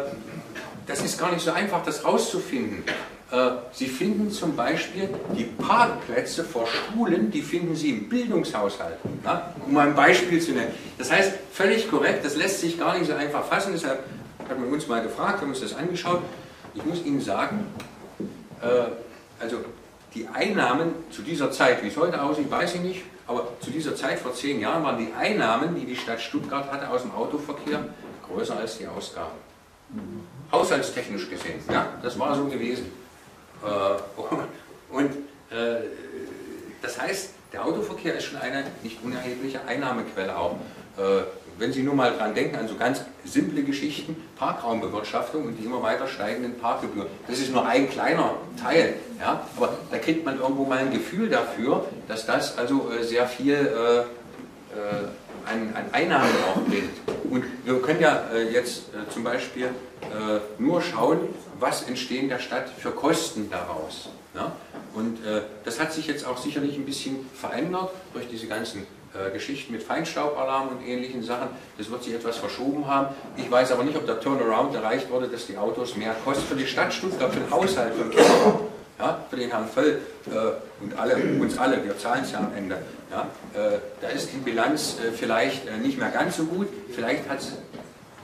das ist gar nicht so einfach, das rauszufinden. Äh, Sie finden zum Beispiel die Parkplätze vor Schulen, die finden Sie im Bildungshaushalt, na? um ein Beispiel zu nennen. Das heißt, völlig korrekt, das lässt sich gar nicht so einfach fassen, deshalb hat man uns mal gefragt, haben uns das angeschaut. Ich muss Ihnen sagen, äh, also die Einnahmen zu dieser Zeit, wie es heute aussieht, weiß ich nicht, aber zu dieser Zeit vor zehn Jahren waren die Einnahmen, die die Stadt Stuttgart hatte aus dem Autoverkehr, größer als die Ausgaben. Haushaltstechnisch gesehen, ja, das war so gewesen. Äh, und äh, das heißt, der Autoverkehr ist schon eine nicht unerhebliche Einnahmequelle auch. Äh, wenn Sie nur mal dran denken, an so ganz simple Geschichten, Parkraumbewirtschaftung und die immer weiter steigenden Parkgebühren. Das ist nur ein kleiner Teil, ja? aber da kriegt man irgendwo mal ein Gefühl dafür, dass das also sehr viel an, an, Einnahmen auch bringt. Und wir können ja äh, jetzt äh, zum Beispiel äh, nur schauen, was entstehen der Stadt für Kosten daraus. Ja? Und das hat sich jetzt auch sicherlich ein bisschen verändert durch diese ganzen Geschichten mit Feinstaubalarm und ähnlichen Sachen. Das wird sich etwas verschoben haben. Ich weiß aber nicht, ob der Turnaround erreicht wurde, dass die Autos mehr kosten. Für die Stadt Stuttgart, für den Haushalt, für den Keller, ja, für den Herrn Völl äh, und alle, uns alle, wir zahlen es ja am Ende. Ja, äh, da ist die Bilanz äh, vielleicht äh, nicht mehr ganz so gut, vielleicht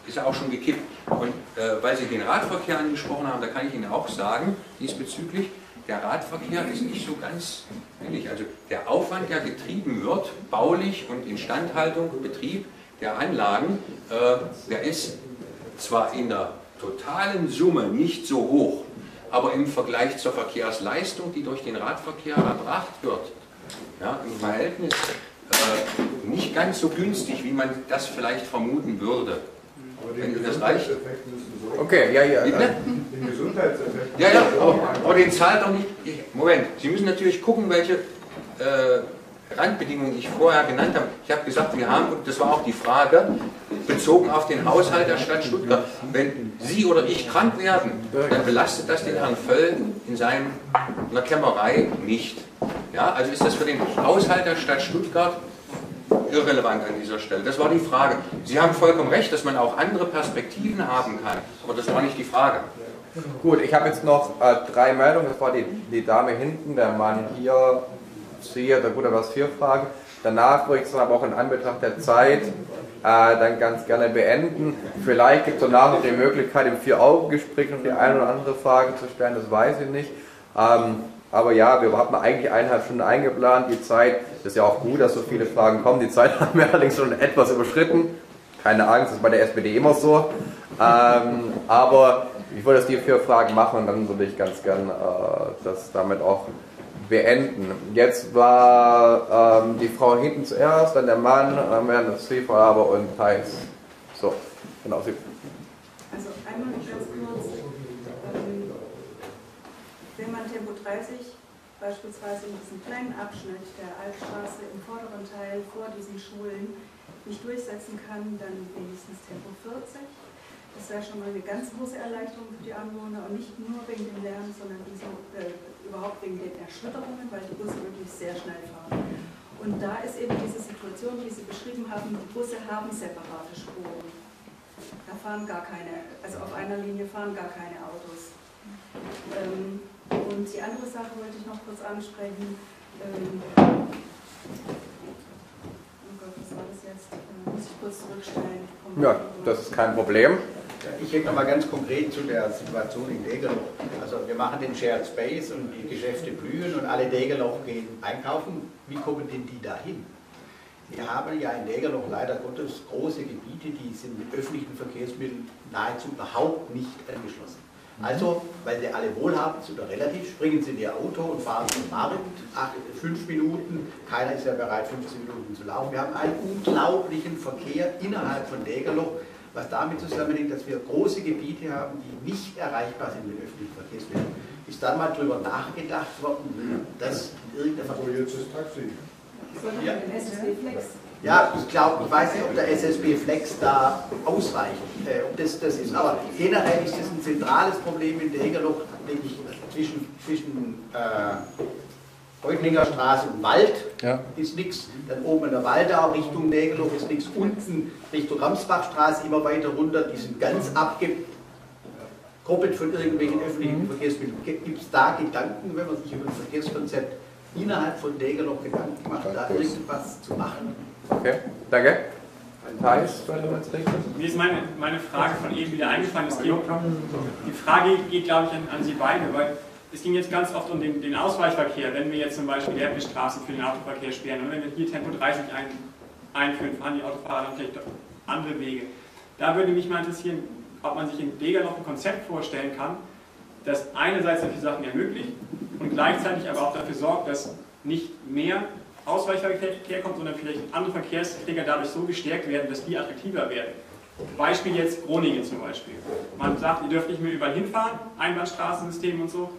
ist er auch schon gekippt. Und äh, weil Sie den Radverkehr angesprochen haben, da kann ich Ihnen auch sagen, diesbezüglich, der Radverkehr ist nicht so ganz billig. Also der Aufwand, der getrieben wird, baulich und Instandhaltung, Betrieb der Anlagen, äh, der ist zwar in der totalen Summe nicht so hoch, aber im Vergleich zur Verkehrsleistung, die durch den Radverkehr erbracht wird, ja, im Verhältnis äh, nicht ganz so günstig, wie man das vielleicht vermuten würde. Aber Wenn das reicht. Okay, ja, ja. Den Gesundheitseffekt. Ja, ja, aber, aber den zahlt doch nicht. Moment, Sie müssen natürlich gucken, welche äh, Randbedingungen ich vorher genannt habe. Ich habe gesagt, wir haben, und das war auch die Frage, bezogen auf den Haushalt der Stadt Stuttgart, wenn Sie oder ich krank werden, dann belastet das den Herrn Völl in seiner Kämmerei nicht. Ja, also ist das für den Haushalt der Stadt Stuttgart irrelevant an dieser Stelle. Das war die Frage. Sie haben vollkommen recht, dass man auch andere Perspektiven haben kann, aber das war nicht die Frage. Gut, ich habe jetzt noch äh, drei Meldungen. Das war die, die Dame hinten, der Mann hier, Sie, der Bruder was vier Fragen. Danach würde ich es aber auch in Anbetracht der Zeit äh, dann ganz gerne beenden. Vielleicht gibt es danach noch die Möglichkeit, im Vier-Augen-Gespräch noch die eine oder andere Frage zu stellen, das weiß ich nicht. Ähm, aber ja, wir hatten eigentlich eineinhalb Stunden eingeplant. Die Zeit ist ja auch gut, dass so viele Fragen kommen. Die Zeit haben wir allerdings schon etwas überschritten. Keine Angst, das ist bei der SPD immer so. Ähm, aber ich wollte jetzt die vier Fragen machen und dann würde ich ganz gern äh, das damit auch beenden. Jetzt war ähm, die Frau hinten zuerst, dann der Mann, dann werden das Frau und Thais. So, genau. Sie. Also einmal ganz kurz, ähm, wenn man Tempo 30 beispielsweise in diesem kleinen Abschnitt der Altstraße im vorderen Teil vor diesen Schulen nicht durchsetzen kann, dann wenigstens Tempo 40. Das wäre schon mal eine ganz große Erleichterung für die Anwohner und nicht nur wegen dem Lärm, sondern diese, äh, überhaupt wegen den Erschütterungen, weil die Busse wirklich sehr schnell fahren. Und da ist eben diese Situation, die Sie beschrieben haben, die Busse haben separate Spuren. Da fahren gar keine, also auf einer Linie fahren gar keine Autos. Ähm, und die andere Sache wollte ich noch kurz ansprechen. Ähm, oh Gott, was war das jetzt? Äh, muss ich kurz zurückstellen. Ja, das ist kein Problem. Ich hätte mal ganz konkret zu der Situation in Degerloch. Also wir machen den Shared Space und die Geschäfte blühen und alle Degerloch gehen einkaufen. Wie kommen denn die dahin? Wir haben ja in Degerloch leider Gottes große Gebiete, die sind mit öffentlichen Verkehrsmitteln nahezu überhaupt nicht angeschlossen. Also, weil sie alle wohlhabend sind oder relativ, springen sie in ihr Auto und fahren zum Markt, acht, fünf Minuten, keiner ist ja bereit, 15 Minuten zu laufen. Wir haben einen unglaublichen Verkehr innerhalb von Degerloch, was damit zusammenhängt, dass wir große Gebiete haben, die nicht erreichbar sind mit öffentlichen Verkehrsmitteln. Ist dann mal darüber nachgedacht worden, dass in irgendeiner Form... So, jetzt ist Taxi. Ja. Ja, ich glaube, ich weiß nicht, ob der SSB Flex da ausreicht, äh, ob das das ist. Aber generell ist das ein zentrales Problem in Degerloch, denke ich, zwischen, zwischen äh, Reutlinger Straße und Wald Ja. ist nichts. Dann oben in der Waldau Richtung Degerloch ist nichts. Unten Richtung Ramsbachstraße immer weiter runter, die sind ganz abgekoppelt von irgendwelchen öffentlichen Verkehrsmitteln. Gibt es da Gedanken, wenn man sich über ein Verkehrskonzept innerhalb von Degerloch Gedanken macht, da irgendwas zu machen? Okay, danke. Thais. Mir ist meine, meine Frage von eben wieder eingefallen. Geht, die Frage geht, glaube ich, an, an Sie beide, weil es ging jetzt ganz oft um den, den Ausweichverkehr. Wenn wir jetzt zum Beispiel die Erpestraße für den Autoverkehr sperren und wenn wir hier Tempo 30 ein, einführen, fahren die Autofahrer dann vielleicht andere Wege. Da würde mich mal interessieren, ob man sich in Dega noch ein Konzept vorstellen kann, das einerseits solche Sachen ermöglicht und gleichzeitig aber auch dafür sorgt, dass nicht mehr Ausweichverkehr kommt, sondern vielleicht andere Verkehrsträger dadurch so gestärkt werden, dass die attraktiver werden. Beispiel jetzt Groningen zum Beispiel. Man sagt, ihr dürft nicht mehr überall hinfahren, Einbahnstraßensystem und so.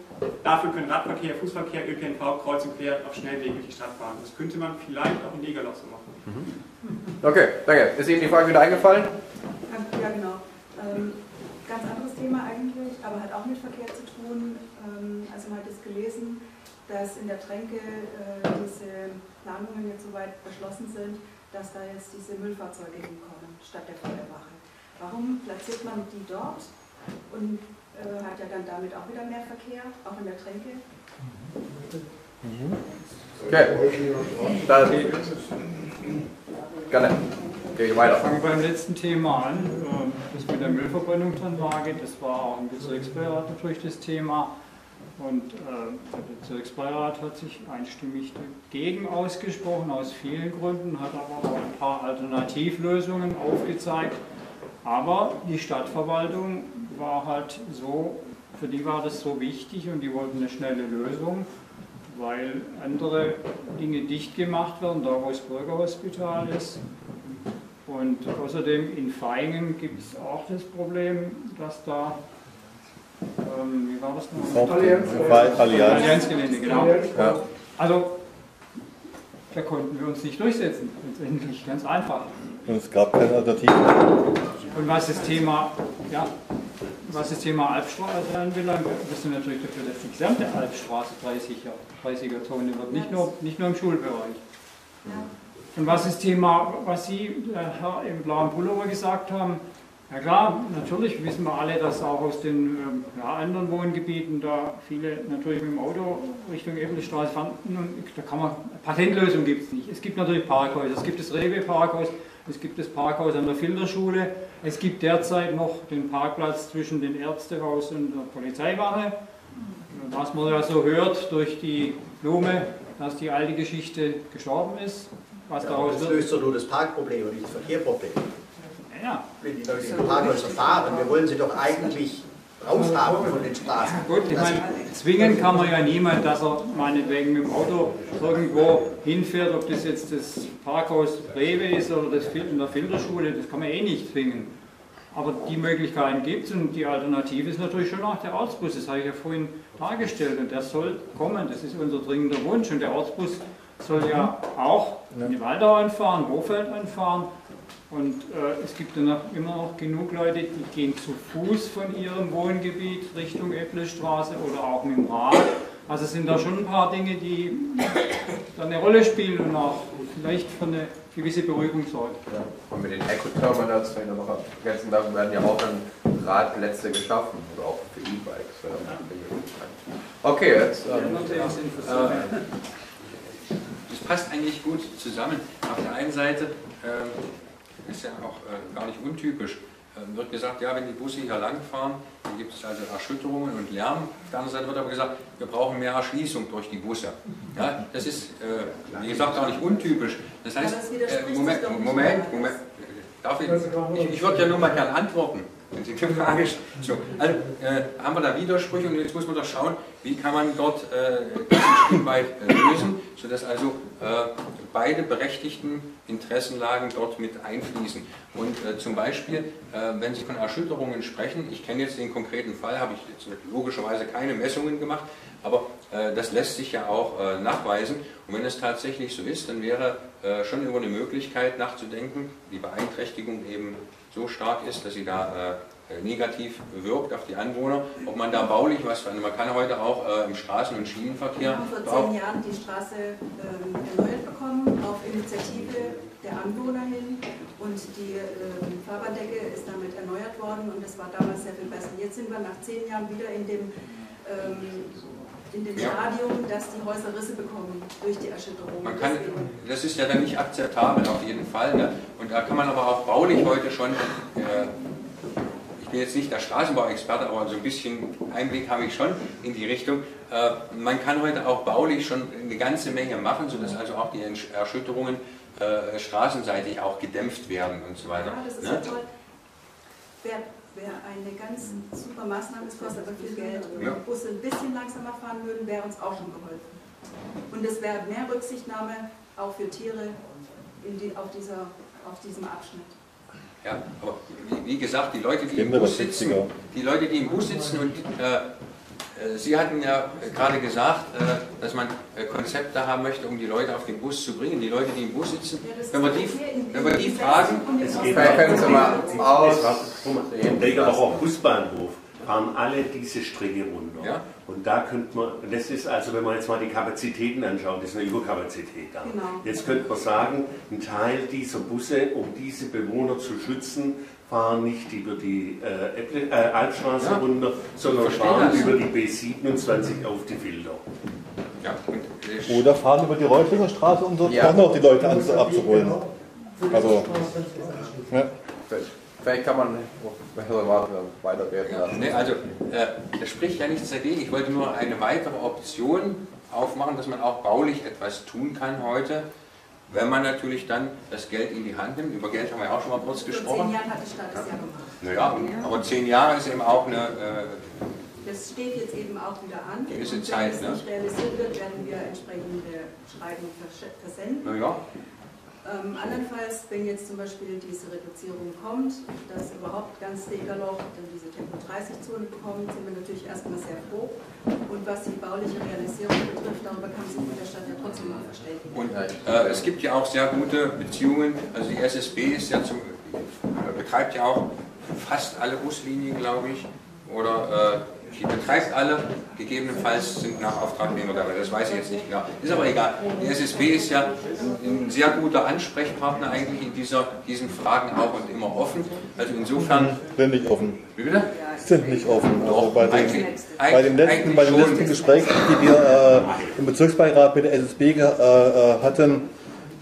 Dafür können Radverkehr, Fußverkehr, ÖPNV kreuz und quer auf Schnellweg durch die Stadt fahren. Das könnte man vielleicht auch in Degerloch so machen. Okay, danke. Ist Ihnen die Frage wieder eingefallen? Ja, genau. Ähm, ganz anderes Thema eigentlich, aber hat auch mit Verkehr zu tun. Ähm, also man hat es gelesen, dass in der Tränke äh, diese Planungen jetzt soweit beschlossen sind, dass da jetzt diese Müllfahrzeuge hinkommen, statt der Feuerwache. Warum platziert man die dort und äh, hat ja dann damit auch wieder mehr Verkehr, auch in der Tränke? Okay. Dann, gerne. Gehe ich weiter. Fangen wir beim letzten Thema an. Ähm, Das mit der Müllverbrennungsanlage, das war auch im Bezirksbeirat natürlich das Thema. Und äh, der Bezirksbeirat hat sich einstimmig dagegen ausgesprochen, aus vielen Gründen, hat aber auch ein paar Alternativlösungen aufgezeigt. Aber die Stadtverwaltung war halt so, für die war das so wichtig und die wollten eine schnelle Lösung, weil andere Dinge dicht gemacht werden, da wo das Bürgerhospital ist. Und außerdem in Feingen gibt es auch das Problem, dass da, ähm, wie war das noch? Allianz. Allianz. Allianzgelände, genau. Ja. Also, da konnten wir uns nicht durchsetzen, letztendlich, ganz einfach. Und es gab keine Alternative. Und was das Thema, ja, was das Thema Alpstraße anbelangt, wir sind natürlich dafür, dass die gesamte Alpstraße 30er, 30er Zone wird, nicht nur, nicht nur im Schulbereich. Und was das Thema, was Sie, der Herr im blauen Pullover gesagt haben, ja klar, natürlich wissen wir alle, dass auch aus den ähm, ja, anderen Wohngebieten da viele natürlich mit dem Auto Richtung Eppelstraße fahren. Und Da kann man, Patentlösung gibt es nicht. Es gibt natürlich Parkhäuser, es gibt das Rewe-Parkhaus, es gibt das Parkhaus an der Filterschule, es gibt derzeit noch den Parkplatz zwischen dem Ärztehaus und der Polizeiwache. Was man ja so hört durch die Blume, dass die alte Geschichte gestorben ist. Was Ja, daraus das löst doch nur das Parkproblem und nicht das Verkehrproblem. Ja. Wenn die Leute in die Parkhäuser fahren, wir wollen sie doch eigentlich raushaben von den Straßen. Gut, ich meine, zwingen kann man ja niemand, dass er meinetwegen mit dem Auto irgendwo hinfährt, ob das jetzt das Parkhaus Rewe ist oder das in der Filterschule, das kann man eh nicht zwingen. Aber die Möglichkeiten gibt es und die Alternative ist natürlich schon auch der Ortsbus, das habe ich ja vorhin dargestellt und der soll kommen, das ist unser dringender Wunsch und der Ortsbus soll ja auch in die Waldau anfahren, Hofeld anfahren und äh, es gibt dann noch, immer noch genug Leute, die gehen zu Fuß von ihrem Wohngebiet Richtung Epplestraße oder auch mit dem Rad. Also sind da schon ein paar Dinge, die da eine Rolle spielen und auch vielleicht für eine gewisse Beruhigung sorgen. Und mit den Eco-Terminals, wenn wir noch vergessen, da werden ja auch dann Radplätze geschaffen, also auch für E-Bikes. wenn man will. Okay, jetzt. Ähm, Äh, Das passt eigentlich gut zusammen. Auf der einen Seite äh, ist ja auch äh, gar nicht untypisch. Äh, wird gesagt, ja, wenn die Busse hier langfahren, dann gibt es also Erschütterungen und Lärm. Auf der anderen Seite wird aber gesagt, wir brauchen mehr Erschließung durch die Busse. Ja, das ist, äh, wie gesagt, auch nicht untypisch. Das heißt, das äh, Moment, Moment, miteinander. Moment. Darf ich, ich, ich würde ja nur mal gern antworten. Wenn Sie Frage so, also äh, haben wir da Widersprüche und jetzt muss man doch schauen, wie kann man dort äh, ein Stück weit äh, lösen, sodass also äh, beide berechtigten Interessenlagen dort mit einfließen. Und äh, zum Beispiel, äh, wenn Sie von Erschütterungen sprechen, ich kenne jetzt den konkreten Fall, habe ich jetzt logischerweise keine Messungen gemacht, aber das lässt sich ja auch nachweisen. Und wenn es tatsächlich so ist, dann wäre schon über eine Möglichkeit nachzudenken, die Beeinträchtigung eben so stark ist, dass sie da negativ wirkt auf die Anwohner, ob man da baulich was verändert. Man kann heute auch im Straßen- und Schienenverkehr... Wir haben vor zehn Jahren die Straße ähm, erneuert bekommen, auf Initiative der Anwohner hin und die ähm, Fahrbahndecke ist damit erneuert worden und es war damals sehr viel besser. Jetzt sind wir nach zehn Jahren wieder in dem ähm, in dem Stadium, dass die Häuser Risse bekommen durch die Erschütterung. Man kann, das ist ja dann nicht akzeptabel auf jeden Fall. Ne? Und da kann man aber auch baulich heute schon, äh, ich bin jetzt nicht der Straßenbauexperte, aber so ein bisschen Einblick habe ich schon in die Richtung. Äh, man kann heute auch baulich schon eine ganze Menge machen, sodass also auch die Erschütterungen äh, straßenseitig auch gedämpft werden und so weiter. Ja, das ist ne? ja toll. Wer wäre eine ganz super Maßnahme, es kostet aber viel Geld. Wenn ja. Busse ein bisschen langsamer fahren würden, wäre uns auch schon geholfen. Und es wäre mehr Rücksichtnahme auch für Tiere die, auf, dieser, auf diesem Abschnitt. Ja, aber wie, wie gesagt, die Leute, die im Bus sitzen, die Leute, die im Bus sitzen und äh, Sie hatten ja gerade gesagt, äh, dass man äh, Konzepte haben möchte, um die Leute auf den Bus zu bringen. Die Leute, die im Bus sitzen, wenn wir die, wenn wir die fragen, es geht können Sie mal aus. Degerbacher Busbahnhof fahren alle diese Strecke runter. Ja? Und da könnte man, das ist also, wenn man jetzt mal die Kapazitäten anschaut, das ist eine Überkapazität da. Genau. Jetzt könnte man sagen, ein Teil dieser Busse, um diese Bewohner zu schützen, fahren nicht über die äh, äh, Albstraße ja. runter, sondern fahren das. über die B27 auf die Filter. Ja. Oder fahren über die Reutlinger Straße, um dort ja. noch die Leute abzuholen. Also, ja. Vielleicht kann man weiterreden ja, nee, also, äh, das spricht ja nichts dagegen. Ich wollte nur eine weitere Option aufmachen, dass man auch baulich etwas tun kann heute wenn man natürlich dann das Geld in die Hand nimmt, über Geld haben wir ja auch schon mal kurz gesprochen. Vor zehn Jahren hat die Stadt das ja gemacht. Naja, aber zehn Jahre ist eben auch eine... Äh, das steht jetzt eben auch wieder an. Gewisse Zeit, wenn es nicht realisiert wird, werden wir entsprechende Schreiben versenden. Naja. Ähm, andernfalls, wenn jetzt zum Beispiel diese Reduzierung kommt, dass überhaupt ganz Degerloch dann diese Tempo-30-Zone bekommt, sind wir natürlich erstmal sehr froh. Und was die bauliche Realisierung betrifft, darüber kann sich mit der Stadt ja trotzdem mal verständigen. Und äh, es gibt ja auch sehr gute Beziehungen. Also die SSB ist ja zum, äh, betreibt ja auch fast alle Buslinien, glaube ich. Oder äh, die betreibt alle, gegebenenfalls sind nach Auftragnehmer dabei, das weiß ich jetzt nicht genau. Ist aber egal. Die SSB ist ja ein sehr guter Ansprechpartner eigentlich in dieser, diesen Fragen auch und immer offen. Also insofern... Sind nicht offen. Wie bitte? Sind nicht offen. Also Doch, bei, den, bei, den letzten, bei den letzten Gesprächen, die wir äh, im Bezirksbeirat mit der SSB äh, äh, hatten,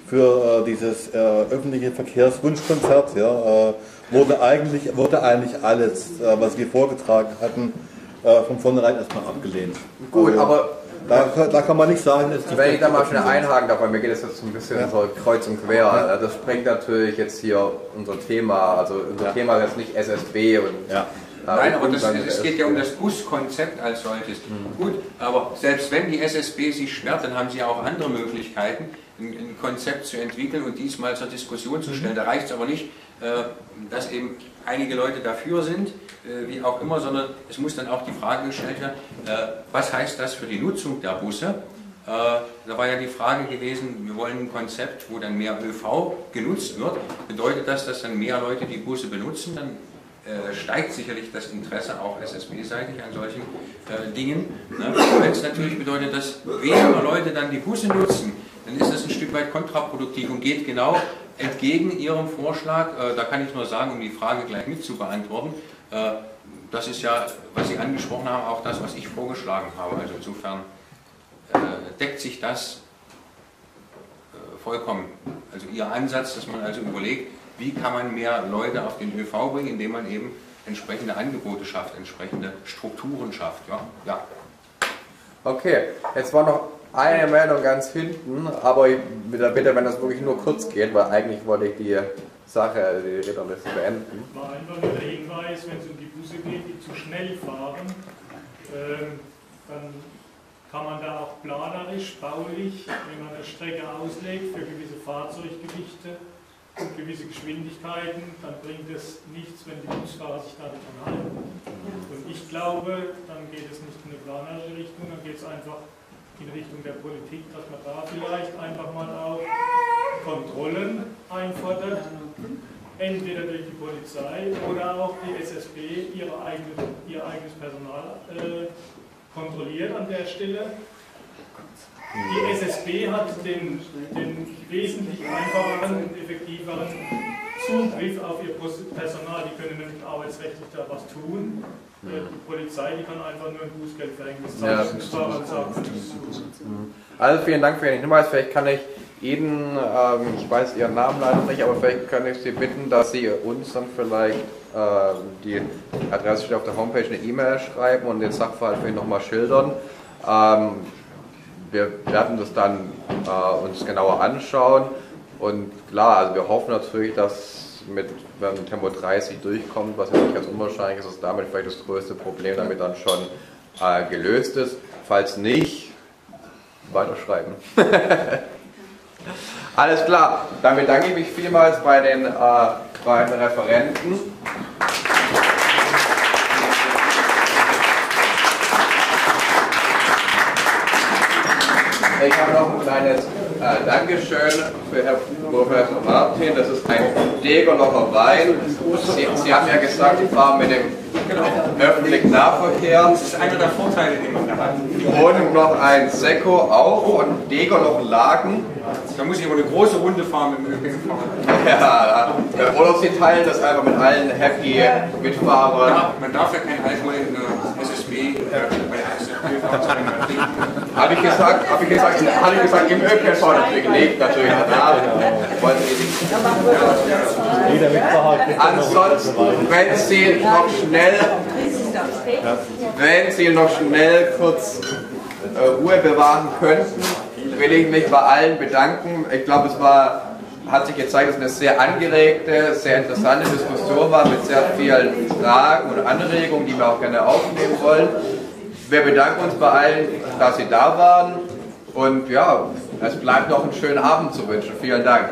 für äh, dieses äh, öffentliche Verkehrswunschkonzert, ja, äh, wurde, eigentlich, wurde eigentlich alles, was wir vorgetragen hatten, äh, von vornherein erstmal abgelehnt. Gut, also, aber da, da, kann man nicht sagen, dass die Wenn ich da mal schnell einhaken darf, weil mir geht es jetzt ein bisschen ja. so kreuz und quer. Ja. Das sprengt natürlich jetzt hier unser Thema. Also unser ja. Thema ist jetzt nicht SSB und ja. Nein, aber das, es geht ja um das Buskonzept als solches. Mhm. Gut, aber selbst wenn die SSB sich sperrt, dann haben sie auch andere Möglichkeiten, ein, ein Konzept zu entwickeln und diesmal zur Diskussion zu stellen. Da reicht es aber nicht, äh, dass eben einige Leute dafür sind, äh, wie auch immer, sondern es muss dann auch die Frage gestellt werden, äh, was heißt das für die Nutzung der Busse? Da war ja die Frage gewesen, wir wollen ein Konzept, wo dann mehr ÖV genutzt wird. Bedeutet das, dass dann mehr Leute die Busse benutzen? Dann steigt sicherlich das Interesse auch SSB-seitig an solchen Dingen. Ne? Wenn es natürlich bedeutet, dass weniger Leute dann die Busse nutzen, dann ist das ein Stück weit kontraproduktiv und geht genau entgegen Ihrem Vorschlag, äh, da kann ich nur sagen, um die Frage gleich mit zu beantworten, äh, das ist ja, was Sie angesprochen haben, auch das, was ich vorgeschlagen habe. Also insofern äh, deckt sich das vollkommen. Also Ihr Ansatz, dass man also überlegt, wie kann man mehr Leute auf den ÖV bringen, indem man eben entsprechende Angebote schafft, entsprechende Strukturen schafft. Ja, ja. Okay, jetzt war noch eine Meldung ganz hinten, aber mit der Bitte, wenn das wirklich nur kurz geht, weil eigentlich wollte ich die Sache, also die Rednerliste beenden. War einfach nur der Hinweis, wenn es um die Busse geht, die zu schnell fahren, ähm, dann kann man da auch planerisch, baulich, wenn man eine Strecke auslegt für gewisse Fahrzeuggewichte und gewisse Geschwindigkeiten, dann bringt es nichts, wenn die Busfahrer sich da nicht halten. Und ich glaube, dann geht es nicht in eine planerische Richtung, dann geht es einfach in Richtung der Politik, dass man da vielleicht einfach mal auch Kontrollen einfordert, entweder durch die Polizei oder auch die SSB ihre eigene, ihr eigenes Personal äh, kontrolliert an der Stelle. Die SSB hat den, den wesentlich einfacheren und effektiveren Zugriff auf ihr Personal. Die können nämlich arbeitsrechtlich da was tun. Äh, die Polizei, die kann einfach nur ein Bußgeld verhängen. Das ja. Also vielen Dank für den Hinweis. Vielleicht kann ich Ihnen, ähm, ich weiß Ihren Namen leider nicht, aber vielleicht kann ich Sie bitten, dass Sie uns dann vielleicht äh, die Adresse steht auf der Homepage eine E-Mail schreiben und den Sachverhalt für ihn nochmal schildern. Ähm, wir werden das dann äh, uns genauer anschauen und klar, also wir hoffen natürlich, dass mit, wenn Tempo 30 durchkommt, was ja nicht ganz unwahrscheinlich ist, dass damit vielleicht das größte Problem damit dann schon äh, gelöst ist. Falls nicht, weiterschreiben. Alles klar, dann bedanke ich mich vielmals bei den äh, beiden Referenten. Ich habe noch ein kleines äh, Dankeschön für Herrn Professor Martin. Das ist ein Degerlocher Wein. Sie, Sie haben ja gesagt, Sie fahren mit dem öffentlichen Nahverkehr. Das ist einer der Vorteile, die man da hat. Und noch ein Sekko auch von Degerlocher Lagen. Da muss ich aber eine große Runde fahren mit dem ÖPNV. Ja, oder Sie teilen das einfach mit allen happy Mitfahrern. Ja, man darf ja kein Alkohol in der SSB, äh, bei der SSB-Fahrzeugen trinken. Habe ich gesagt, habe ich gesagt, habe ich gesagt, im ÖPNV natürlich nicht, natürlich danach. Ansonsten, wenn Sie noch schnell, wenn Sie noch schnell kurz äh, Ruhe bewahren könnten, will ich mich bei allen bedanken. Ich glaube, es war, hat sich gezeigt, dass es eine sehr angeregte, sehr interessante Diskussion war mit sehr vielen Fragen und Anregungen, die wir auch gerne aufnehmen wollen. Wir bedanken uns bei allen, dass Sie da waren und ja, es bleibt noch einen schönen Abend zu wünschen. Vielen Dank.